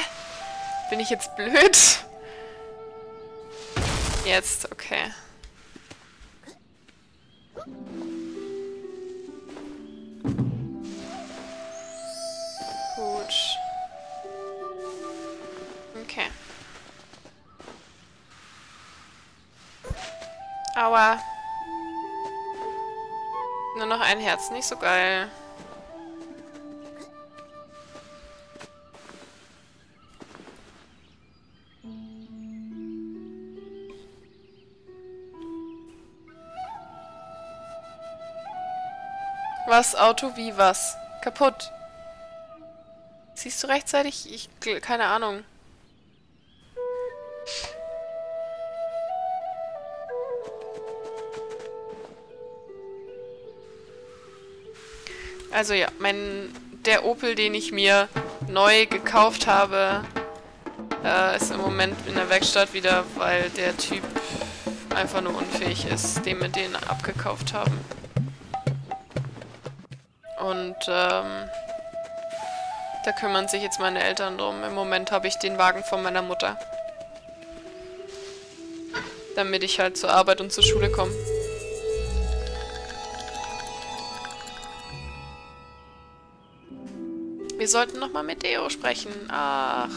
Bin ich jetzt blöd? Jetzt, okay. Nur noch ein Herz, nicht so geil. Was? Auto wie was? Kaputt. Siehst du rechtzeitig? Ich... keine Ahnung. Also ja, mein der Opel, den ich mir neu gekauft habe, äh, ist im Moment in der Werkstatt wieder, weil der Typ einfach nur unfähig ist, den wir den abgekauft haben. Und ähm, da kümmern sich jetzt meine Eltern drum. Im Moment habe ich den Wagen von meiner Mutter. Damit ich halt zur Arbeit und zur Schule komme. Wir sollten nochmal mit Deo sprechen. Ach.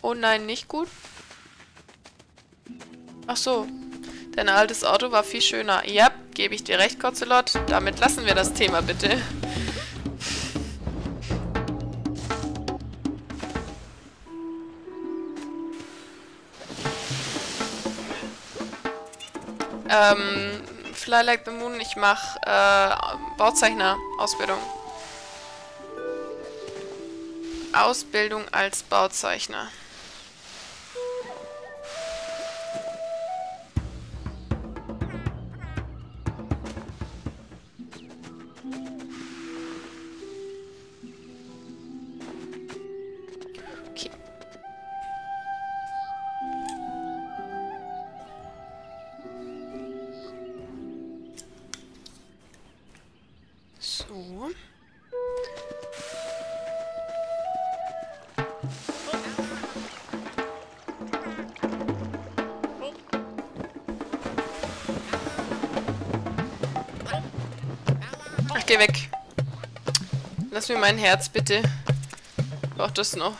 Oh nein, nicht gut? Ach so. Dein altes Auto war viel schöner. Ja, gebe ich dir recht, Kotzelot. Damit lassen wir das Thema bitte. ähm, Like the Moon, ich mache äh, Bauzeichner-Ausbildung. Ausbildung als Bauzeichner. Lass mir mein Herz, bitte. Braucht das noch.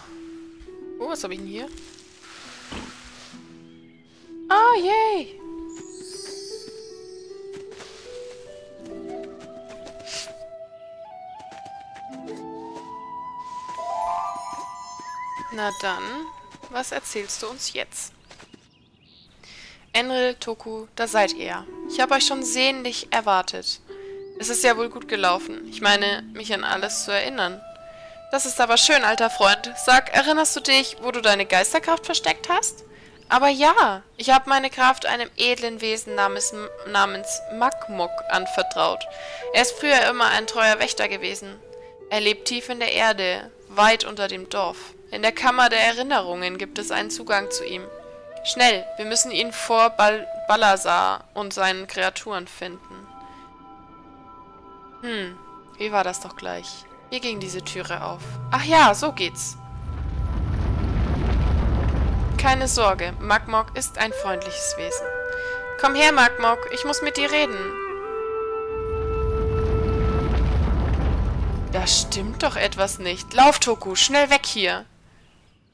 Oh, was habe ich denn hier? Ah, yay! Na dann, was erzählst du uns jetzt? Enril, Toku, da seid ihr. Ich habe euch schon sehnlich erwartet. Es ist ja wohl gut gelaufen. Ich meine, mich an alles zu erinnern. Das ist aber schön, alter Freund. Sag, erinnerst du dich, wo du deine Geisterkraft versteckt hast? Aber ja, ich habe meine Kraft einem edlen Wesen namens, namens Makmok anvertraut. Er ist früher immer ein treuer Wächter gewesen. Er lebt tief in der Erde, weit unter dem Dorf. In der Kammer der Erinnerungen gibt es einen Zugang zu ihm. Schnell, wir müssen ihn vor Bal Balazar und seinen Kreaturen finden. Hm, wie war das doch gleich? Wie ging diese Türe auf? Ach ja, so geht's. Keine Sorge, Magmok ist ein freundliches Wesen. Komm her, Magmok, ich muss mit dir reden. Da stimmt doch etwas nicht. Lauf, Toku, schnell weg hier.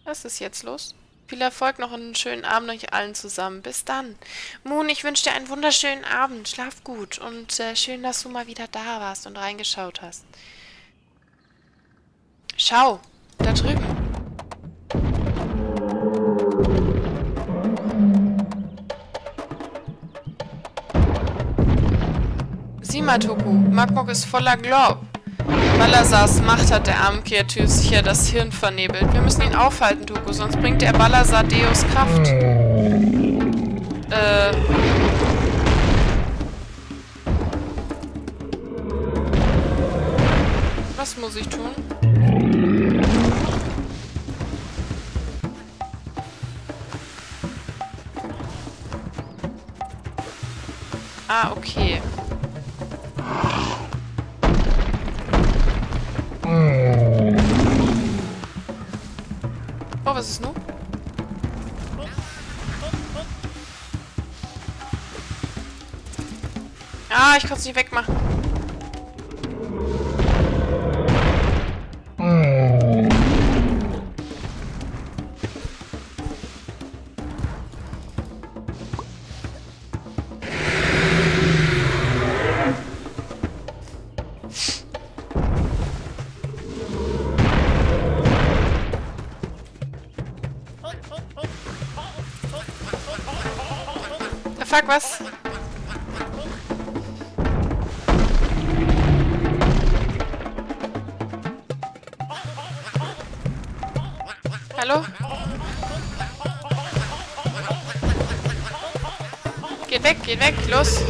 Was ist jetzt los? Viel Erfolg noch und einen schönen Abend euch allen zusammen. Bis dann. Moon, ich wünsche dir einen wunderschönen Abend. Schlaf gut und äh, schön, dass du mal wieder da warst und reingeschaut hast. Schau, da drüben. Sieh mal, Toku. Magmok ist voller Glob. Balazars Macht hat der armen Kreatur sicher das Hirn vernebelt. Wir müssen ihn aufhalten, Tuko, sonst bringt der Balazar Deus Kraft. Äh... Was muss ich tun? Ah, okay. Ich kann es nicht wegmachen. Fuck, was? Geht weg, los.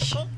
Nicht.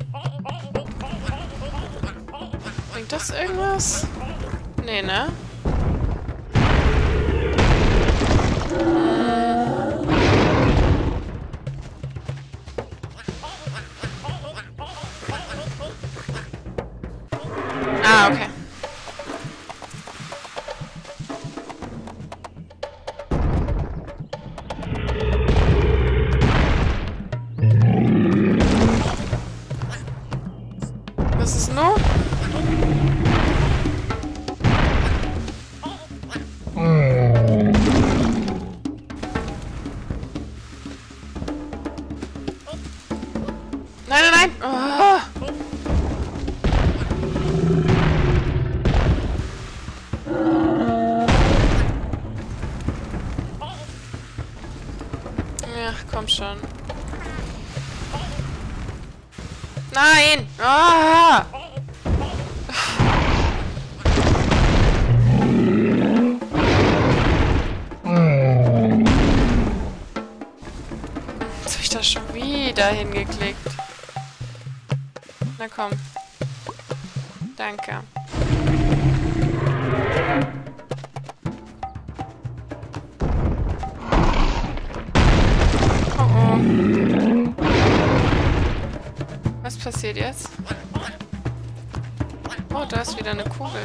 Wieder eine Kugel.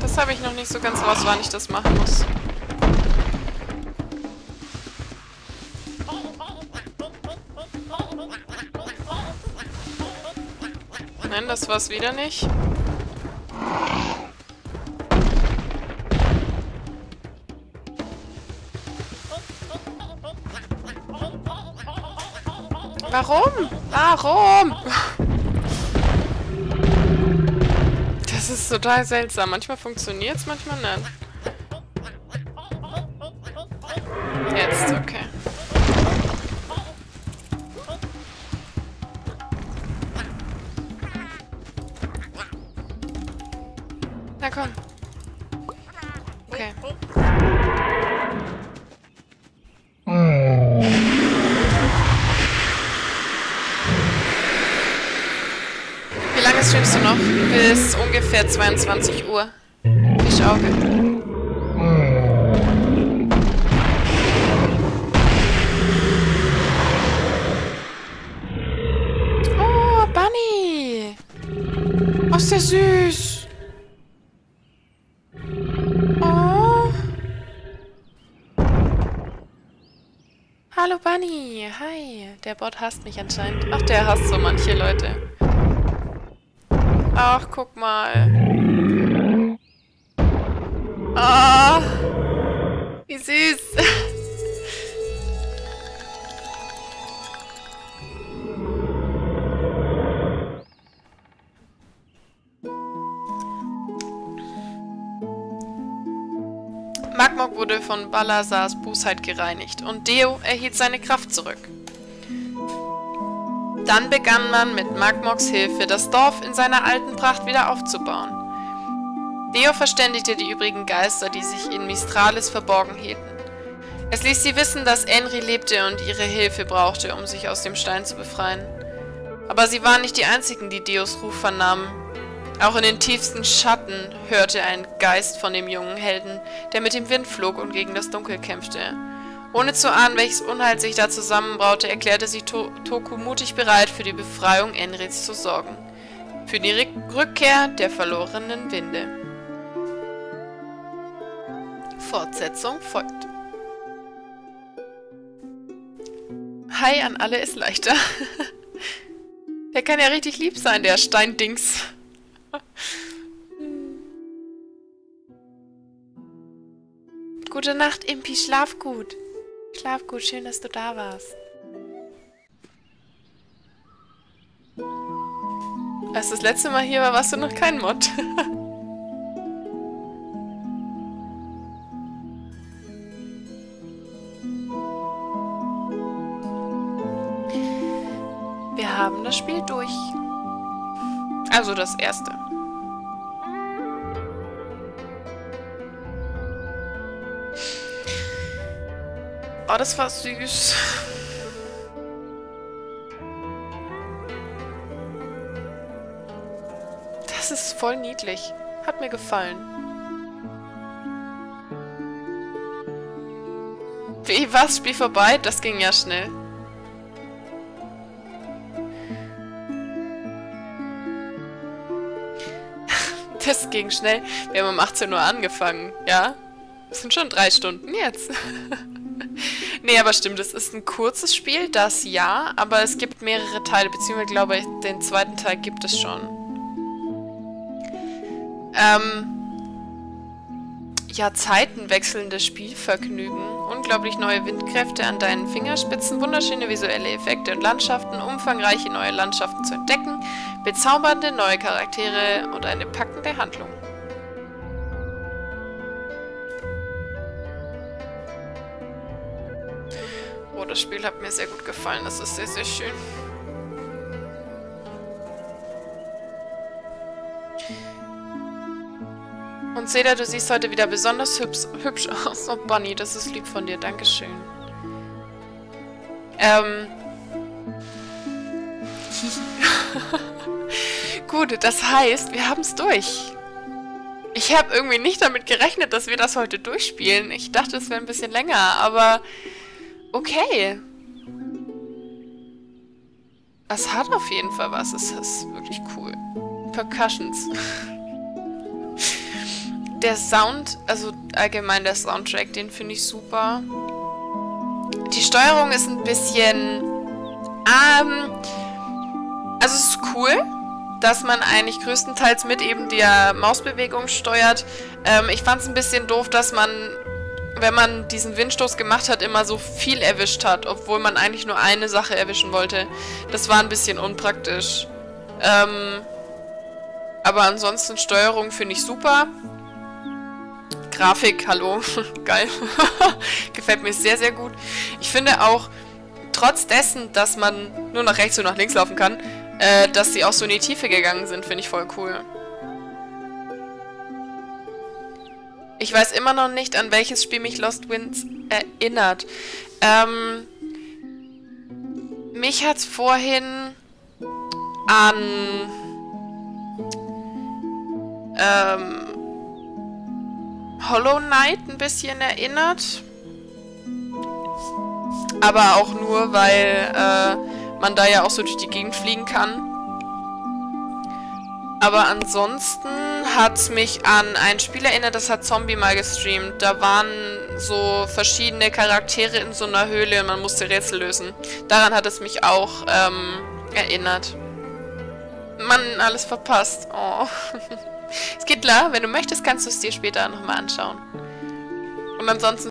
Das habe ich noch nicht so ganz raus, wann ich das machen muss. Nein, das war's wieder nicht. Warum? Das ist total seltsam. Manchmal funktioniert's, manchmal nicht. Ungefähr 22 Uhr. Oh, Bunny! Oh, ist der süß! Oh. Hallo Bunny, hi. Der Bot hasst mich anscheinend. Ach, der hasst so manche Leute. Ach, guck mal. Ah, wie süß. Magmok wurde von Balazars Bosheit gereinigt und Deo erhielt seine Kraft zurück. Dann begann man mit Magmoks Hilfe, das Dorf in seiner alten Pracht wieder aufzubauen. Deo verständigte die übrigen Geister, die sich in Mistralis verborgen hielten. Es ließ sie wissen, dass Enri lebte und ihre Hilfe brauchte, um sich aus dem Stein zu befreien. Aber sie waren nicht die einzigen, die Deos Ruf vernahmen. Auch in den tiefsten Schatten hörte ein Geist von dem jungen Helden, der mit dem Wind flog und gegen das Dunkel kämpfte. Ohne zu ahnen, welches Unheil sich da zusammenbraute, erklärte sich to Toku mutig bereit, für die Befreiung Enrids zu sorgen. Für die Rück Rückkehr der verlorenen Winde. Fortsetzung folgt. Hi an alle ist leichter. <laughs> der kann ja richtig lieb sein, der Steindings. <laughs> Gute Nacht, Impi. Schlaf gut. Schlaf gut. Schön, dass du da warst. Als das letzte Mal hier war, warst du noch kein Mod. <laughs> Wir haben das Spiel durch. Also das erste. Oh, das war süß. Das ist voll niedlich. Hat mir gefallen. Wie war's? Spiel vorbei? Das ging ja schnell. <laughs> Das ging schnell. Wir haben um 18 Uhr angefangen, ja? Das sind schon drei Stunden jetzt. <laughs> <laughs> nee, aber stimmt, es ist ein kurzes Spiel, das ja, aber es gibt mehrere Teile, beziehungsweise glaube ich, den zweiten Teil gibt es schon. Ähm, ja, zeitenwechselndes Spielvergnügen, unglaublich neue Windkräfte an deinen Fingerspitzen, wunderschöne visuelle Effekte und Landschaften, umfangreiche neue Landschaften zu entdecken, bezaubernde neue Charaktere und eine packende Handlung. Oh, das Spiel hat mir sehr gut gefallen. Das ist sehr, sehr schön. Und Seda, du siehst heute wieder besonders hübsch, hübsch <laughs> aus. Oh, Bonnie, das ist lieb von dir. Dankeschön. Ähm. <laughs> Gut, das heißt, wir haben es durch. Ich habe irgendwie nicht damit gerechnet, dass wir das heute durchspielen. Ich dachte, es wäre ein bisschen länger, aber okay. Es hat auf jeden Fall was. Es ist wirklich cool. Percussions. Der Sound, also allgemein der Soundtrack, den finde ich super. Die Steuerung ist ein bisschen... Ähm, also es ist cool, dass man eigentlich größtenteils mit eben der Mausbewegung steuert. Ähm, ich fand es ein bisschen doof, dass man, wenn man diesen Windstoß gemacht hat, immer so viel erwischt hat, obwohl man eigentlich nur eine Sache erwischen wollte. Das war ein bisschen unpraktisch. Ähm, aber ansonsten Steuerung finde ich super. Grafik, hallo, <laughs> geil. <laughs> Gefällt mir sehr, sehr gut. Ich finde auch, trotz dessen, dass man nur nach rechts und nach links laufen kann, äh, dass sie auch so in die Tiefe gegangen sind, finde ich voll cool. Ich weiß immer noch nicht, an welches Spiel mich Lost Winds erinnert. Ähm, mich hat's vorhin an ähm, Hollow Knight ein bisschen erinnert. Aber auch nur, weil äh, man da ja auch so durch die Gegend fliegen kann. Aber ansonsten hat mich an ein Spiel erinnert, das hat Zombie mal gestreamt. Da waren so verschiedene Charaktere in so einer Höhle und man musste Rätsel lösen. Daran hat es mich auch ähm, erinnert. Mann, alles verpasst. Oh. <laughs> klar, wenn du möchtest, kannst du es dir später nochmal anschauen. Und ansonsten